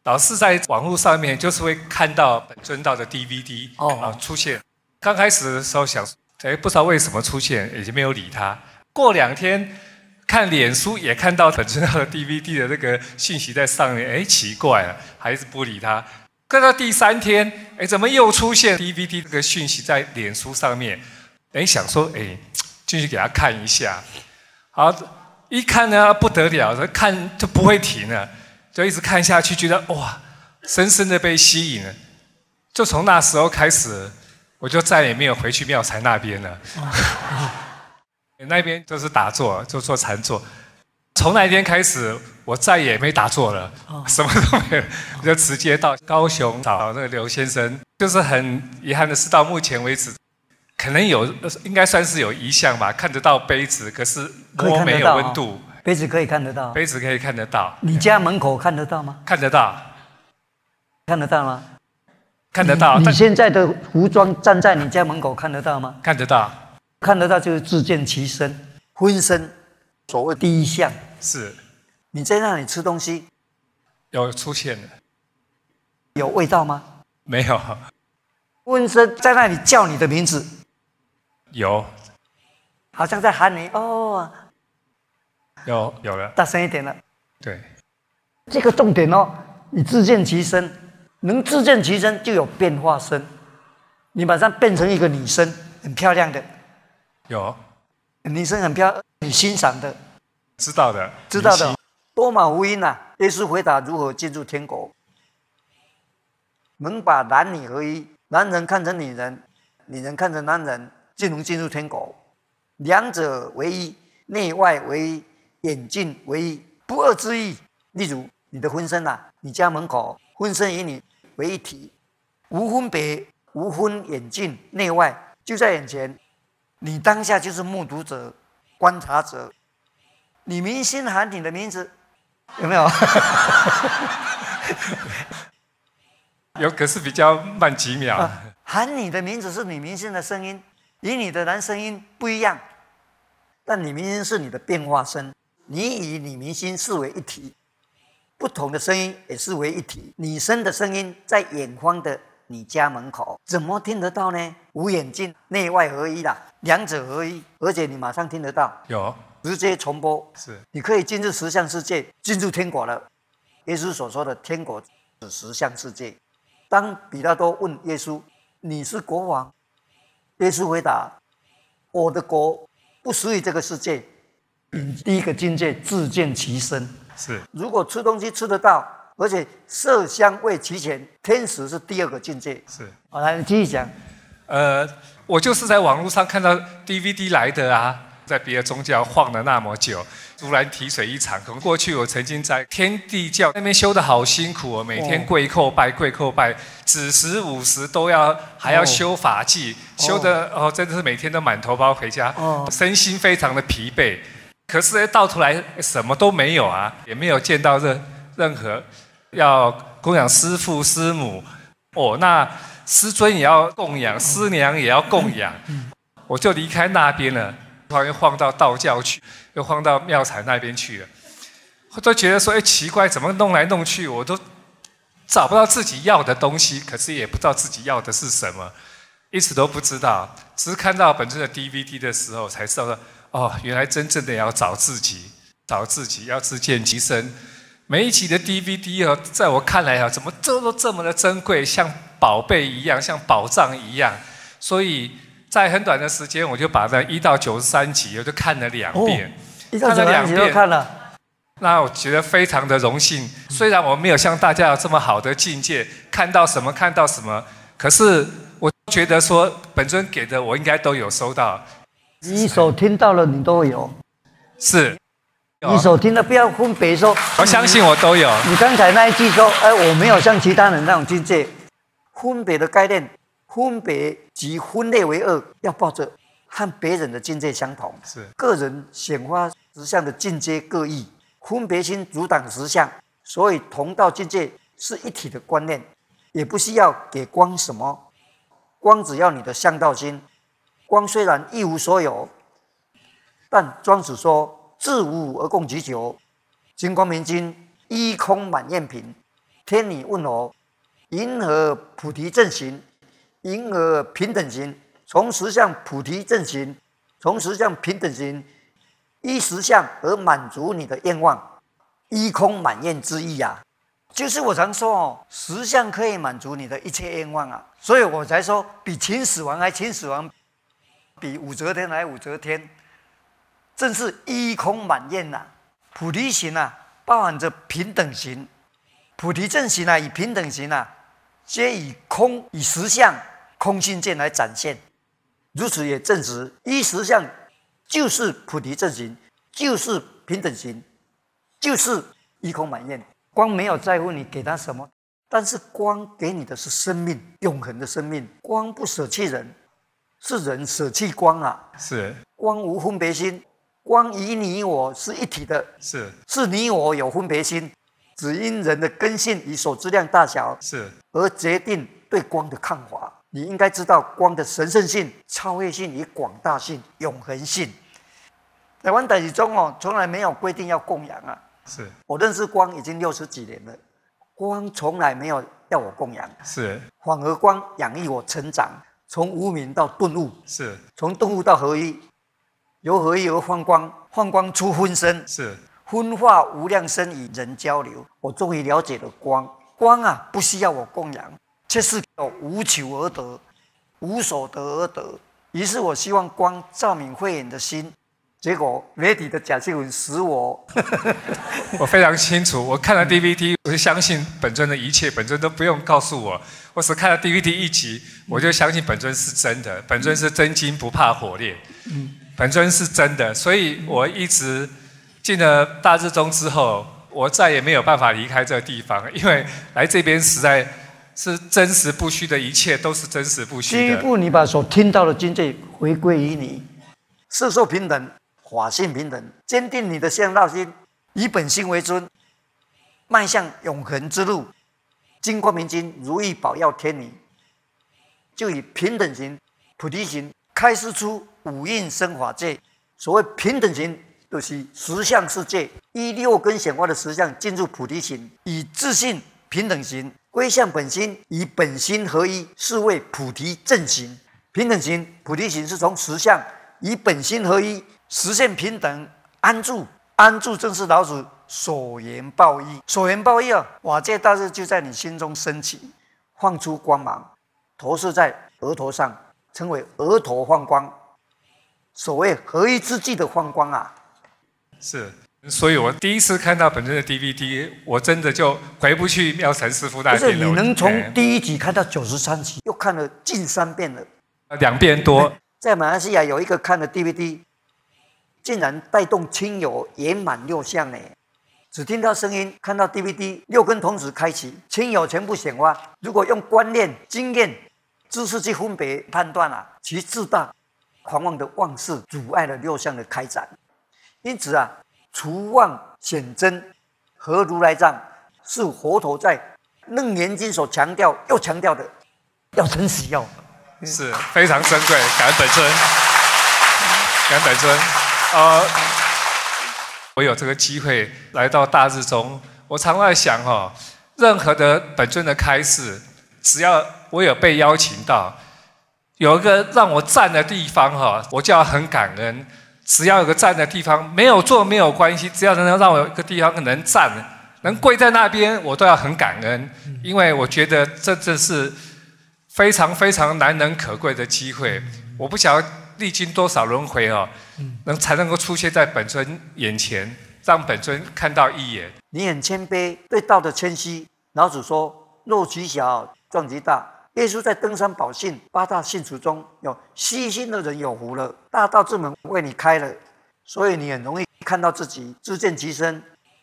老是在网络上面就是会看到本尊道的 DVD 哦出现。刚开始的时候想，哎，不知道为什么出现，已经没有理他。过两天看脸书也看到本尊道的 DVD 的那个信息在上面，哎，奇怪了，还是不理他。看到第三天，哎，怎么又出现 DVD 这个讯息在脸书上面？哎，想说，哎，进去给他看一下。好，一看呢不得了，看就不会停了，就一直看下去，觉得哇，深深的被吸引了。就从那时候开始，我就再也没有回去妙禅那边了。那边都是打坐，就做禅坐。从那一天开始，我再也没打坐了，什么都没有，就直接到高雄找那个刘先生。就是很遗憾的是，到目前为止，可能有应该算是有遗像吧，看得到杯子，可是摸没有温度。杯子可以看得到，杯子可以看得到。你家门口看得到吗？看得到，看得到吗？看得到。你现在的服装站在你家门口看得到吗？看得到，看得到就是自见其身，浑身。所谓第一项是，你在那里吃东西，有出现的，有味道吗？没有。温声在那里叫你的名字，有，好像在喊你哦。有有了，大声一点了。对，这个重点哦，你自见其身，能自见其身就有变化身，你马上变成一个女生，很漂亮的。有。女生很漂亮，你欣赏的，知道的，知道的，多马福音呐，耶稣回答如何进入天国。能把男女合一，男人看成女人，女人看成男人，就能进入天国。两者为一，内外为一，眼镜为一，不二之意。例如你的婚身呐，你家门口婚身与你为一体，无分别，无分眼镜，内外就在眼前。你当下就是目睹者、观察者。你明星喊你的名字，有没有？有，可是比较慢几秒。喊你的名字是女明星的声音，与你的男声音不一样。但女明星是你的变化声，你与女明星视为一体，不同的声音也视为一体。女生的声音在远方的你家门口，怎么听得到呢？无眼镜，内外合一啦，两者合一，而且你马上听得到，有直接重播，是你可以进入十相世界，进入天国了。耶稣所说的天国是十相世界。当比拉多问耶稣：“你是国王？”耶稣回答：“我的国不属于这个世界。”第一个境界自见其身。是，如果吃东西吃得到，而且色香味齐全，天使是第二个境界。是，好，来继续讲。呃，我就是在网络上看到 DVD 来的啊。在别的宗教晃了那么久，突然提水一场空。过去我曾经在天地教那边修的好辛苦哦，每天跪叩拜跪叩拜，子时午时都要还要修法纪，修的哦真的是每天都满头包回家，身心非常的疲惫。可是到头来什么都没有啊，也没有见到任任何要供养师父师母哦，那师尊也要供养，师娘也要供养，我就离开那边了。突然又晃到道教去，又晃到庙产那边去了。我都觉得说，哎，奇怪，怎么弄来弄去，我都找不到自己要的东西，可是也不知道自己要的是什么，一直都不知道。只是看到本尊的 DVD 的时候，才知道，哦，原来真正的要找自己，找自己，要自见其身。每一集的 DVD 哦，在我看来啊，怎么这都这么的珍贵，像宝贝一样，像宝藏一样，所以。在很短的时间，我就把那一到九十三集，我就看了两遍，看了两遍，看了。那我觉得非常的荣幸。虽然我没有像大家有这么好的境界，看到什么看到什么，可是我觉得说本尊给的我应该都有收到。你所听到了你都有，是。你所听的不要分别说。我相信我都有。你刚才那一句说，哎，我没有像其他人那种境界，分别的概念。分别及分类为二，要抱着和别人的境界相同。是个人显化实相的境界各异，分别心阻挡实相，所以同道境界是一体的观念，也不需要给光什么，光只要你的向道心。光虽然一无所有，但庄子说自无而共其久。金光明经一空满焰品，天理问我，银河菩提正行。因而平等心，从实相菩提正行，从实相平等心，依实相而满足你的愿望，依空满愿之意啊！就是我常说哦，实相可以满足你的一切愿望啊，所以我才说比秦始皇还秦始皇，比武则天还武则天，正是依空满愿呐！菩提心啊，包含着平等心，菩提正行啊，以平等心啊，皆以空以实相。空心见来展现，如此也证实一实相就是菩提正行，就是平等行，就是一空满愿。光没有在乎你给他什么，但是光给你的是生命，永恒的生命。光不舍弃人，是人舍弃光啊。是。光无分别心，光与你我是一体的。是。是。你我有分别心，只因人的根性与所知量大小是而决定对光的看法。你应该知道光的神圣性、超越性与广大性、永恒性。台湾代理中哦，从来没有规定要供养啊。是我认识光已经六十几年了，光从来没有要我供养。是反而光养育我成长，从无名到顿悟。是从顿悟到合一，由合一而放光，放光出分身。是分化无量身与人交流，我终于了解了光。光啊，不需要我供养。却是无求而得，无所得而得。于是我希望光照明慧眼的心，结果媒体的假新闻使我，我非常清楚。我看了 DVD，我就相信本尊的一切，本尊都不用告诉我。我只看了 DVD 一集，我就相信本尊是真的。本尊是真金不怕火炼，本尊是真的。所以我一直进了大日宗之后，我再也没有办法离开这个地方，因为来这边实在是真实不虚的，一切都是真实不虚的。第一步，你把所听到的经济回归于你，色受平等。法性平等，坚定你的向道心，以本心为尊，迈向永恒之路。金光明经如意宝耀天理，就以平等心、菩提心开示出五蕴生法界。所谓平等心，就是实相世界依六根显化的实相进入菩提心，以自信平等心归向本心，以本心合一，是为菩提正行。平等心、菩提心是从实相以本心合一。实现平等安住，安住正是老子所言报义。所言报义啊，瓦界大日就在你心中升起，放出光芒，投射在额头上，称为额头放光。所谓合一之际的放光啊，是。所以我第一次看到本尊的 DVD，我真的就回不去妙禅师傅那边了。不是，你能从第一集看到九十三集，又看了近三遍了，两遍多。在马来西亚有一个看了 DVD。竟然带动亲友圆满六项呢！只听到声音，看到 DVD，六根同时开启，亲友全部显化。如果用观念、经验、知识去分别判断啊，其自大、狂妄的妄事阻碍了六项的开展。因此啊，除妄显真和如来藏，是佛陀在《楞严经》所强调又强调的，要诚实要，是非常珍贵。感恩本尊，感恩本尊。呃，我有这个机会来到大日中，我常在想哈，任何的本尊的开示，只要我有被邀请到，有一个让我站的地方哈，我就要很感恩。只要有个站的地方，没有坐没有关系，只要能让我有一个地方能站，能跪在那边，我都要很感恩，因为我觉得这这是非常非常难能可贵的机会。我不晓得。历经多少轮回哦，能才能够出现在本尊眼前，让本尊看到一眼。你很谦卑，对道的谦虚。老子说：“若其小，壮其大。”耶稣在登山宝训八大信徒中有细心的人有福了，大道之门为你开了，所以你很容易看到自己自见其身。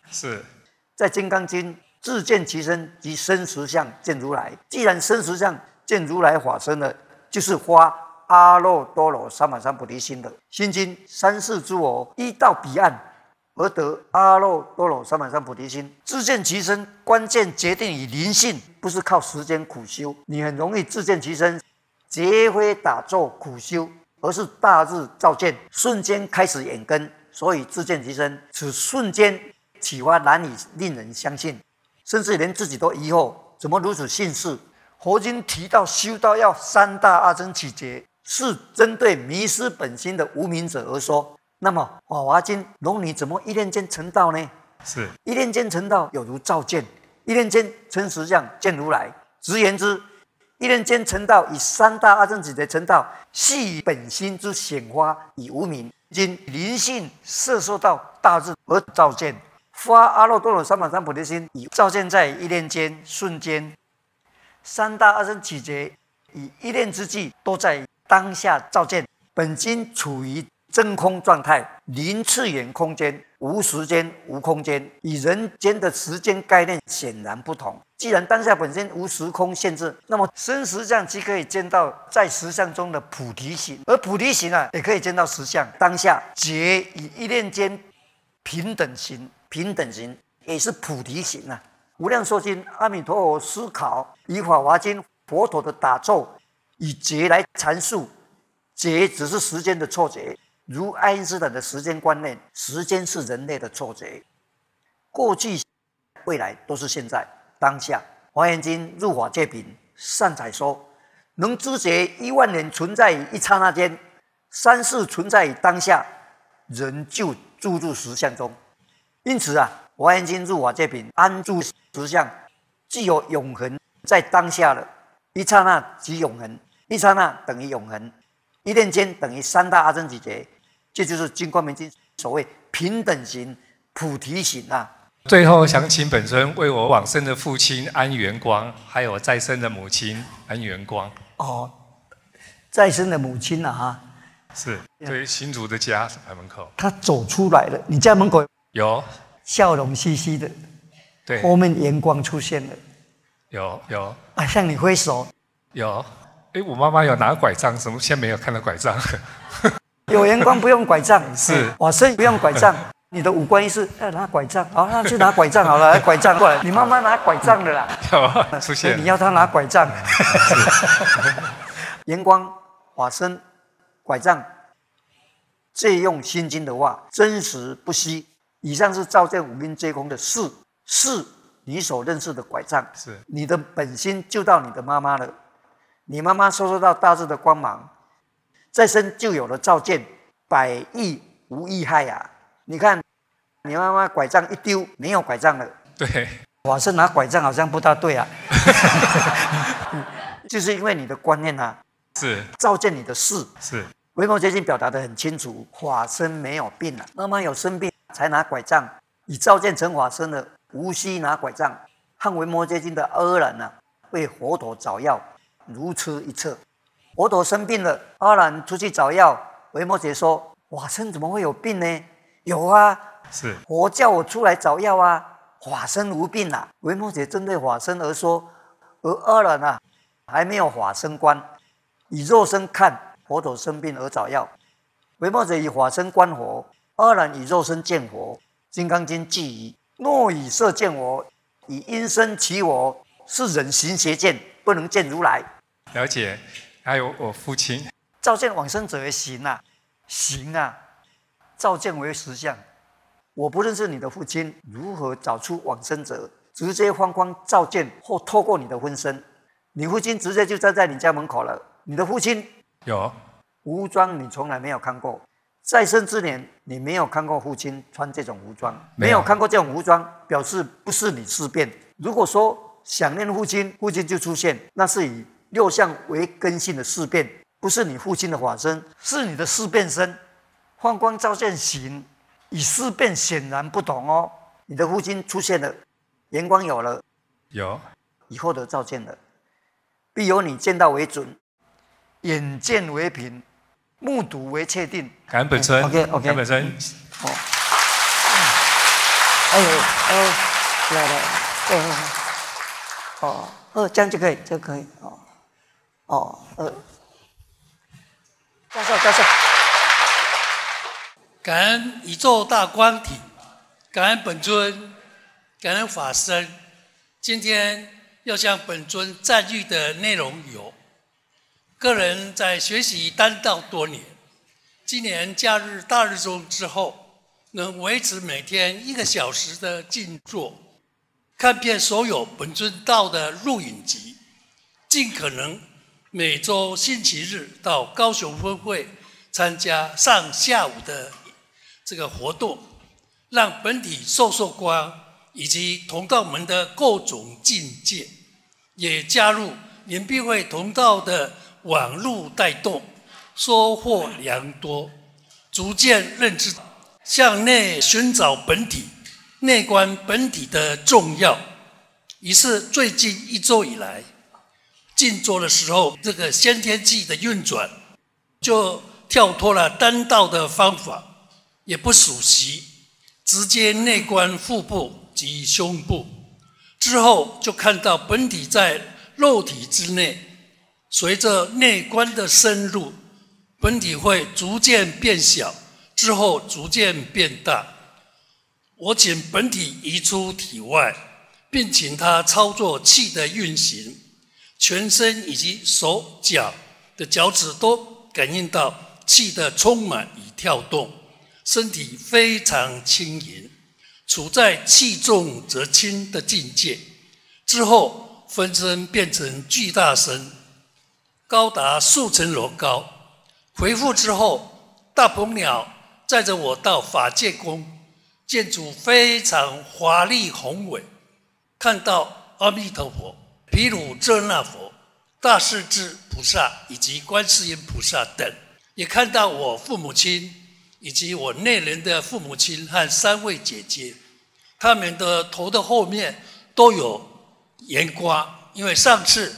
是在《金刚经》自见其身即生实相见如来。既然生实相见如来法身了，就是花。阿耨多罗三藐三菩提心的心经，三世诸佛一到彼岸而得阿耨多罗三藐三菩提心，自见其身。关键决定于灵性，不是靠时间苦修。你很容易自见其身，结非打坐苦修，而是大日照见，瞬间开始眼根。所以自见其身，此瞬间启发难以令人相信，甚至连自己都疑惑：怎么如此信誓？佛经提到修道要三大阿僧祇劫。是针对迷失本心的无名者而说。那么《法华经》龙女怎么一念间成道呢？是一念间成道，有如照见；一念间成实相，见如来。直言之，一念间成道，以三大阿僧祇劫成道，系本心之显花以无名，因灵性摄受到大智而照见，发阿耨多罗三藐三菩提心，以照见在一念间瞬间。三大阿僧祇劫以一念之际都在。当下照见本经处于真空状态，零次元空间，无时间无空间，与人间的时间概念显然不同。既然当下本身无时空限制，那么生实相即可以见到在实相中的菩提心，而菩提心啊，也可以见到实相。当下结以一念间平等心，平等心也是菩提心啊。无量寿经阿弥陀佛思考以法华经佛陀的打坐。以劫来阐述，劫只是时间的错觉，如爱因斯坦的时间观念，时间是人类的错觉，过去、未来都是现在当下。华严经入法界品善哉说，能知觉一万年存在于一刹那间，三世存在于当下，人就住入实相中。因此啊，华严经入法界品安住实相，具有永恒在当下的一刹那即永恒。一刹那等于永恒，一念间等于三大阿僧祇劫，这就是金光明经所谓平等行、菩提行啊。最后想请本尊为我往生的父亲安元光，还有再生的母亲安元光。哦，再生的母亲啊，哈，是对新竹的家在门口，他走出来了，你家门口有。笑容嘻嘻的，对，后面阳光出现了，有有。啊，向你挥手，有，哎，我妈妈有拿拐杖，什么？现在没有看到拐杖，有阳光不用拐杖，是，哇生不用拐杖。你的五官意识要拿拐杖，好，那去拿拐杖好了，拐杖过来。你妈妈拿拐杖的啦，出现。你要他拿拐杖。阳光法身拐杖，借用心经的话，真实不虚。以上是照见五蕴皆空的事，是你所认识的拐杖。是你的本心救到你的妈妈了，你妈妈收受到大智的光芒，再生就有了照见，百益无一害呀。你看，你妈妈拐杖一丢，没有拐杖了。对，我是拿拐杖，好像不大对啊。就是因为你的观念啊，是照见你的事。是维摩诘经表达的很清楚，法身没有病啊，妈妈有生病才拿拐杖，以照见成法身的，无需拿拐杖。汉维摩诘经的阿难呢，为佛陀找药，如出一辙。佛陀生病了，阿难出去找药，维摩诘说：法身怎么会有病呢？有啊，是佛叫我出来找药啊。法身无病啊。维摩诘针对法身而说，而阿难啊，还没有法身观，以肉身看佛陀生病而找药。维摩诘以法身观佛，阿难以肉身见佛。《金刚经》记忆：若以色见我，以因身起我，是人行邪见，不能见如来。了解。还有我父亲，照见往生者也行啊，行啊。照见为实相，我不认识你的父亲，如何找出往生者？直接放光照见，或透过你的分身，你父亲直接就站在你家门口了。你的父亲有服装，你从来没有看过。在生之年，你没有看过父亲穿这种服装，没有看过这种服装，表示不是你事变。如果说想念父亲，父亲就出现，那是以六相为根性的事变，不是你父亲的法身，是你的事变身。放光照见行，与事变显然不同哦。你的父亲出现了，眼光有了，有以后的照见了，必由你见到为准，眼见为凭，目睹为确定。感恩本尊，OK OK，感恩本尊。好，哎呦哎，来来，哎，哦哦，这样就可以，就可以哦哦呃，教授教授。感恩宇宙大光体，感恩本尊，感恩法身。今天要向本尊赞誉的内容有：个人在学习单道多年，今年假日大日中之后，能维持每天一个小时的静坐，看遍所有本尊道的录影集，尽可能每周星期日到高雄分会参加上下午的。这个活动让本体受受光，以及同道们的各种境界，也加入年必会同道的网络带动，收获良多，逐渐认知向内寻找本体、内观本体的重要。于是最近一周以来，静坐的时候，这个先天气的运转就跳脱了单道的方法。也不熟悉，直接内观腹部及胸部，之后就看到本体在肉体之内，随着内观的深入，本体会逐渐变小，之后逐渐变大。我请本体移出体外，并请他操作气的运行，全身以及手脚的脚趾都感应到气的充满与跳动。身体非常轻盈，处在气重则轻的境界。之后分身变成巨大身，高达数层楼高。回复之后，大鹏鸟载着我到法界宫，建筑非常华丽宏伟。看到阿弥陀佛、毗卢遮那佛、大势至菩萨以及观世音菩萨等，也看到我父母亲。以及我内人的父母亲和三位姐姐，他们的头的后面都有盐瓜，因为上次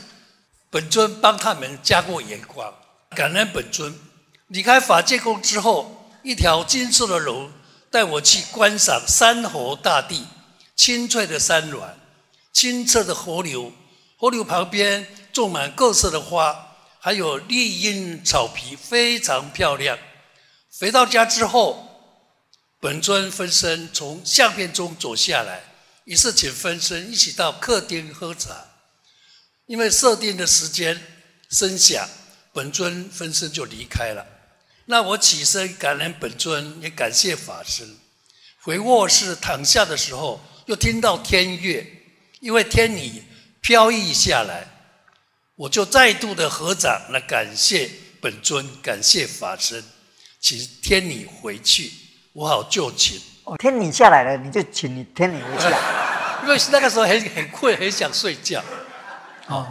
本尊帮他们加过盐瓜。感恩本尊。离开法界宫之后，一条金色的龙带我去观赏山河大地，清脆的山峦，清澈的河流，河流旁边种满各色的花，还有绿荫草皮，非常漂亮。回到家之后，本尊分身从相片中走下来，于是请分身一起到客厅喝茶。因为设定的时间声响，本尊分身就离开了。那我起身感恩本尊，也感谢法师。回卧室躺下的时候，又听到天乐，因为天女飘逸下来，我就再度的合掌来感谢本尊，感谢法身，请天女回去，我好就寝。哦，天女下来了，你就请你天女回去啊？因为那个时候很很困，很想睡觉。哦，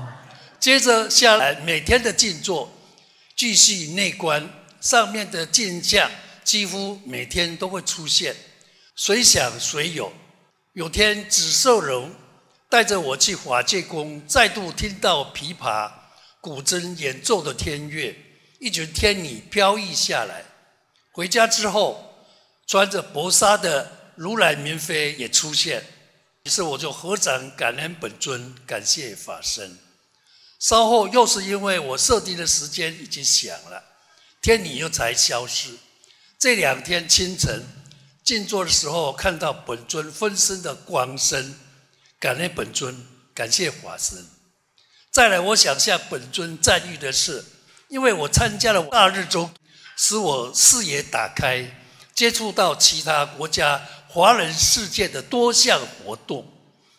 接着下来每天的静坐，继续内观。上面的镜像几乎每天都会出现，随想随有。有天紫寿龙带着我去法界宫，再度听到琵琶、古筝演奏的天乐，一群天女飘逸下来。回家之后，穿着薄纱的如来明妃也出现，于是我就合掌感恩本尊，感谢法身。稍后又是因为我设定的时间已经响了。天女又才消失。这两天清晨静坐的时候，看到本尊分身的光身，感恩本尊，感谢法身。再来，我想向本尊赞誉的是，因为我参加了大日中，使我视野打开，接触到其他国家华人世界的多项活动，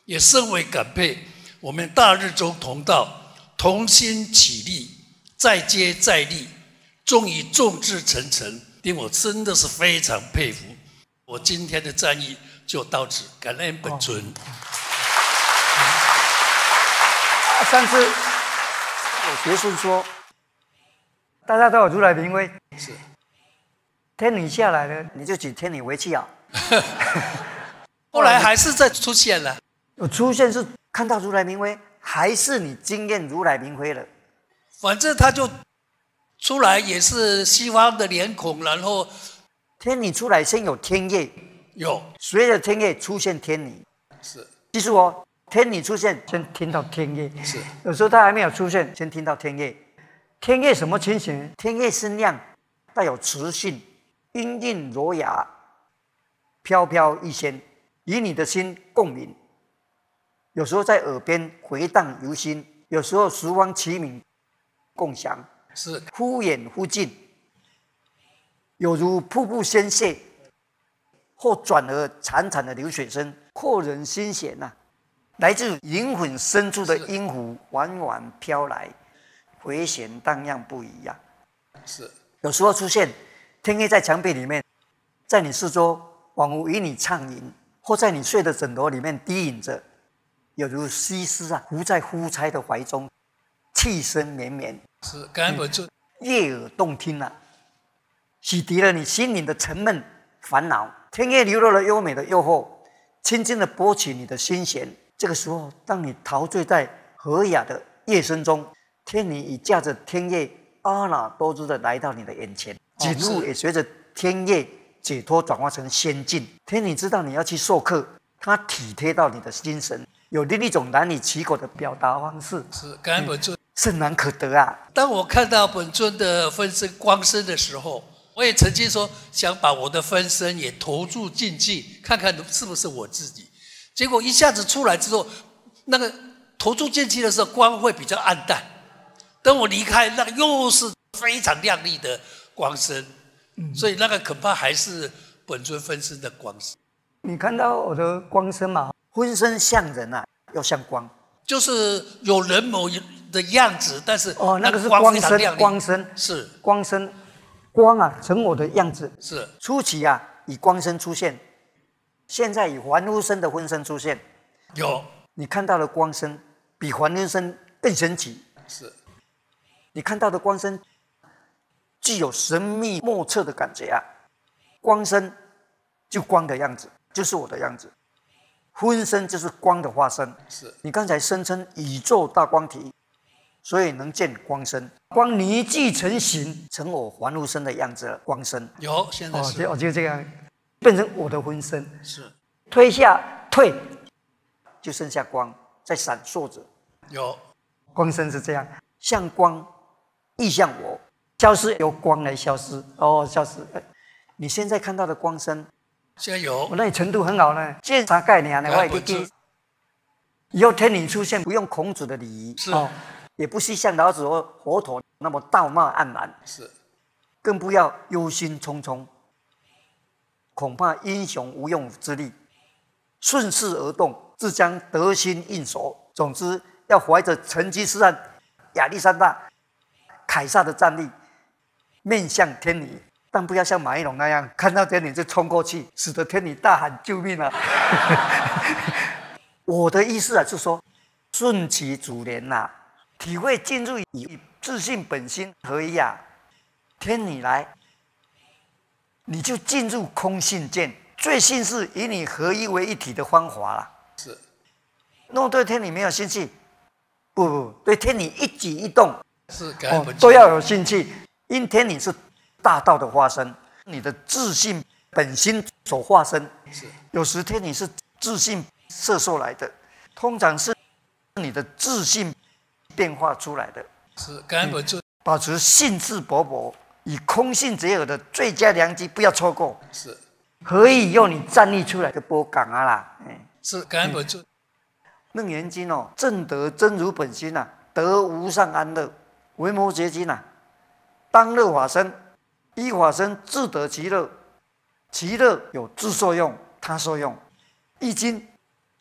也深为感佩我们大日中同道同心起立，再接再厉。终于众志成城，令我真的是非常佩服。我今天的战役就到此，感恩本尊。上次。我学生说，大家都有如来明威，是。天女下来了，你就请天女回去啊。后来还是再出现了，我出现是看到如来明威，还是你经验如来明威了？反正他就。出来也是西方的脸孔，然后天女出来先有天业，有。随着天业出现天女，是。记住哦，天女出现先听到天夜，是有时候他还没有出现，先听到天夜。天夜什么情形？天夜声亮，带有磁性，音韵柔雅，飘飘欲仙，与你的心共鸣。有时候在耳边回荡如新，有时候十方齐鸣共享。是忽远忽近，有如瀑布宣泄，或转而潺潺的流水声，扣人心弦呐。来自灵魂深处的音符缓缓飘来，回旋荡漾不一样。是有时候出现，天黑在墙壁里面，在你四周，仿佛与你畅饮，或在你睡的枕头里面低吟着，有如西施啊，伏在夫差的怀中，气声绵绵。是根本就，悦耳动听啊，洗涤了你心灵的沉闷烦恼。天夜流落了优美的诱惑，轻轻的拨起你的心弦。这个时候，当你陶醉在和雅的夜声中，天女已驾着天夜阿耨多姿的来到你的眼前，景物也随着天夜解脱转化成仙境。天女知道你要去授课，她体贴到你的心神，有另一种难以启口的表达方式。是感恩本尊。甚难可得啊！当我看到本尊的分身光身的时候，我也曾经说想把我的分身也投注进去，看看是不是我自己。结果一下子出来之后，那个投注进去的时候光会比较暗淡。等我离开，那个又是非常亮丽的光身。所以那个恐怕还是本尊分身的光身。你看到我的光身嘛？分身像人啊，又像光，就是有人某。的样子，但是哦，那个是光身，光身是光身，光啊，成我的样子是初期啊，以光身出现，现在以凡夫身的分身出现，有你看到的光身比凡夫身更神奇，是你看到的光身具有神秘莫测的感觉啊，光身就光的样子，就是我的样子。分身就是光的化身。是你刚才声称宇宙大光体，所以能见光身。光凝聚成形，成我凡物身的样子。光身有，现在是我就这样变成我的分身。是推下退，就剩下光在闪烁着。有光身是这样，像光意向我，消失由光来消失。哦，消失。哎你现在看到的光身，现在有我那你程度很好呢，见啥概念呢？我已经以后天理出现，不用孔子的礼仪，是哦，也不是像老子或佛陀那么道貌岸然，是，更不要忧心忡忡，恐怕英雄无用之力，顺势而动，自将得心应手。总之，要怀着成吉思汗、亚历山大、凯撒的战力，面向天理。但不要像马一龙那样，看到天理就冲过去，使得天理大喊救命啊！我的意思啊，是说顺其主连呐、体会进入以自信本心合一啊。天女来，你就进入空性见，最信是与你合一为一体的方法啦。是，若对天理没有兴趣，不不，对天理一举一动是都要有兴趣，因天理是大道的化身，你的自信本心所化身。是，有时天理是自信射受来的，通常是你的自信变化出来的。是感恩本尊保持兴致勃勃，与空性结合的最佳良机，不要错过。是何以用，你站立出来的波港啊啦。哎，是感恩本尊楞严经哦，正得真如本心呐、得无上安乐。维摩诘经呐、当乐法身，依法身自得其乐，其乐有自受用、他受用。易经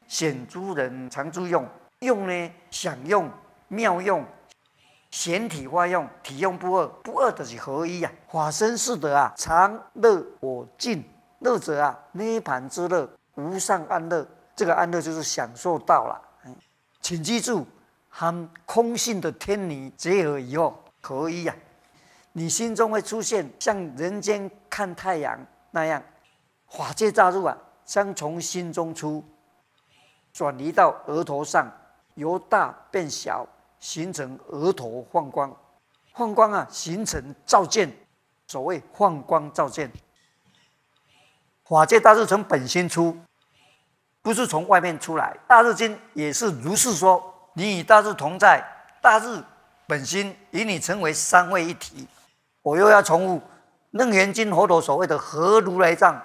显诸人常诸用，用呢享用、妙用、显体化用，体用不二，不二的是合一啊。法身是得啊，常乐我净，乐者啊，涅盘之乐，无上安乐。这个安乐就是享受到了。请记住，和空性的天理结合以后合一呀、你心中会出现像人间看太阳那样，法界大入啊，将从心中出，转移到额头上，由大变小，形成额头放光。放光啊，形成照见，所谓放光照见。法界大日从本心出，不是从外面出来。大日经也是如是说：你与大日同在，大日本心与你成为三位一体。我又要重复《楞严经》佛陀所谓的合如来藏，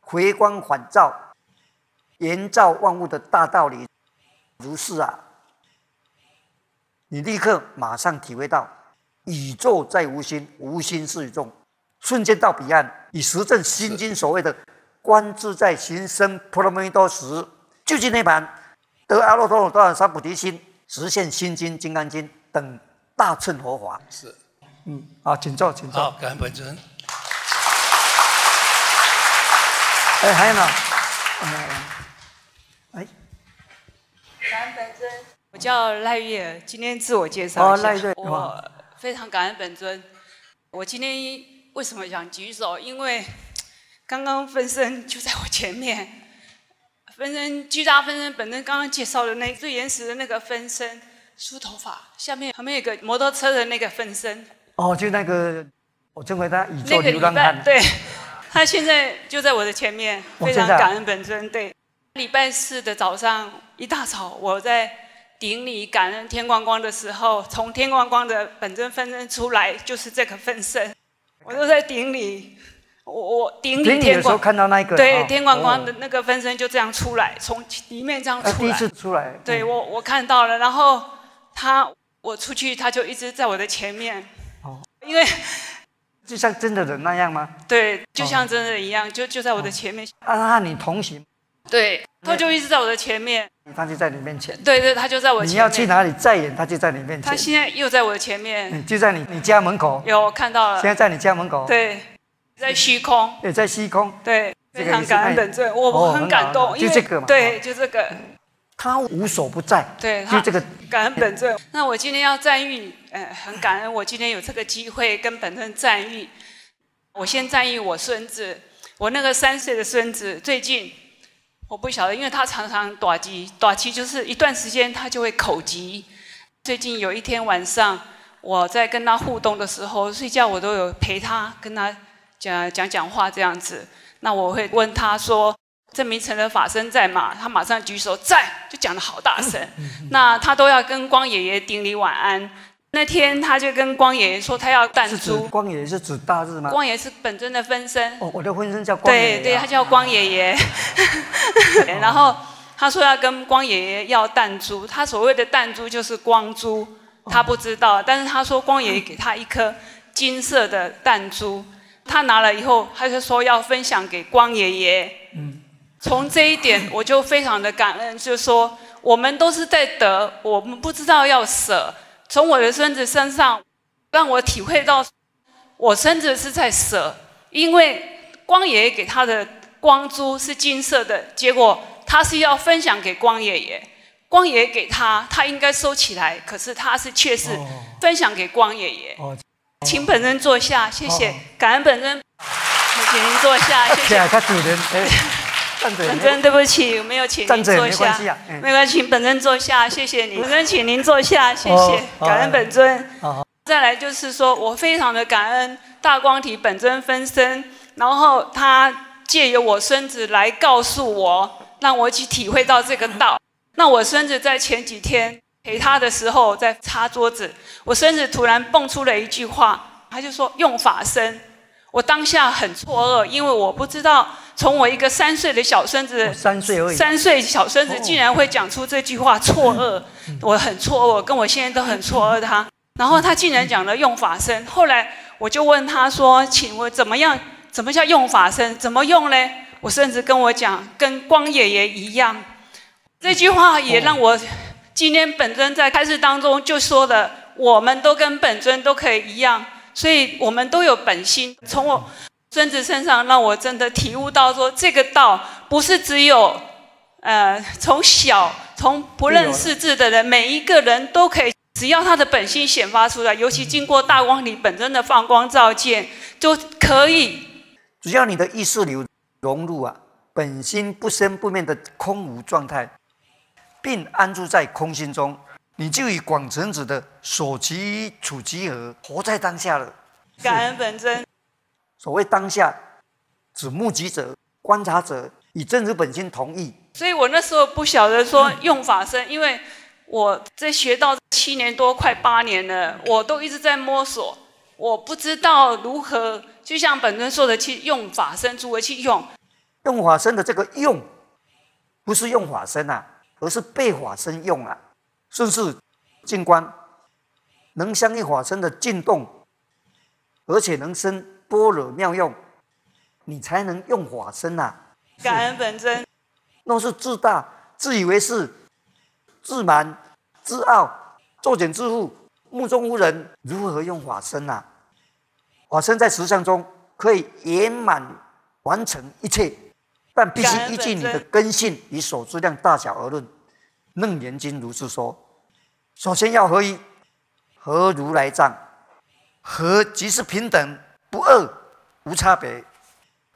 回光返照，延照万物的大道理，如是啊。你立刻马上体会到，宇宙在无心，无心是宇宙，瞬间到彼岸，以实证《心经》所谓的“观自在行深波罗蜜多时”，究竟那盘，得阿耨多罗多罗三菩提心，实现《心经》《金刚经》等大乘佛法。是，嗯，好，请坐，请坐。好，感恩本尊。哎，还有呢？哎，感恩本尊，我叫赖月，今天自我介绍一下。哦赖月我非常感恩本尊。我今天为什么想举手？因为刚刚分身就在我前面，分身巨大分身本身刚刚介绍的那最原始的那个分身，梳头发，下面旁边有个摩托车的那个分身，哦，就那个，我称为他宇宙那个礼流浪汉。拜对，他现在就在我的前面，非常感恩本尊。对，礼拜四的早上一大早，我在顶礼感恩天光光的时候，从天光光的本尊分身出来，就是这个分身，我都在顶礼。我我顶礼顶礼的时候天光，看到那个对哦天光光的那个分身就这样出来，从里面这样出来，第一。次出来。对我我看到了，然后他我出去，他就一直在我的前面。哦，因为就像真的人那样吗？对，就像真的一样，就就在我的前面。啊，你同行，对，他就一直在我的前面。他就在你面前。对对，他就在我前面。你要去哪里再演，他就在你面前。他现在又在我的前面。嗯就在你你家门口。有我看到了。现在在你家门口。，对，在虚空。也在虚空。对，非常感恩爱本尊，我哦很感动，因为就这个嘛对，就这个。他无所不在。对，就这个。感恩本尊。那我今天要赞誉，呃，很感恩我今天有这个机会跟本尊赞誉。我先赞誉我孙子，我那个三岁的孙子最近，我不晓得，因为他常常短期，短期就是一段时间他就会口疾。最近有一天晚上，我在跟他互动的时候，睡觉我都有陪他跟他讲讲讲话这样子。那我会问他说：“郑明成的法身在吗？”他马上举手在，就讲的好大声。那他都要跟光爷爷顶礼晚安。那天他就跟光爷爷说，他要弹珠。光爷爷是指大日吗？光爷是本尊的分身。哦，我的分身叫光爷爷。对对，他叫光爷爷。然后他说要跟光爷爷要弹珠，他所谓的弹珠就是光珠，他不知道。但是他说光爷爷给他一颗金色的弹珠，他拿了以后，他就说要分享给光爷爷。嗯。从这一点我就非常的感恩，就是说我们都是在得，我们不知道要舍。从我的孙子身上，让我体会到，我孙子是在舍，因为光爷爷给他的光珠是金色的，结果他是要分享给光爷爷，光爷爷给他，他应该收起来，可是他是却是分享给光爷爷。请本人坐下，谢谢，感恩本人，请您坐下，谢谢。他主人。本尊对不起，没有请您坐下。没关系，请本尊坐下，谢谢你。本尊请您坐下，谢谢，感恩本尊。再来就是说我非常的感恩大光体本尊分身，然后他借由我孙子来告诉我，让我去体会到这个道。那我孙子在前几天陪他的时候，在擦桌子，我孙子突然蹦出了一句话，他就说用法身。我当下很错愕，因为我不知道。从我一个三岁的小孙子，三岁而已，三岁小孙子竟然会讲出这句话，错愕，我很错愕，跟我现在都很错愕他。然后他竟然讲了用法身，后来我就问他说：“请问怎么样？怎么叫用法身？怎么用呢？”我甚至跟我讲，跟光爷爷一样。这句话也让我今天本尊在开示当中就说的，我们都跟本尊都可以一样，所以我们都有本心。从我。孙子身上让我真的体悟到，说这个道不是只有，呃，从小从不认识字的人，每一个人都可以，只要他的本心显发出来，尤其经过大光体本尊的放光照见，就可以。只要你的意识流融入啊，本心不生不灭的空无状态，并安住在空心中，你就以广成子的所及处集合，活在当下了。感恩本尊。所谓当下，指目击者、观察者以真实本心同意。所以我那时候不晓得说用法身，因为我在学到七年多，快八年了，我都一直在摸索，我不知道如何，就像本尊说的去用法身，如何去用。用法身的这个用，不是用法身啊，而是被法身用啊，顺势静观，能相应法身的进动，而且能生。般若妙用，你才能用法身呐！感恩本尊。若是自大、自以为是、自满、自傲、作茧自缚、目中无人，如何用法身呐？法身在实相中可以圆满完成一切，但必须依据你的根性与所知量大小而论。楞严经如是说：首先要合一，合如来藏，合即是平等。不二无差别，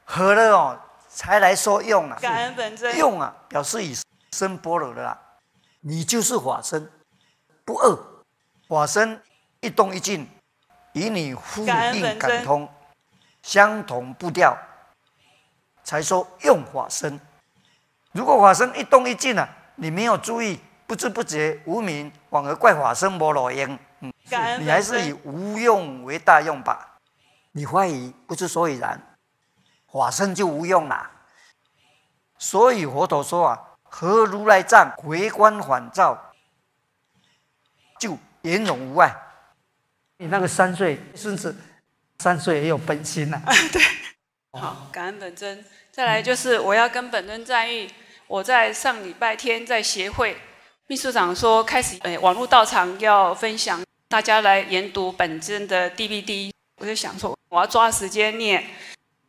合了哦，才来说用啊。感恩本尊。用啊，表示以身般若的啦。你就是法身，不二法身一动一静，与你呼应感通，相同步调，才说用法身。如果法身一动一静啊，你没有注意，不知不觉无名，反而怪法身没落用。嗯，你还是以无用为大用吧。你怀疑不知所以然，法身就无用啦。所以佛陀说啊，何如来藏，回光返照，就圆融无碍。你那个三岁孙子，三岁也有本心呐。对，好，感恩本尊。再来就是我要跟本尊在遇。我在上礼拜天在协会，秘书长说开始，诶，网络道场要分享，大家来研读本尊的 DVD。我就想说，我要抓时间念，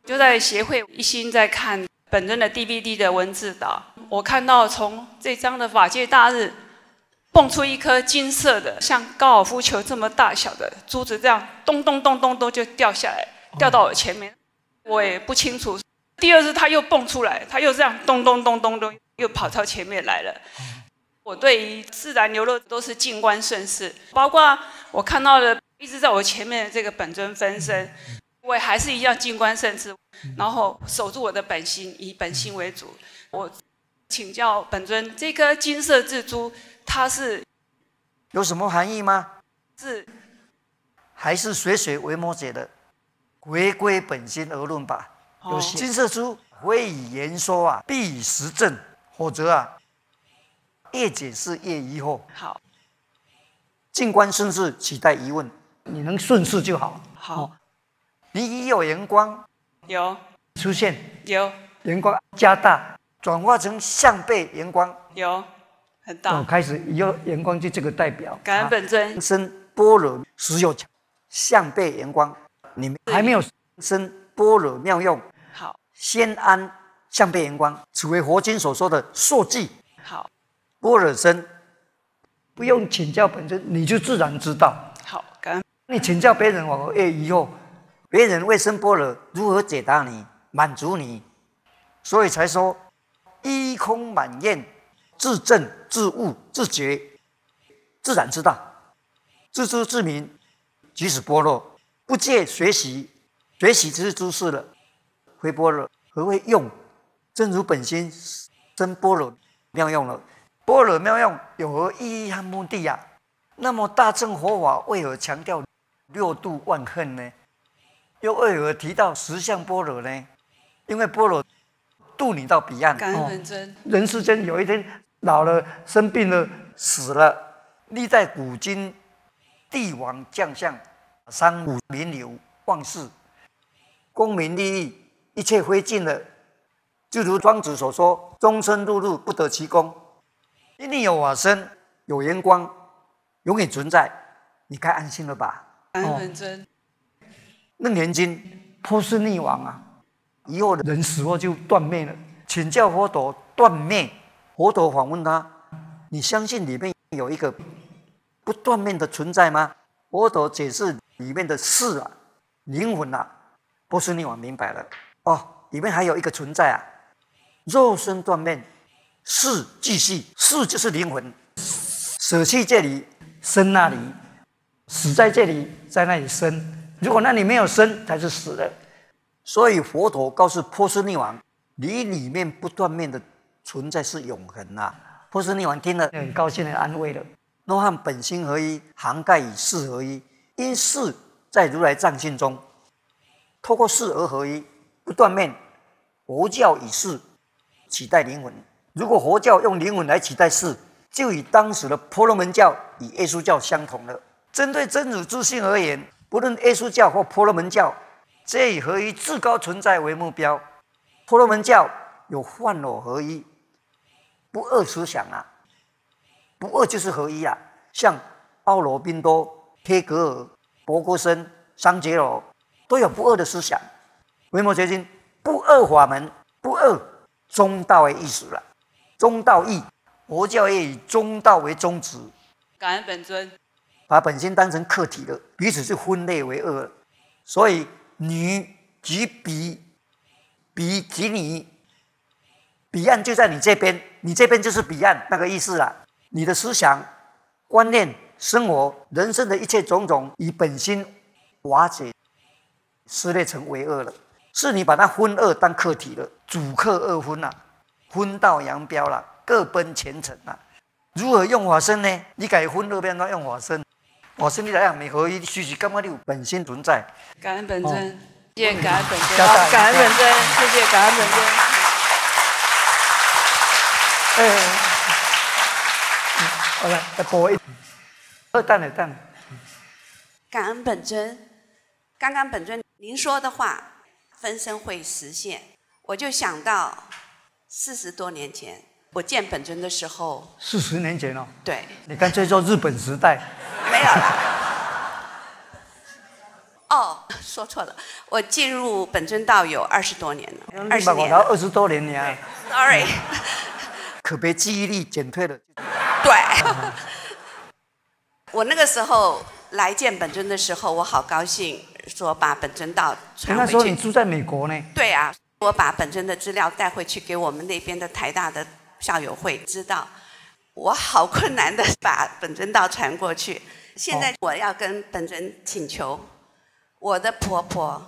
就在协会一心在看本尊的 DVD 的文字档。我看到从这张的法界大日，蹦出一颗金色的，像高尔夫球这么大小的珠子，这样咚咚咚咚咚就掉下来，掉到我前面。我也不清楚第二次他又蹦出来，他又这样咚咚咚咚咚，又跑到前面来了。我对于自然流露都是静观顺势，包括我看到的一直在我前面的这个本尊分身，我也还是一样静观顺势，然后守住我的本心，以本心为主。我请教本尊，这颗金色蜘蛛它是有什么含义吗？是还是水水为魔解的？回归本心而论吧。有金色珠会以言说啊，必以实证，否则啊。越解释越疑惑。好，静观顺势，取代疑问。你能顺势就好。好，你已有阳光，有出现，有阳光加大，转化成向背阳光，有很大。开始以后阳光就这个代表。感恩本尊生般若实有向背阳光，你们还没有生般若妙用。好，先安向背圆光，此为佛经所说的硕记。好。般若身，不用请教本身，你就自然知道。好，感恩你请教别人，我越疑惑，别人为生般若，如何解答你，满足你？所以才说一空满验，自证自悟自觉，自然知道，自知自明。即使般若，不借学习，学习只是诸事了。非般若，何谓用？真如本心生般若妙用了。般若妙用有何意义和目的呀？那么大乘佛法为何强调六度万恨呢？又为何提到十相般若呢？因为般若渡你到彼岸。感恩。人世间有一天老了、生病了、死了，历代古今帝王将相、三五名流、万世，功名利益一切灰烬了。就如庄子所说：“终身碌碌，不得其功。”因你有我身，有阳光，永远存在，你该安心了吧？安本尊。楞严经，波斯匿王啊，以后的人死后就断灭了。请教佛陀断灭，佛陀反问他：你相信里面有一个不断灭的存在吗？佛陀解释里面的事啊，灵魂啊。波斯匿王明白了，哦，里面还有一个存在啊，肉身断面，是继续，是就是灵魂，舍弃这里，生那里，死在这里，在那里生。如果那里没有生，才是死的。所以佛陀告诉波斯匿王，你里面不断面的存在是永恒啊。波斯匿王听了很高兴的安慰了。若和本心合一，涵盖与四合一，因四在如来藏性中，透过事而合一，不断面，佛教以事取代灵魂。如果佛教用灵魂来取代事，就与当时的婆罗门教与耶稣教相同了。针对真主自性而言，不论耶稣教或婆罗门教，皆以合一至高存在为目标。婆罗门教有幻我合一，不二思想啊，不二就是合一啊。像奥罗宾多、贴格尔、博格森、桑杰罗都有不二的思想。维摩诘经不二法门，不二中道的意思了。中道义，佛教也以中道为宗旨。感恩本尊，把本心当成客体了，彼此就分类为二。所以你即彼，彼即你，彼岸就在你这边，你这边就是彼岸，那个意思啦。你的思想、观念、生活、人生的一切种种，以本心瓦解、撕裂成为二了。是你把它分二当客体了，主客二分了。分道扬镳了，各奔前程了。如何用法身呢？你改分二边都用法身，法身你来样，你合一，虚实感觉你有本心存在。感恩本尊，谢谢感恩本尊，感恩本尊，谢谢感恩本尊。哎，好了，再播一，二蛋的蛋。感恩本尊，刚刚本尊您说的话，分身会实现，我就想到。四十多年前，我见本尊的时候，四十年前哦，对，你干脆叫日本时代，没有了。哦，说错了，我进入本尊道有二十多年了，二十年，二十多年呢。Sorry，可别记忆力减退了。对，我那个时候来见本尊的时候，我好高兴，说把本尊道传回去。那时候你住在美国呢？对啊。我把本尊的资料带回去给我们那边的台大的校友会知道，我好困难的把本尊道传过去。现在我要跟本尊请求，我的婆婆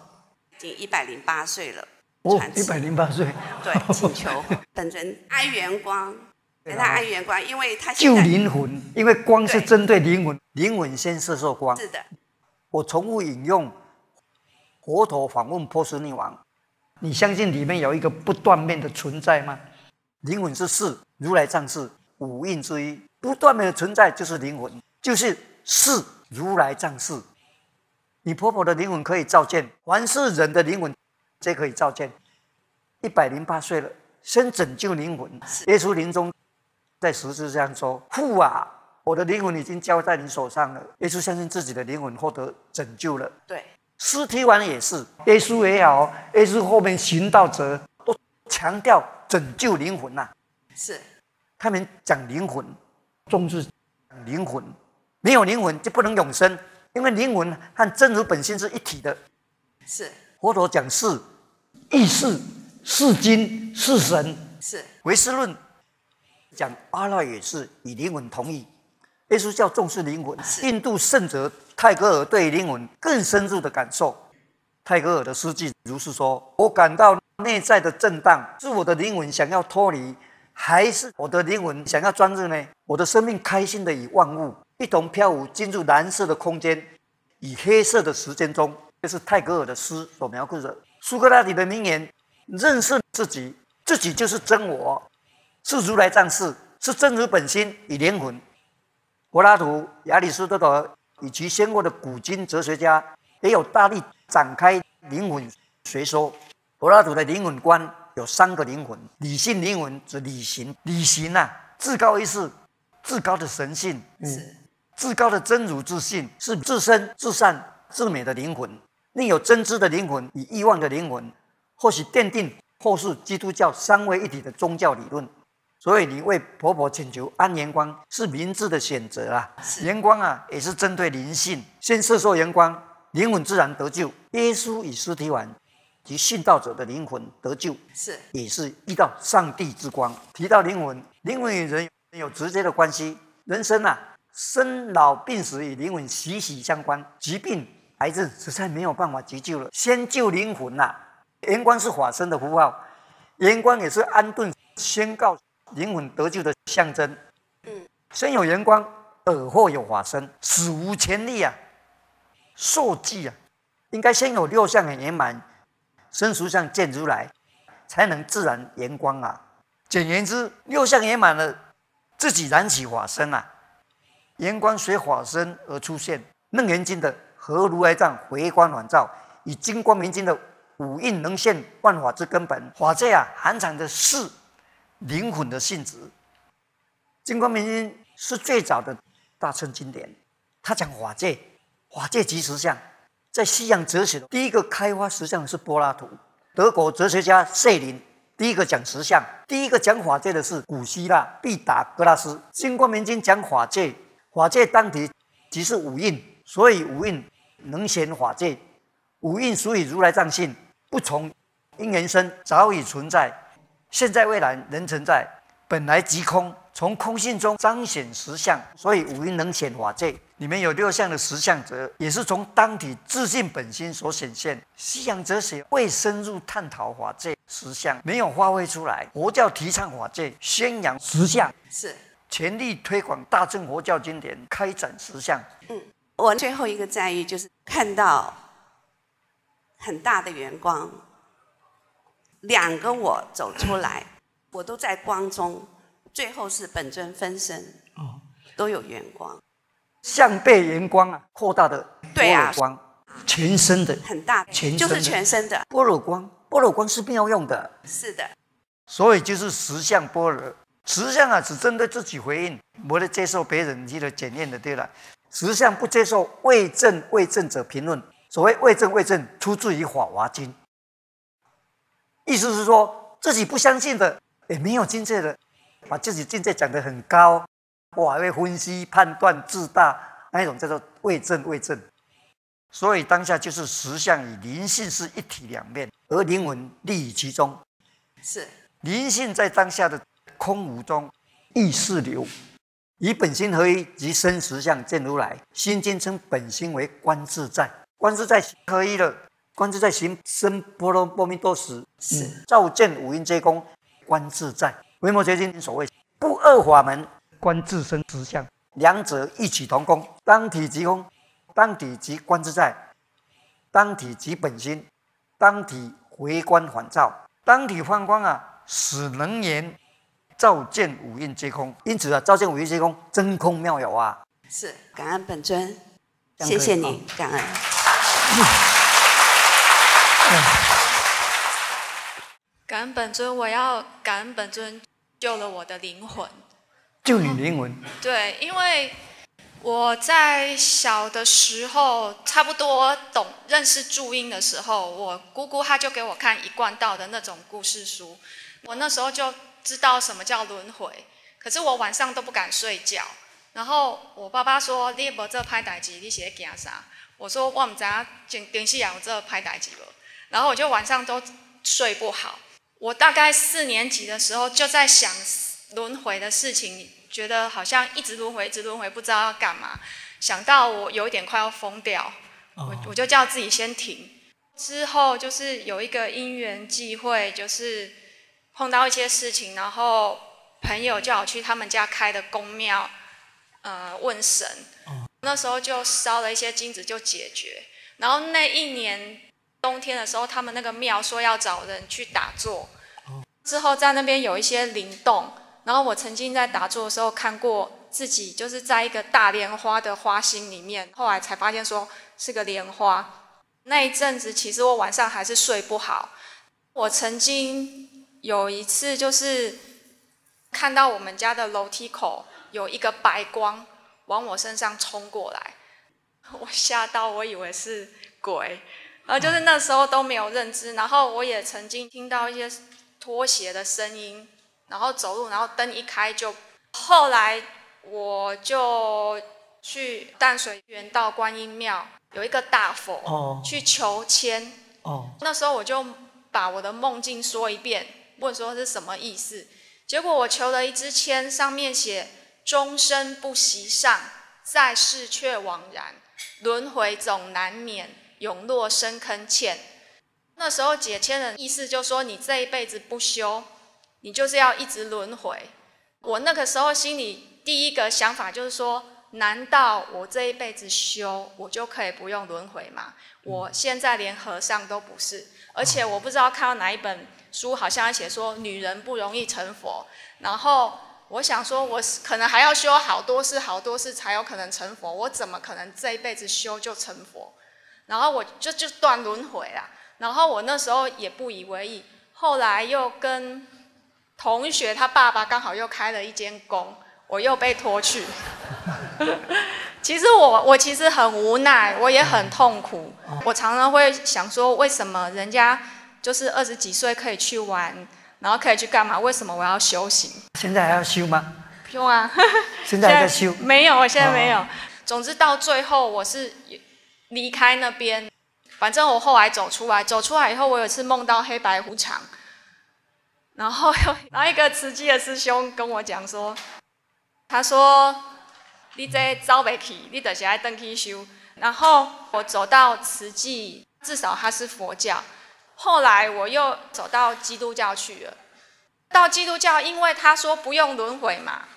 已经一百零八岁了，哦，一百零八岁，对，请求本尊哀元光，给他安元光，因为他救灵魂，因为光是针对灵魂，灵魂先摄受光。是的，我重复引用佛陀访问波斯匿王。你相信里面有一个不断面的存在吗？灵魂是四，如来藏是五蕴之一，不断面的存在就是灵魂，就是四如来藏是。你婆婆的灵魂可以照见，凡是人的灵魂皆可以照见。一百零八岁了，先拯救灵魂。耶稣临终在十字架上说：“父啊，我的灵魂已经交在你手上了。”耶稣相信自己的灵魂获得拯救了。对。尸体完也是，耶稣也好，耶稣后面行道者都强调拯救灵魂呐。是，他们讲灵魂，重视灵魂，没有灵魂就不能永生，因为灵魂和真如本性是一体的。是，佛陀讲是意识、是精、是神。是，唯识论讲阿赖也是与灵魂同意。耶稣教重视灵魂，印度圣哲泰戈尔对灵魂更深入的感受。泰戈尔的诗句如是说：“我感到内在的震荡，是我的灵魂想要脱离，还是我的灵魂想要专注呢？我的生命开心的与万物一同飘舞，进入蓝色的空间与黑色的时间中。”这是泰戈尔的诗所描述的。苏格拉底的名言：“认识自己，自己就是真我，是如来藏事，是真如本心与灵魂。”柏拉图、亚里士多德以及先过的古今哲学家，也有大力展开灵魂学说。柏拉图的灵魂观有三个灵魂：理性灵魂指理性，理性啊，至高意识，至高的神性，是至高的真如自信，是至深、至善、至美的灵魂。另有真知的灵魂与欲望的灵魂，或许奠定后世基督教三位一体的宗教理论。所以你为婆婆请求安阳光是明智的选择啊！阳光啊，也是针对灵性，先摄受阳光，灵魂自然得救。耶稣与尸体丸及殉道者的灵魂得救，是也是遇到上帝之光。提到灵魂，灵魂与人有直接的关系。人生啊，生老病死与灵魂息息相关。疾病、癌症实在没有办法急救了，先救灵魂呐！阳光是法身的符号，阳光也是安顿宣告。灵魂得救的象征。嗯，身有阳光，耳后有法身，史无前例啊！受记啊，应该先有六相很圆满，身俗相见如来，才能自然圆光啊。简言之，六相圆满了，自己燃起法身啊，圆光随法身而出现。楞严经的何如来藏回光返照，以金光明经的五蕴能现万法之根本，法界啊，含藏的是。灵魂的性质，《金光明经》是最早的大乘经典，它讲法界，法界即实相。在西洋哲学的第一个开发实相的是柏拉图，德国哲学家谢林第一个讲实相，第一个讲法界的是古希腊毕达哥拉斯。《金光明经》讲法界，法界当体即是五蕴，所以五蕴能显法界，五蕴属于如来藏性，不从因缘生，早已存在。现在未来人存在，本来即空，从空性中彰显实相，所以五蕴能显法界。里面有六项的实相者，也是从当体自信本心所显现。西洋哲学未深入探讨法界实相，没有发挥出来。佛教提倡法界，宣扬实相，是全力推广大乘佛教经典，开展实相。嗯，我最后一个在意就是看到很大的圆光。两个我走出来，我都在光中，最后是本尊分身，哦，都有圆光，像被圆光啊扩大的对啊。光，全身的很大，全就是全身的。般若光，般若光是妙用的，是的，所以就是实相般若，实相啊只针对自己回应，没得接受别人你的检验的，对了，实相不接受未证未证者评论，所谓未证未证，出自于法华经。意思是说，自己不相信的，也没有境界的，把自己境界讲得很高，我还会分析判断自大，那一种叫做未证未证。所以当下就是实相与灵性是一体两面，而灵魂立于其中。是灵性在当下的空无中，意识流，以本心合一及生实相见如来。心经称本心为观自在，观自在合一了。观自在行深波罗波弥多时，是照见五蕴皆空，观自在。维摩诘经所谓不二法门，观自身实相，两者异曲同工。当体即空，当体即观自在，当体即本心，当体回观反照，当体放光啊，使能言照见五蕴皆空。因此啊，照见五蕴皆空，真空妙有啊。是，感恩本尊，谢谢你，感恩。感恩本尊，我要感恩本尊救了我的灵魂。救你灵魂，对，因为我在小的时候，差不多懂认识注音的时候，我姑姑她就给我看一贯道的那种故事书，我那时候就知道什么叫轮回。可是我晚上都不敢睡觉，然后我爸爸说：“你无这拍代志，你是咧惊啥？”我说：“我唔知影电电视有这拍代志无。”然后我就晚上都睡不好。我大概四年级的时候就在想轮回的事情，觉得好像一直轮回，一直轮回，不知道要干嘛。想到我有一点快要疯掉，我我就叫自己先停。之后就是有一个因缘际会，就是碰到一些事情，然后朋友叫我去他们家开的公庙，呃，问神。那时候就烧了一些金子就解决。然后那一年冬天的时候，他们那个庙说要找人去打坐。之后在那边有一些灵动，然后我曾经在打坐的时候看过自己就是在一个大莲花的花心里面，后来才发现说是个莲花。那一阵子其实我晚上还是睡不好。我曾经有一次就是看到我们家的楼梯口有一个白光往我身上冲过来，我吓到，我以为是鬼，然后就是那时候都没有认知，然后我也曾经听到一些拖鞋的声音，然后走路，然后灯一开就，后来我就去淡水园到观音庙有一个大佛，哦去求签，哦，那时候我就把我的梦境说一遍，问说是什么意思。结果我求了一支签，上面写“终身不习上，在世却枉然，轮回总难免，永落深坑堑”。那时候解签的意思就说，你这一辈子不修，你就是要一直轮回。我那个时候心里第一个想法就是说，难道我这一辈子修，我就可以不用轮回吗？我现在连和尚都不是，而且我不知道看到哪一本书，好像写说女人不容易成佛。然后我想说，我是可能还要修好多世好多世才有可能成佛，我怎么可能这一辈子修就成佛？然后我就就断轮回啦。然后我那时候也不以为意，后来又跟同学他爸爸刚好又开了一间工，我又被拖去。其实我我其实很无奈，我也很痛苦。我常常会想说，为什么人家就是二十几岁可以去玩，然后可以去干嘛？为什么我要修行？现在还要修吗？不用啊。现在还在修？没有，我现在没有。哦总之到最后我是离开那边，反正我后来走出来，走出来以后，我有一次梦到黑白无常，然后有然后一个慈济的师兄跟我讲说，他说你这走不去，你就是爱登去修。然后我走到慈济，至少它是佛教。后来我又走到基督教去了。到基督教，因为他说不用轮回嘛，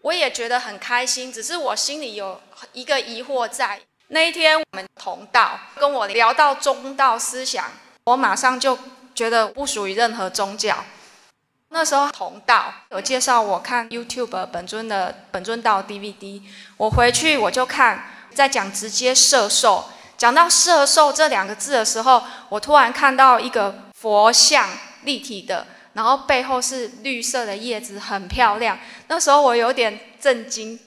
我也觉得很开心。只是我心里有一个疑惑在。那一天我们同道跟我聊到中道思想，我马上就觉得不属于任何宗教。那时候同道有介绍我看 YouTube 本尊的本尊道 DVD，我回去我就看，在讲直接摄受，讲到摄受这两个字的时候，我突然看到一个佛像立体的，然后背后是绿色的叶子，很漂亮。那时候我有点震惊，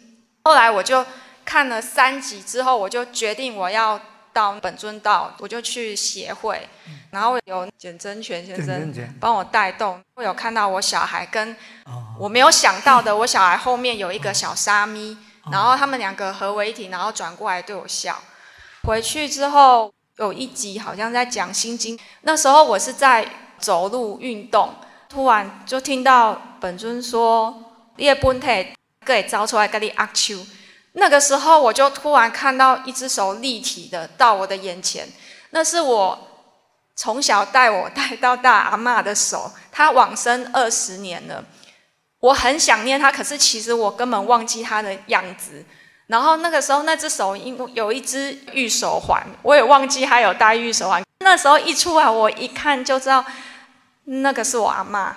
后来我就看了三集之后，我就决定我要到本尊道，我就去协会，然后有简真权先生权帮我带动，我有看到我小孩跟我没有想到的，我小孩后面有一个小沙弥，然后他们两个合为一体，然后转过来对我笑。回去之后，有一集好像在讲心经，那时候我是在走路运动，突然就听到本尊说：“叶本体可以招出来跟你阿丘。”那个时候我就突然看到一只手立体的到我的眼前，那是我从小带我带到大阿嬷的手，她往生二十年了，我很想念她，可是其实我根本忘记她的样子。然后那个时候那只手因为有一只玉手环，我也忘记她有戴玉手环。那时候一出来，我一看就知道那个是我阿嬷。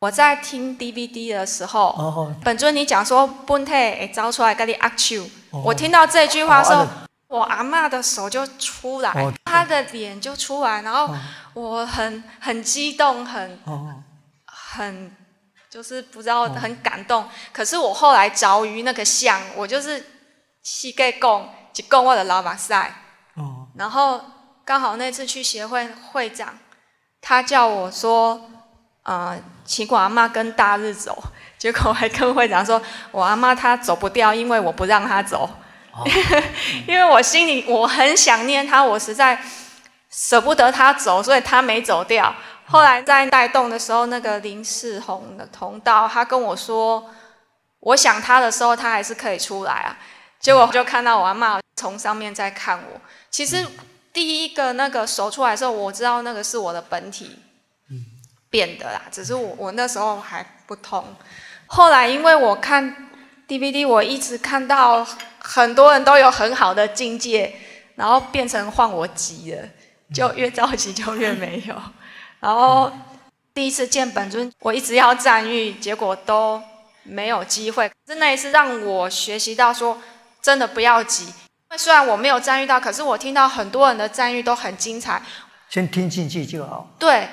我在听 DVD 的时候，本尊你讲说本体会招出来跟你握手，我听到这句话的时候，我阿妈的手就出来，她的脸就出来，然后我很很激动，很很就是不知道很感动。可是我后来着于那个像，我就是膝盖拱，就拱我的老马赛。然后刚好那次去协会会长，他叫我说。啊，请我阿妈跟大日走，结果我还跟会长说，我阿妈她走不掉，因为我不让她走，因为我心里我很想念她，我实在舍不得她走，所以她没走掉。后来在带动的时候，那个林世宏的同道，他跟我说，我想他的时候，他还是可以出来啊。结果就看到我阿妈从上面在看我。其实第一个那个手出来的时候，我知道那个是我的本体。变的啦，只是我我那时候还不通。后来因为我看 DVD，我一直看到很多人都有很好的境界，然后变成换我急了，就越着急就越没有。然后第一次见本尊，我一直要赞誉，结果都没有机会。是那一次让我学习到说，真的不要急。虽然我没有赞誉到，可是我听到很多人的赞誉都很精彩。先听进去就好。对。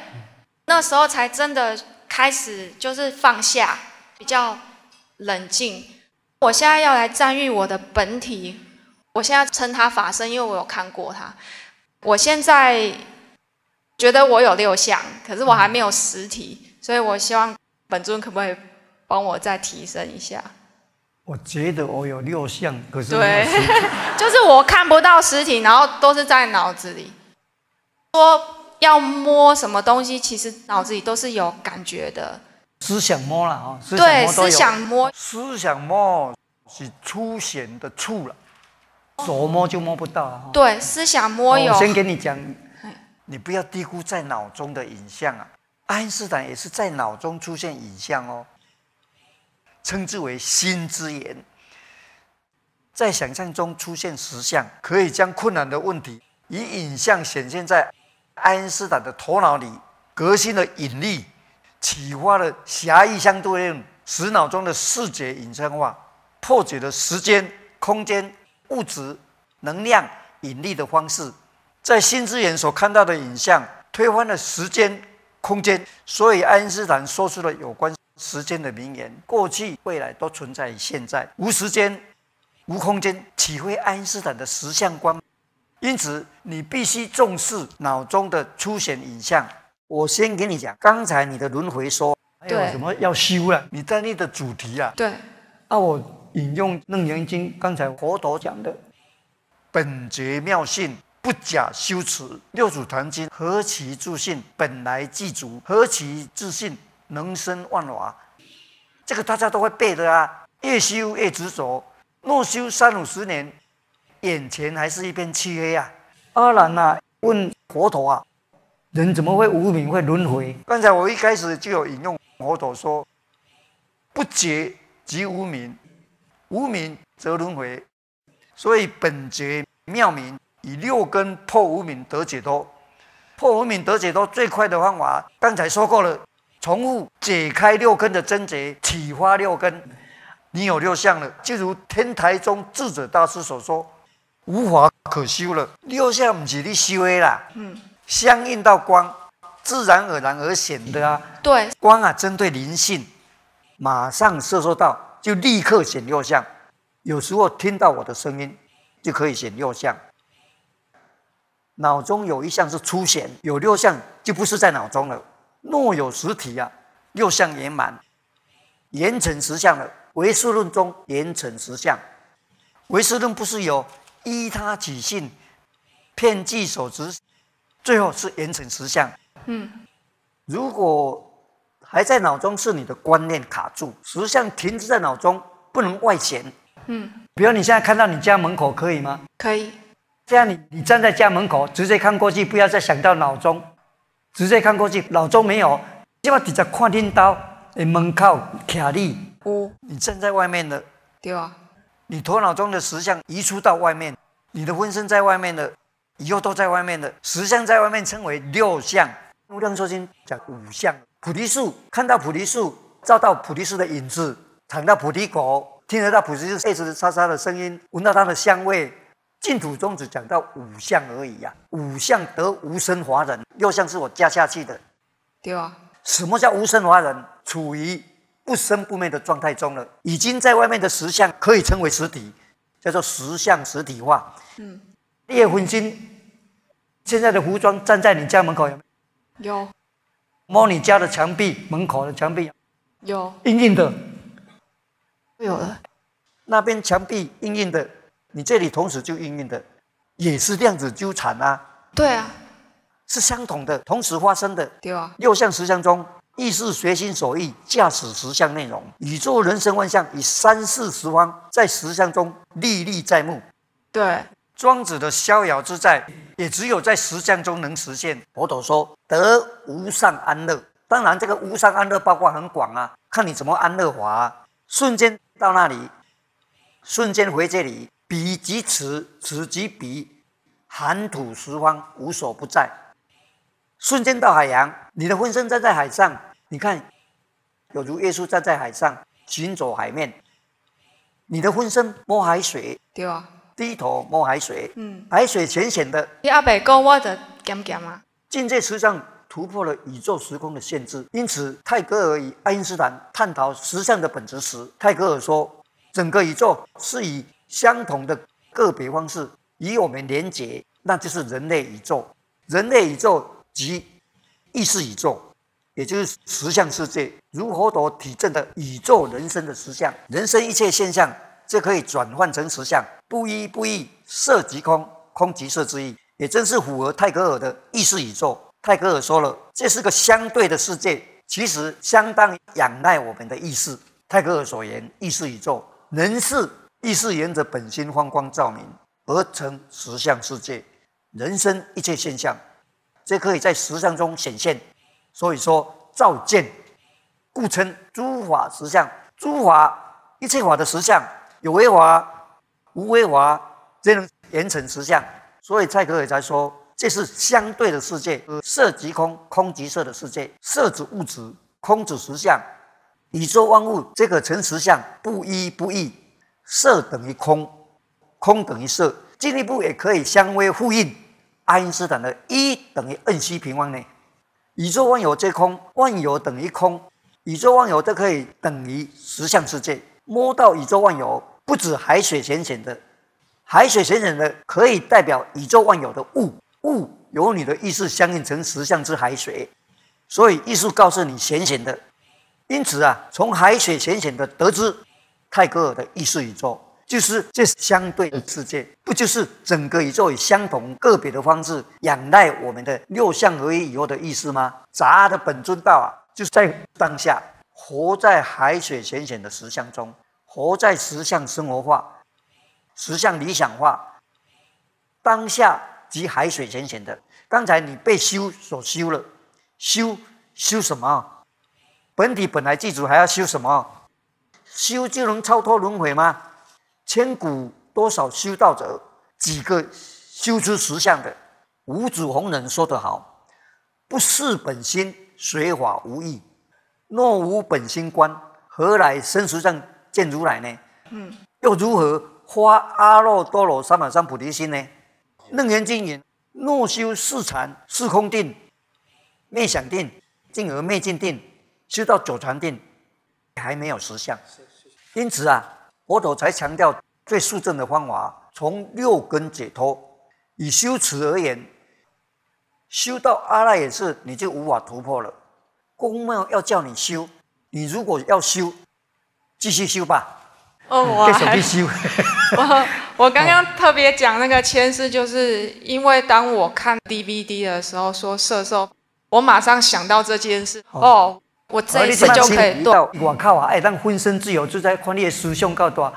那时候才真的开始，就是放下，比较冷静。我现在要来赞誉我的本体，我现在称他法身，因为我有看过他。我现在觉得我有六项，可是我还没有实体，所以我希望本尊可不可以帮我再提升一下？我觉得我有六项，可是对，就是我看不到实体，然后都是在脑子里说。要摸什么东西，其实脑子里都是有感觉的。思想摸了啊，对，思想摸，思想摸是出显的处了，手摸就摸不到了。对，思想摸有。我先给你讲，你不要低估在脑中的影像啊。爱因斯坦也是在脑中出现影像哦，称之为心之眼，在想象中出现实像，可以将困难的问题以影像显现在。爱因斯坦的头脑里革新了引力，启发了狭义相对论，使脑中的视觉影像化，破解了时间、空间、物质、能量、引力的方式。在新之眼所看到的影像，推翻了时间、空间，所以爱因斯坦说出了有关时间的名言：过去、未来都存在于现在，无时间、无空间。体会爱因斯坦的实相观。因此，你必须重视脑中的出显影像。我先给你讲，刚才你的轮回说还有什么要修了？你在你的主题啊？对。那我引用《楞严经》，刚才佛陀讲的“本觉妙性，不假修持”。六祖坛经何其自信，本来具足；何其自信，能生万法。这个大家都会背的啊。越修越执着，若修三五十年。眼前还是一片漆黑啊！阿难呐，问佛陀啊，人怎么会无名会轮回？刚才我一开始就有引用佛陀说：“不觉即无名，无名则轮回。”所以本觉妙明，以六根破无名得解脱。破无名得解脱最快的方法，刚才说过了，重复解开六根的真结，启发六根。你有六相了，就如天台中智者大师所说。无法可修了，六相不是你修的啦。嗯，相应到光，自然而然而显的啊。对，光啊，针对灵性，马上摄受到，就立刻显六相。有时候听到我的声音，就可以显六相。脑中有一项是初显，有六项就不是在脑中了。若有实体啊，六相圆满，圆成实相了。唯识论中圆成实相，唯识论不是有。依他起性，骗计所执，最后是严惩实相。嗯，如果还在脑中是你的观念卡住，实相停滞在脑中，不能外显。嗯，比如你现在看到你家门口可以吗？可以。这样你你站在家门口，直接看过去，不要再想到脑中，直接看过去，脑中没有，就要直接看听到你门口卡你。哦，你站在外面的，对啊。你头脑中的实相移出到外面，你的分身在外面的，以后都在外面的，实相在外面称为六相。无量寿经讲五相，菩提树看到菩提树，照到菩提树的影子，尝到菩提果，听得到菩提树叶子沙沙的声音，闻到它的香味。净土宗只讲到五相而已呀，五相得无生华人，六相是我加下去的。对啊。什么叫无生华人？处于不生不灭的状态中了，已经在外面的实相可以称为实体，叫做实相实体化。嗯。叶魂心，现在的服装站在你家门口有没有？有。摸你家的墙壁，门口的墙壁。有。硬硬的。有了。那边墙壁硬硬的。你这里同时就硬硬的，也是量子纠缠啊。对啊，是相同的，同时发生的。对啊。六相实相中，意是随心所欲驾驶实相内容，宇宙人生万象以三世十方在实相中历历在目。对。庄子的逍遥自在，也只有在实相中能实现。佛陀说得无上安乐，当然这个无上安乐包括很广啊，看你怎么安乐法啊。瞬间到那里，瞬间回这里。彼即此，此即彼，含土十方无所不在。瞬间到海洋，你的浑身站在海上，你看，有如耶稣站在海上行走海面，你的浑身摸海水，对啊，低头摸海水，嗯，海水浅浅的。你阿伯讲，我的咸咸啊。境界实际上突破了宇宙时空的限制，因此泰戈尔与爱因斯坦探讨实相的本质时，泰戈尔说，整个宇宙是以相同的个别方式与我们连结，那就是人类宇宙。人类宇宙即意识宇宙，也就是实相世界。如佛陀体证的宇宙人生的实相，人生一切现象，就可以转换成实相。不一不异，色即空，空即色之意，也正是符合泰戈尔的意识宇宙。泰戈尔说了，这是个相对的世界，其实相当仰赖我们的意识。泰戈尔所言，意识宇宙，人是。意识沿着本心放光照明而成实相世界，人生一切现象，这可以在实相中显现。所以说，照见，故称诸法实相。诸法一切法的实相，有为法、无为法，皆能圆成实相。所以蔡格尔才说，这是相对的世界，色即空，空即色的世界。色指物质，空指实相。宇宙万物这个成实相，不一不异。色等于空，空等于色，进一步也可以相微呼应。爱因斯坦的一等于 n c 平方呢？宇宙万有皆空，万有等于空，宇宙万有都可以等于实相世界。摸到宇宙万有，不止海水浅浅的，海水浅浅的可以代表宇宙万有的物，物由你的意识相应成实相之海水，所以意识告诉你浅浅的。因此啊，从海水浅浅的得知。泰戈尔的意识宇宙就是这相对的世界，不就是整个宇宙以相同个别的方式仰赖我们的六相合一以后的意思吗？杂的本尊道啊，就是在当下活在海水浅浅的实相中，活在实相生活化、实相理想化。当下即海水浅浅的。刚才你被修所修了，修修什么？本体本来具足，还要修什么？修就能超脱轮回吗？千古多少修道者，几个修出实相的？五祖弘忍说得好：“不是本心，随法无益。若无本心观，何来生实相见如来呢？”嗯，又如何发阿耨多罗三藐三菩提心呢？楞严经云：“若修四禅、四空定、灭想定，进而灭尽定，修到九禅定，还没有实相。”因此啊，佛陀才强调最速证的方法，从六根解脱。以修持而言，修到阿赖耶识，你就无法突破了。公庙要叫你修，你如果要修，继续修吧。哦，我继续修。我我刚刚特别讲那个签诗，就是因为当我看 DVD 的时候说射手，我马上想到这件事。哦，我这一次就可以到我靠啊！哎，让浑身自由，就在看你的思想够大。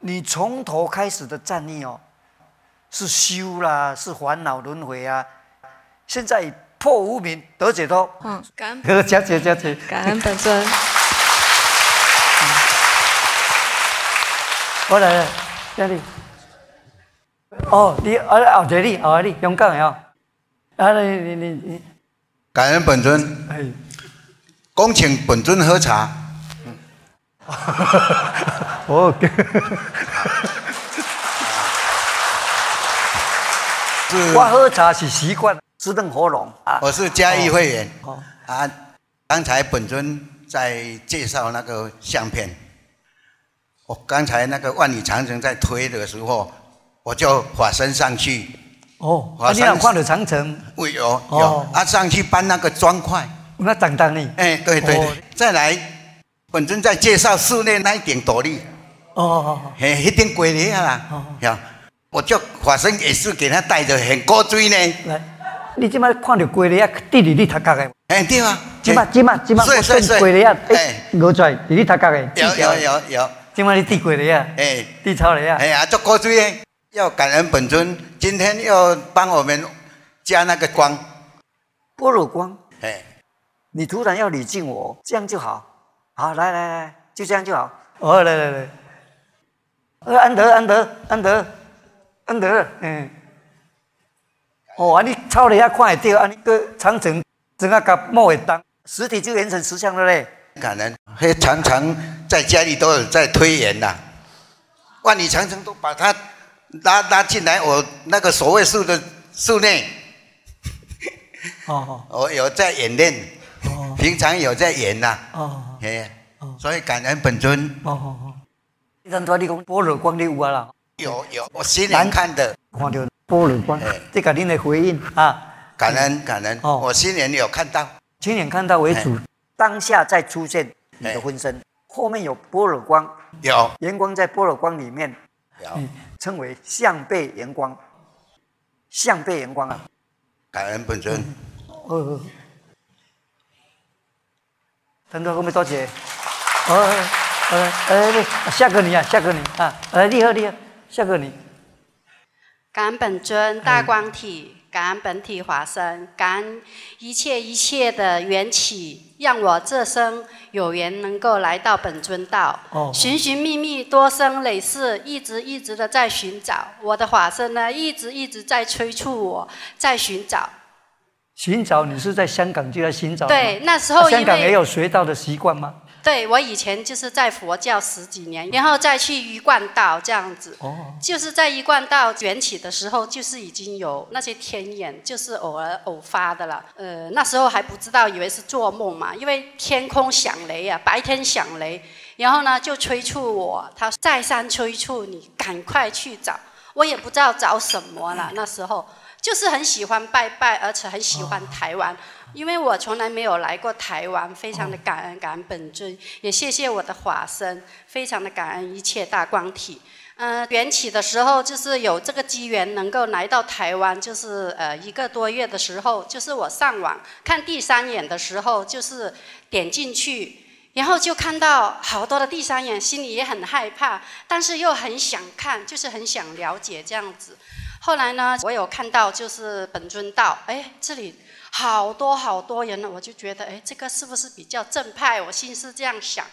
你从头开始的战役哦，是修啦，是烦恼轮回啊。现在破无名得解脱。嗯，感恩。呵，加姐加姐，感恩本尊。我来了，这里。哦，你哦哦，这里哦，你勇敢哦。啊，你你你你。感恩本尊。哎。恭请本尊喝茶。哦。是。我喝茶是习惯，自动喉咙啊。我是嘉义会员。哦。啊，刚才本尊在介绍那个相片。我刚才那个万里长城在推的时候，我就法身上去。哦，啊，你看了长城？有有，啊，上去搬那个砖块。那等等呢。哎，对对对。再来，本尊在介绍室内那一顶斗笠。哦哦哦。嘿，一顶鬼脸啊！哦。呀，我叫法身也是给他带着很高追呢。来，你今麦看到鬼脸地里你头壳的？哎，对啊。今麦今麦今麦我跟鬼脸哎，我在地里头壳的。有有有有。今晚你递鬼了呀？哎，递钞了呀？哎呀，做高追要感恩本尊，今天要帮我们加那个光，菠萝光。哎，你突然要礼敬我，这样就好。好，来来来，就这样就好。哦，来来来，呃，安德安德安德安德，嗯。哦，啊，你抄了一下看会到，啊，你个长城整个甲莫会当，实体就变成实像了嘞。感恩，还常常在家里都有在推演呐。万里长城都把它拉拉进来，我那个所谓树的树内，哦哦，我有在演练，哦，平常有在演呐，哦，嘿，所以感恩本尊，哦哦哦。让多你讲般若光的有啊啦，有有，我亲眼看的，看到般若光，这个您的回应啊，感恩感恩，哦，我亲眼有看到，亲眼看到为主。当下再出现你的分身，后面有般若光，有。阳光在般若光里面，有。称为相背阳光，相背阳光啊，感恩本尊。哦，等等，后面多谢。哦，呃，呃，下个你啊，下个你啊，哎，厉害厉害，下个你。感恩本尊大光体。感恩本体华身，感恩一切一切的缘起，让我这生有缘能够来到本尊道。哦，寻寻觅觅多生累世，一直一直的在寻找我的法身呢，一直一直在催促我，在寻找。寻找？你是在香港就在寻找？对，那时候香港也有学道的习惯吗？对，我以前就是在佛教十几年，然后再去一贯道这样子。哦。就是在一贯道缘起的时候，就是已经有那些天眼，就是偶尔偶发的了。呃，那时候还不知道，以为是做梦嘛，因为天空响雷啊，白天响雷，然后呢就催促我，他再三催促你赶快去找，我也不知道找什么了。那时候就是很喜欢拜拜，而且很喜欢台湾。因为我从来没有来过台湾，非常的感恩感恩本尊，也谢谢我的法身，非常的感恩一切大光体。嗯，缘起的时候就是有这个机缘能够来到台湾，就是呃一个多月的时候，就是我上网看第三眼的时候，就是点进去，然后就看到好多的第三眼，心里也很害怕，但是又很想看，就是很想了解这样子。后来呢，我有看到就是本尊道，哎，这里。好多好多人呢，我就觉得，哎，这个是不是比较正派？我心是这样想。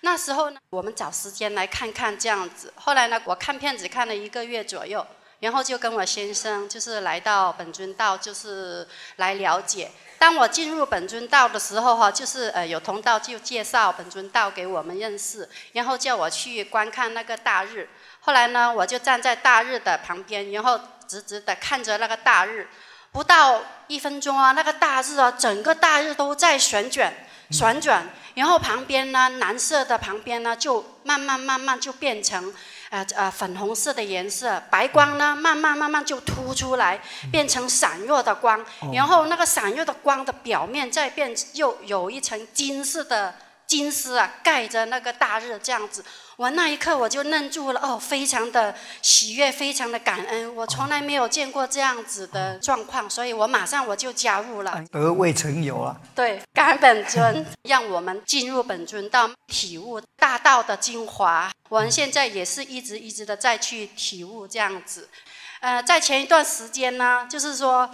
那时候呢，我们找时间来看看这样子。后来呢，我看片子看了一个月左右，然后就跟我先生就是来到本尊道，就是来了解。当我进入本尊道的时候，哈，就是呃有同道就介绍本尊道给我们认识，然后叫我去观看那个大日。后来呢，我就站在大日的旁边，然后直直的看着那个大日。不到一分钟啊，那个大日啊，整个大日都在旋转，旋转，然后旁边呢，蓝色的旁边呢，就慢慢慢慢就变成，呃呃粉红色的颜色，白光呢，慢慢慢慢就凸出来，变成闪弱的光，然后那个闪弱的光的表面再变，又有一层金色的。金丝啊盖着那个大日这样子。我那一刻我就愣住了，哦，非常的喜悦，非常的感恩，我从来没有见过这样子的状况，所以我马上我就加入了。而未曾有啊。对，感恩本尊，让我们进入本尊道，体悟大道的精华。我们现在也是一直一直的在去体悟这样子。呃，在前一段时间呢，就是说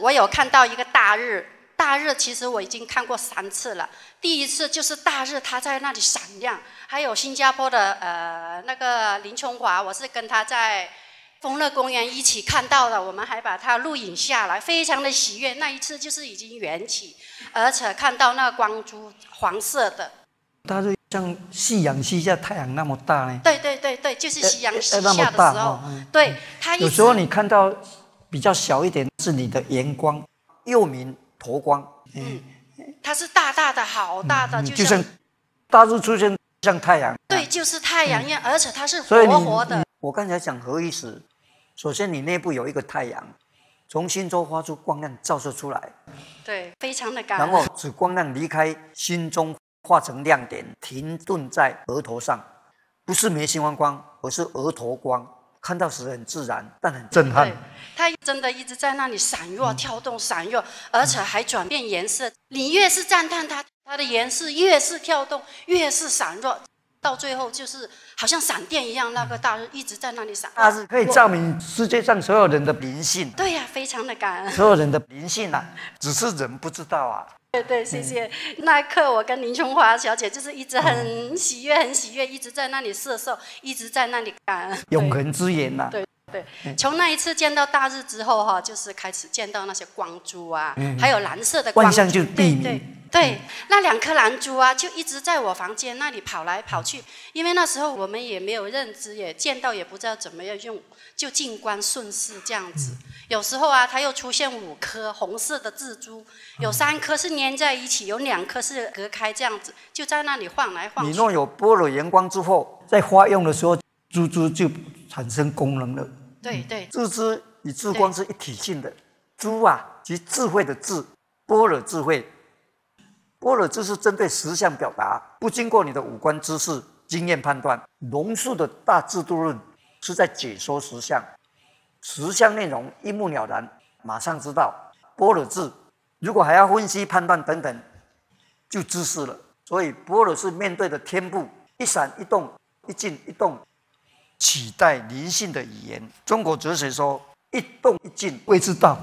我有看到一个大日。大日其实我已经看过三次了，第一次就是大日它在那里闪亮，还有新加坡的呃那个林琼华，我是跟他在丰乐公园一起看到的，我们还把它录影下来，非常的喜悦。那一次就是已经缘起，而且看到那个光珠黄色的，大日像夕阳西下太阳那么大呢？对对对对，就是夕阳西下的时候，对它有时候你看到比较小一点是你的阳光，又明。佛光，嗯，它是大大的，好大的，就像大日出现像太阳，对，就是太阳一样，而且它是活活的。我刚才讲何意思？首先，你内部有一个太阳，从心中发出光亮照射出来，对，非常的干。然后此光亮离开心中，化成亮点，停顿在额头上，不是眉心光光，而是额头光。看到时很自然，但很震撼。它真的一直在那里闪烁、跳动、闪烁，而且还转变颜色。你越是赞叹它，它的颜色越是跳动，越是闪烁，到最后就是好像闪电一样，那个大日一直在那里闪。大日可以照明世界上所有人的灵性。对呀，非常的感恩。所有人的灵性啊，只是人不知道啊。对对，谢谢。那一刻，我跟林琼华小姐就是一直很喜悦，很喜悦，一直在那里射受，一直在那里感恩。永恒之眼呐。对对，从那一次见到大日之后哈，就是开始见到那些光珠啊，还有蓝色的光。对对对，那两颗蓝珠啊，就一直在我房间那里跑来跑去。因为那时候我们也没有认知，也见到也不知道怎么样用，就静观顺势这样子。有时候啊，它又出现五颗红色的蜘蛛，有三颗是粘在一起，有两颗是隔开，这样子就在那里晃来晃去。你若有波若阳光之后，在花用的时候，蜘蛛就产生功能了。对对，自知与智光是一体性的。诸啊，即智慧的智，般若智慧。般若智是针对实相表达，不经过你的五官知识、经验判断。龙树的大制度论是在解说实相。实相内容一目了然，马上知道。般若智，如果还要分析判断等等，就知识了。所以般若是面对的天部，一闪一动，一静一动，取代灵性的语言。中国哲学说，一动一静谓之道。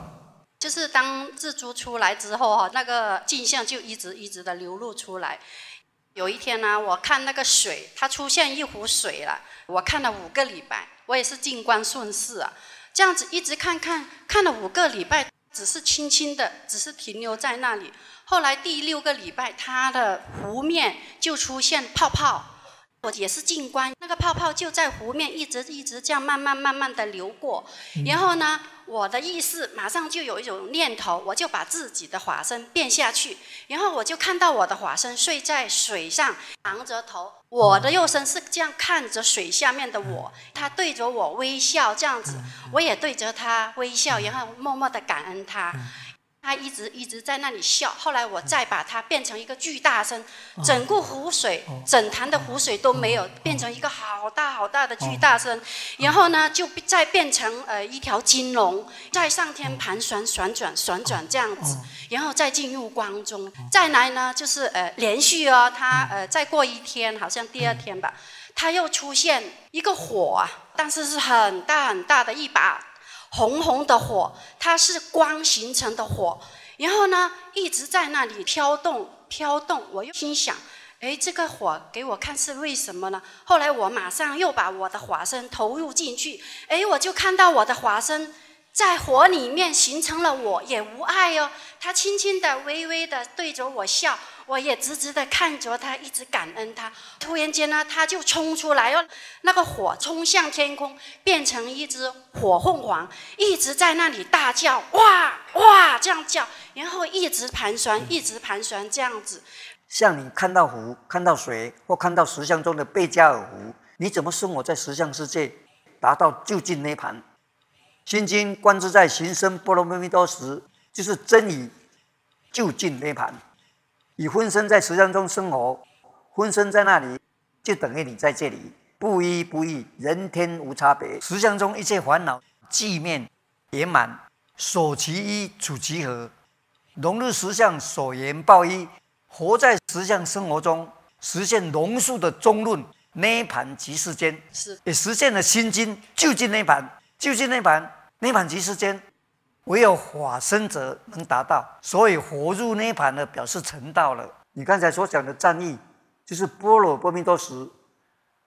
就是当蜘蛛出来之后哈，那个镜像就一直一直的流露出来。有一天呢，我看那个水，它出现一壶水了，我看了五个礼拜，我也是静观顺势啊。这样子一直看看看了五个礼拜，只是轻轻的，只是停留在那里。后来第六个礼拜，它的湖面就出现泡泡，我也是静观，那个泡泡就在湖面一直一直这样慢慢慢慢的流过，然后呢？我的意识马上就有一种念头，我就把自己的法身变下去，然后我就看到我的法身睡在水上，昂着头，我的肉身是这样看着水下面的我，他对着我微笑，这样子，我也对着他微笑，然后默默的感恩他。他一直一直在那里笑，后来我再把它变成一个巨大声，整个湖水、整潭的湖水都没有，变成一个好大好大的巨大声，然后呢，就再变成呃一条金龙在上天盘旋、旋转、旋转这样子，然后再进入光中，再来呢就是呃连续哦，它呃再过一天，好像第二天吧，它又出现一个火啊，但是是很大很大的一把。红红的火，它是光形成的火，然后呢一直在那里飘动飘动。我又心想，哎，这个火给我看是为什么呢？后来我马上又把我的化身投入进去，哎，我就看到我的化身在火里面形成了我，也无碍哦。他轻轻的、微微的对着我笑。我也直直的看着他，一直感恩他。突然间呢，他就冲出来，哦，那个火冲向天空，变成一只火凤凰，一直在那里大叫，哇哇这样叫，然后一直盘旋，一直盘旋这样子。像你看到湖、看到水，或看到石像中的贝加尔湖，你怎么生活在石像世界，达到就近涅盘？心经观自在行深波罗蜜多时，就是真理就近涅盘。以分身在实相中生活，分身在那里，就等于你在这里，不一不异，人天无差别。实相中一切烦恼寂灭圆满，所其一，处其合，融入实相，所言报一，活在实相生活中，实现龙树的中论，涅盘即世间，是也实现了心经究竟涅盘，究竟涅盘，涅盘即世间。唯有法身者能达到，所以活入涅盘的表示成道了。你刚才所讲的战役，就是波若波罗蜜多时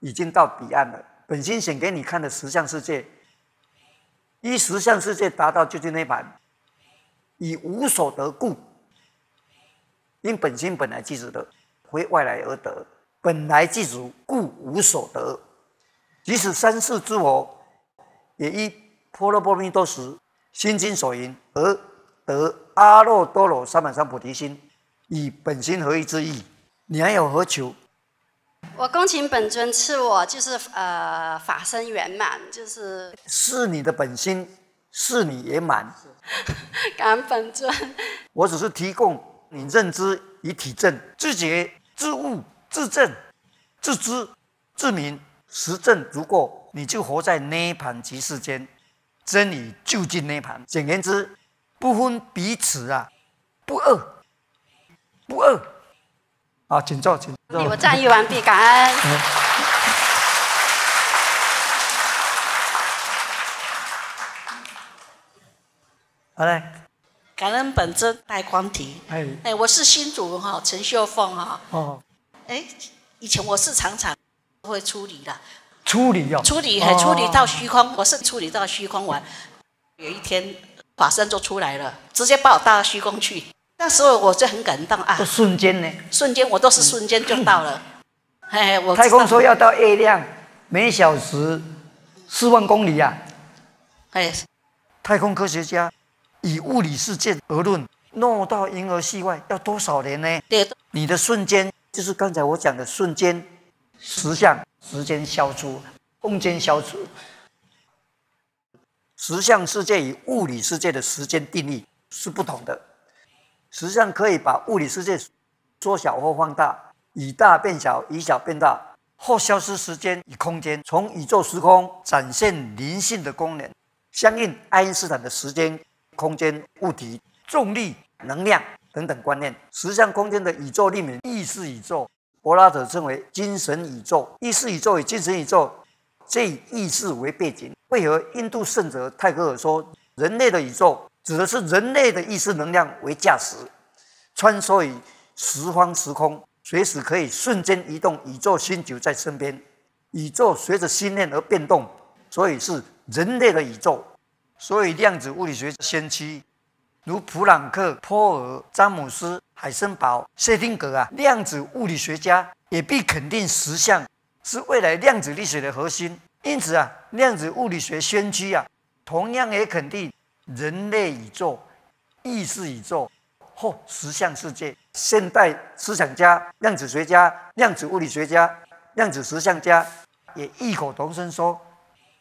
已经到彼岸了。本心显给你看的实相世界，依实相世界达到究竟涅盘，以无所得故，因本心本来即足的，非外来而得，本来即足故无所得。即使三世之佛，也依般若波罗蜜多时。心经所言，而得阿耨多罗三藐三菩提心，以本心合一之意。你还有何求？我恭请本尊赐我，就是呃法身圆满，就是是你的本心，是你圆满。感恩本尊。我只是提供你认知与体证，自觉、自悟、自证、自知、自明，实证如果，你就活在涅盘即世间。真理就近涅盘。简言之，不分彼此啊，不二，不二。好，请坐，请坐。我赞誉完毕，感恩。好嘞。感恩本尊带光体。哎，哎，我是新主哈，陈秀凤哈。哦。哎，以前我是常常会出理的。处理哦，处理还处理到虚空，我是处理到虚空完，有一天法身就出来了，直接把我带到虚空去。那时候我就很感动啊，瞬间呢，瞬间我都是瞬间就到了。哎，我太空说要到月亮，每小时四万公里呀。哎，太空科学家以物理世界而论，落到银河系外要多少年呢？对，你的瞬间就是刚才我讲的瞬间实相。时间消除，空间消除，实相世界与物理世界的时间定义是不同的。实相可以把物理世界缩小或放大，以大变小，以小变大，或消失时间与空间，从宇宙时空展现灵性的功能，相应爱因斯坦的时间、空间、物体、重力、能量等等观念。实相空间的宇宙命名意识宇宙。柏拉图称为精神宇宙、意识宇宙与精神宇宙，这以意识为背景。为何印度圣者泰戈尔说，人类的宇宙指的是人类的意识能量为驾驶，穿梭于十方时空，随时可以瞬间移动。宇宙星球在身边，宇宙随着心念而变动，所以是人类的宇宙。所以量子物理学先驱。如普朗克、波尔、詹姆斯、海森堡、谢丁格啊，量子物理学家也必肯定实相是未来量子力学的核心。因此啊，量子物理学先驱啊，同样也肯定人类宇宙、意识宇宙或实相世界。现代思想家、量子学家、量子物理学家、量子实相家也异口同声说：“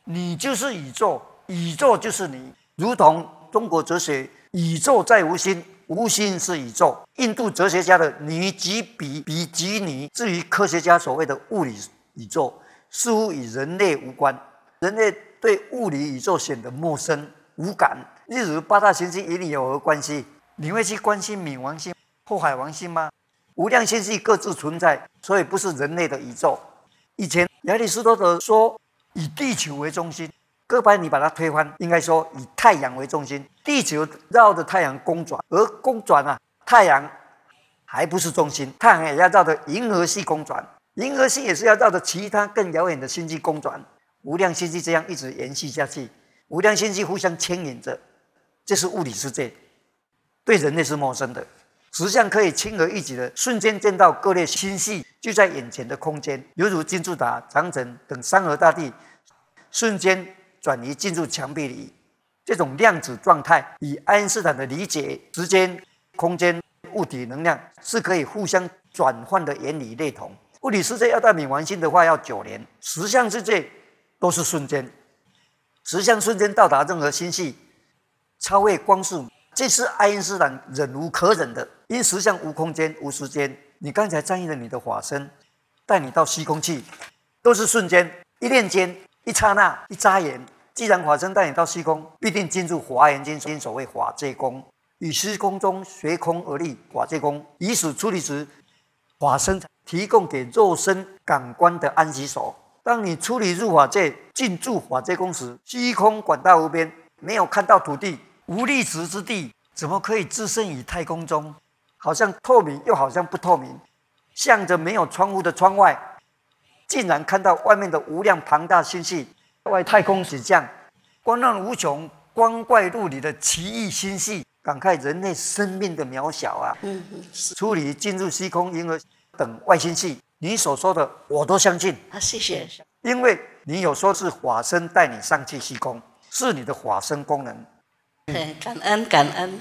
你就是宇宙，宇宙就是你。”如同中国哲学。宇宙在无心，无心是宇宙。印度哲学家的尼吉比比吉尼，至于科学家所谓的物理宇宙，似乎与人类无关。人类对物理宇宙显得陌生无感。例如八大行星与你有何关系？你会去关心冥王星或海王星吗？无量星系各自存在，所以不是人类的宇宙。以前亚里士多德说，以地球为中心。哥白尼把它推翻，应该说以太阳为中心，地球绕着太阳公转，而公转啊，太阳还不是中心，太阳也要绕着银河系公转，银河系也是要绕着其他更遥远的星际公转，无量星系这样一直延续下去，无量星系互相牵引着，这是物理世界，对人类是陌生的，实相可以轻而易举的瞬间见到各类星系就在眼前的空间，犹如金字塔、长城等山河大地，瞬间。转移进入墙壁里，这种量子状态与爱因斯坦的理解时间、空间、物体、能量是可以互相转换的原理类同。物理世界要到冥王星的话要九年，实相世界都是瞬间，实相瞬间到达任何星系，超越光速，这是爱因斯坦忍无可忍的。因实相无空间无时间。你刚才占用了你的法身，带你到虚空去，都是瞬间，一念间，一刹那，一眨眼。既然法身带你到虚空，必定进入华严经经所谓法界空，与虚空中随空而立。法界空以此处理时，法身提供给肉身感官的安息所。当你出离入法界，进驻法界空时，虚空广大无边，没有看到土地，无立时之地，怎么可以置身于太空中？好像透明，又好像不透明，向着没有窗户的窗外，竟然看到外面的无量庞大星系。外太空景象，光亮无穷，光怪陆离的奇异星系，感慨人类生命的渺小啊！嗯嗯，处理进入虚空、银河等外星系，你所说的我都相信。啊，谢谢。因为你有说是法身带你上去虚空，是你的法身功能。哎，感恩感恩。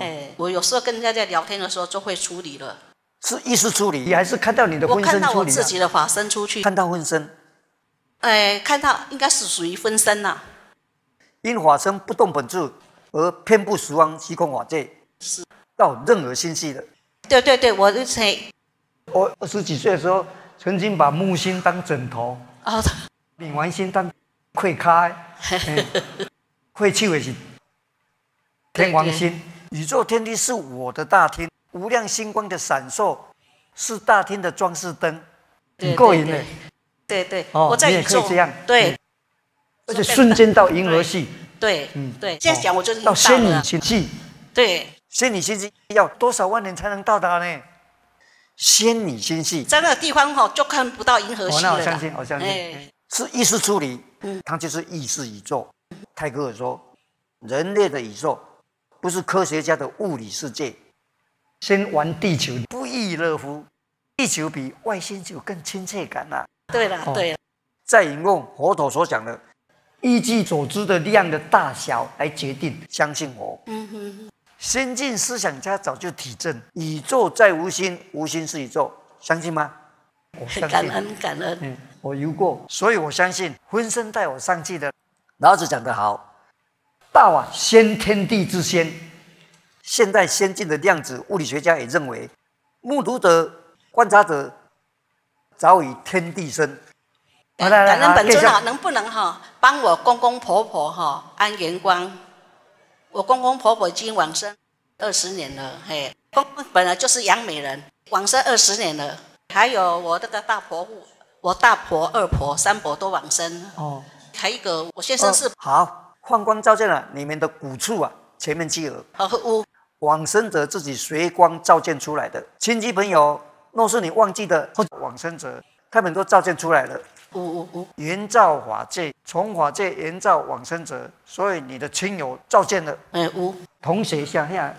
哎，我有时候跟人家在聊天的时候就会处理了。是意识处理，你还是看到你的分身处理？我看到我自己的法身出去，看到分身。哎，看到应该是属于分身呐。因法身不动本质而偏不十方虚空法界，是到任何星系的。对对对，我是我二十几岁的时候，曾经把木星当枕头，啊，冥王星当会开，会去的是天王星。宇宙天地是我的大厅，无量星光的闪烁是大厅的装饰灯，很过瘾的。对对，我在宇宙这样，对，而且瞬间到银河系，对，嗯。对，这样讲我就是到仙女星系，对，仙女星系要多少万年才能到达呢？仙女星系在那个地方哈，就看不到银河系了。我相信，我相信，是意识处理，嗯，它就是意识宇宙。泰戈尔说，人类的宇宙不是科学家的物理世界。先玩地球，不亦乐乎？地球比外星球更亲切感呐。对了，对了，再引用佛陀所讲的，依据所知的量的大小来决定相信我。嗯哼，先进思想家早就体证，宇宙在无心，无心是宇宙，相信吗？我相信。感恩感恩。嗯，我游过，所以我相信浑身带我上去的。老子讲得好，道啊，先天地之先。现代先进的量子物理学家也认为，目睹者、观察者。早已天地生，感恩本尊啊，能不能哈帮我公公婆婆哈安元光？我公公婆婆已经往生二十年了，嘿，公公本来就是杨美人，往生二十年了。还有我这个大婆婆，我大婆、二婆、三婆都往生哦。还一个我先生是好，放光照见了你们的骨处啊，前面积额。好，我往生者自己随光照见出来的亲戚朋友。若是你忘记的或往生者，他们都照见出来了。呜呜呜！原照法界，从法界原照往生者，所以你的亲友照见了。哎呜！同学像遐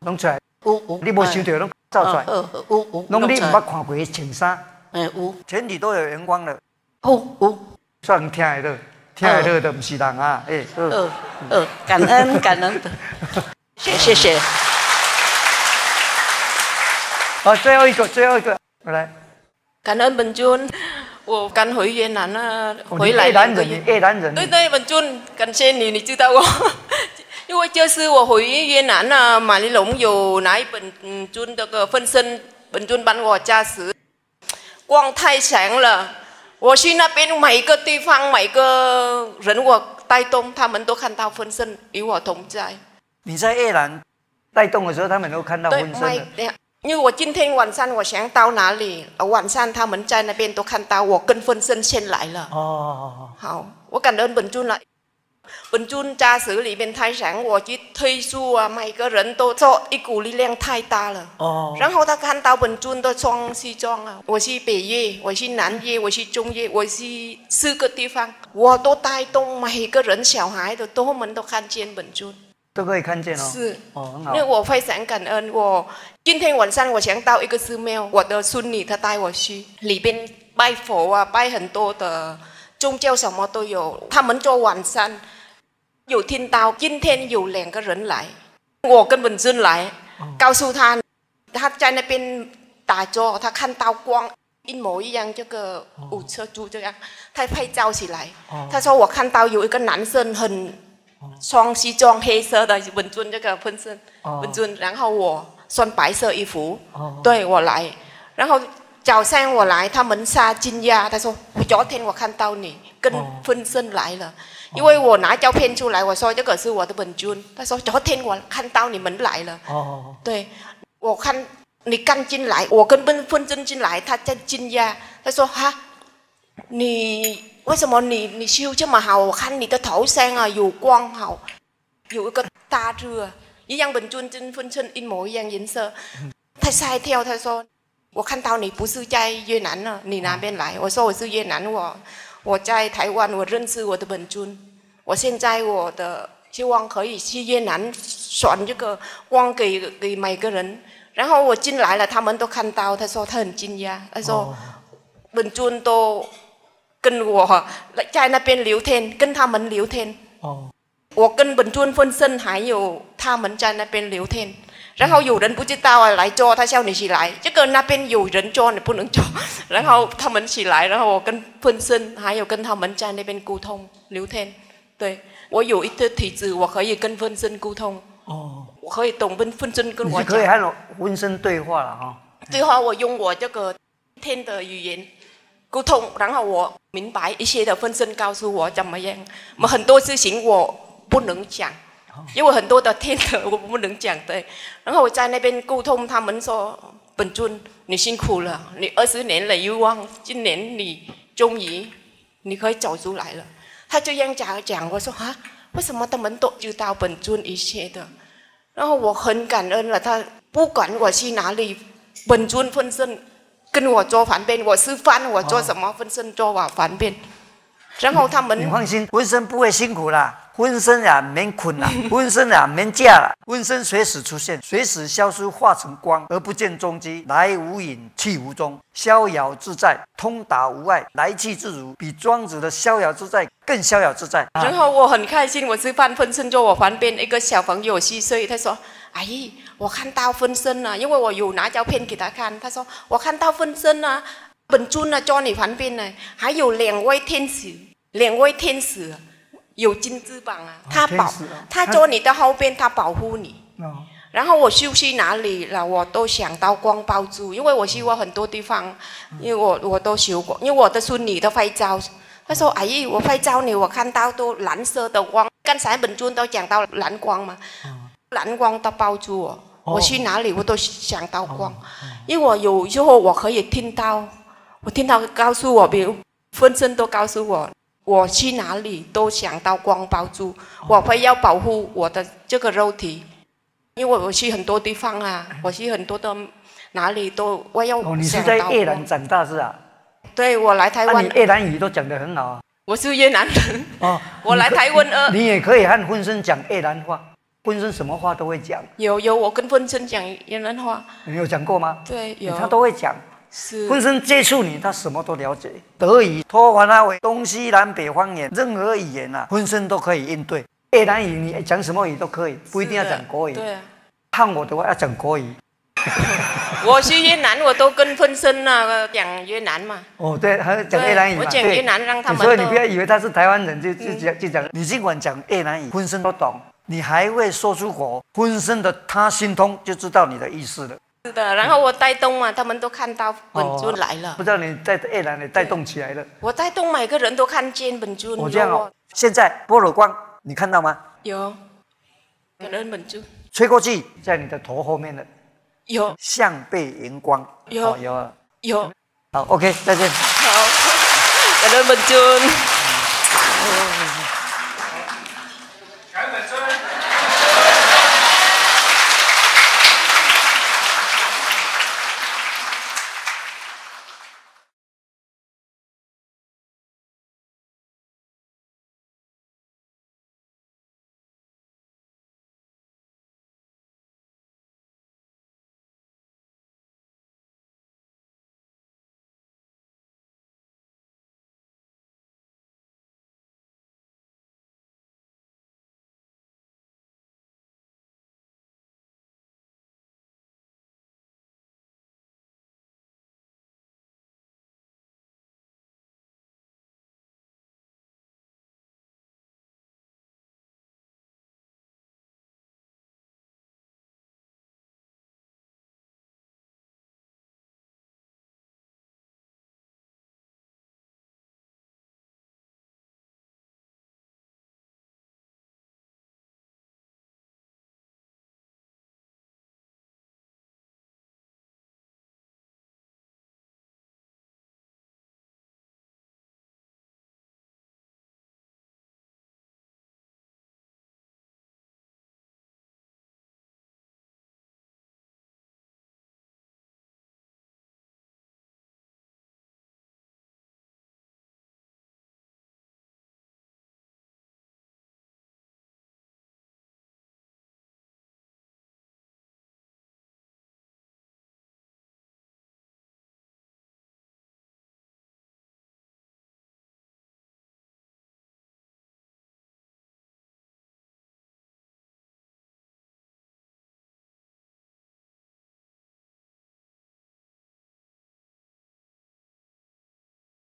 弄出来。呜呜！你无收到拢照出来。呜呜！拢你唔捌看过穿衫。哎呜！全体都有阳光了。呜呜！算听得到，听得到的不是人啊！哎。呃呃，感恩感恩，谢谢。好，最后一个，最后一个，来。感恩本尊，我刚回越南啊，回来。越南人，越南人。对对，本尊，感谢你，你知道我。因为就是我回越南啊，马里龙有拿一本尊这个分身，本尊帮我加持，光太强了。我去那边每一个地方，每个人我带动，他们都看到分身与我同在。你在越南带动的时候，他们都看到分身的。因为我今天晚上我想到哪里，晚上他们在那边都看到我跟分身先来了。哦，好，我感恩本尊了。本尊加持里面太强，我去推出啊，每个人都做一股力量太大了。哦，然后他看到本尊的装西装啊，我是北岳，我是南岳，我是中岳，我是四个地方，我都带动每个人小孩的，都们都看见本尊。都可以看见哦，是哦，很好。因为我非常感恩，我今天晚上我想到一个寺庙，我的孙女她带我去里边拜佛啊，拜很多的宗教什么都有。他们做晚上，有听到今天有两个人来，我跟本尊来，告诉他他在那边打坐，他看到光一模一样，这个五车猪这样，他拍照起来，他说我看到有一个男生很。穿西装黑色的文尊这个分身文尊，然后我穿白色衣服，对我来，然后早上我来，他们杀惊讶，他说：“昨天我看到你跟分身来了。”因为我拿照片出来，我说这个是我的文尊。他说：“昨天我看到你们来了。”哦，对，我看你刚进来，我跟分分身进来，他在惊讶。他说：“哈，你为什么你你修这么好？我看你的头上啊有光好，有一个大热，一样本尊跟分身一模一样颜色。”他吓一跳，他说：“我看到你不是在越南了，你哪边来？”我说：“我是越南，我。”我在台湾，我认识我的本尊。我现在我的希望可以去越南传这个光给给每个人。然后我进来了，他们都看到，他说他很惊讶，他说本尊都跟我在那边聊天，跟他们聊天。哦，我跟本尊分身，还有他们在那边聊天。然后有人不知道啊，来做，他叫你起来。这个那边有人做，你不能做。然后他们起来，然后我跟分身还有跟他们在那边沟通聊天。对我有一个体质，我可以跟分身沟通。哦，我可以懂分分身跟我讲。可以和分身对话了哈。对话，我用我这个天的语言沟通，然后我明白一些的分身告诉我怎么样。我很多事情我不能讲。因为很多的天的我不能讲对，然后我在那边沟通，他们说本尊你辛苦了，你二十年了欲望，今年你终于你可以走出来了。他这样讲讲，我说啊，为什么他们都知道本尊一切的？然后我很感恩了，他不管我去哪里，本尊分身跟我做反变，我吃饭我做什么分身做我反变，然后他们你放心，分身不会辛苦啦。浑身啊，免困了；浑身啊，免架了。浑身随时出现，随时消失，化成光而不见踪迹，来无影去无踪，逍遥自在，通达无碍，来去自如，比庄子的逍遥自在更逍遥自在。然后我很开心，我吃饭分身做我旁边一个小朋友七岁，他说：“阿姨，我看到分身了，因为我有拿照片给他看。他说我看到分身了，本尊呢，坐你旁边呢，还有两位天使，两位天使。”有金翅膀啊，他保他坐你的后边，他保护你。然后我休息哪里了，我都想到光包住，因为我去过很多地方，因为我我都修过，因为我的孙女都拍照，他说：“阿姨，我拍照你，我看到都蓝色的光。刚才本尊都讲到蓝光嘛，蓝光都包住我，我去哪里我都想到光，因为我有时候我可以听到，我听到告诉我，比如分身都告诉我。”我去哪里都想到光包住，我会要保护我的这个肉体，因为我去很多地方啊，我去很多的哪里都我要哦，你是在越南长大是啊？对，我来台湾。你越南语都讲得很好啊。我是越南人。哦。我来台湾呃。你也可以和分身讲越南话，婚生什么话都会讲。有有，我跟婚生讲越南话。你有讲过吗？对，有。他都会讲。是，浑身接触你，他什么都了解。德语、托凡拉维东西南北方言，任何语言啊，浑身都可以应对。越南语你讲什么语都可以，不一定要讲国语。对啊。看我的话要讲国语。我去越南，我都跟分身啊讲越南嘛。哦，对，还讲越南语我讲越南让他们。所以你不要以为他是台湾人就就讲就讲，你尽管讲越南语，分身都懂，你还会说出口，浑身的他心通，就知道你的意思了。是的，然后我带动嘛，他们都看到本尊来了。不知道你在越南你带动起来了。我带动每个人都看见本尊。我这样哦，现在波罗光你看到吗？有，感恩本尊。吹过去，在你的头后面的。有。向背荧光。有有有。好，OK，再见。好，感恩本尊。感恩本尊。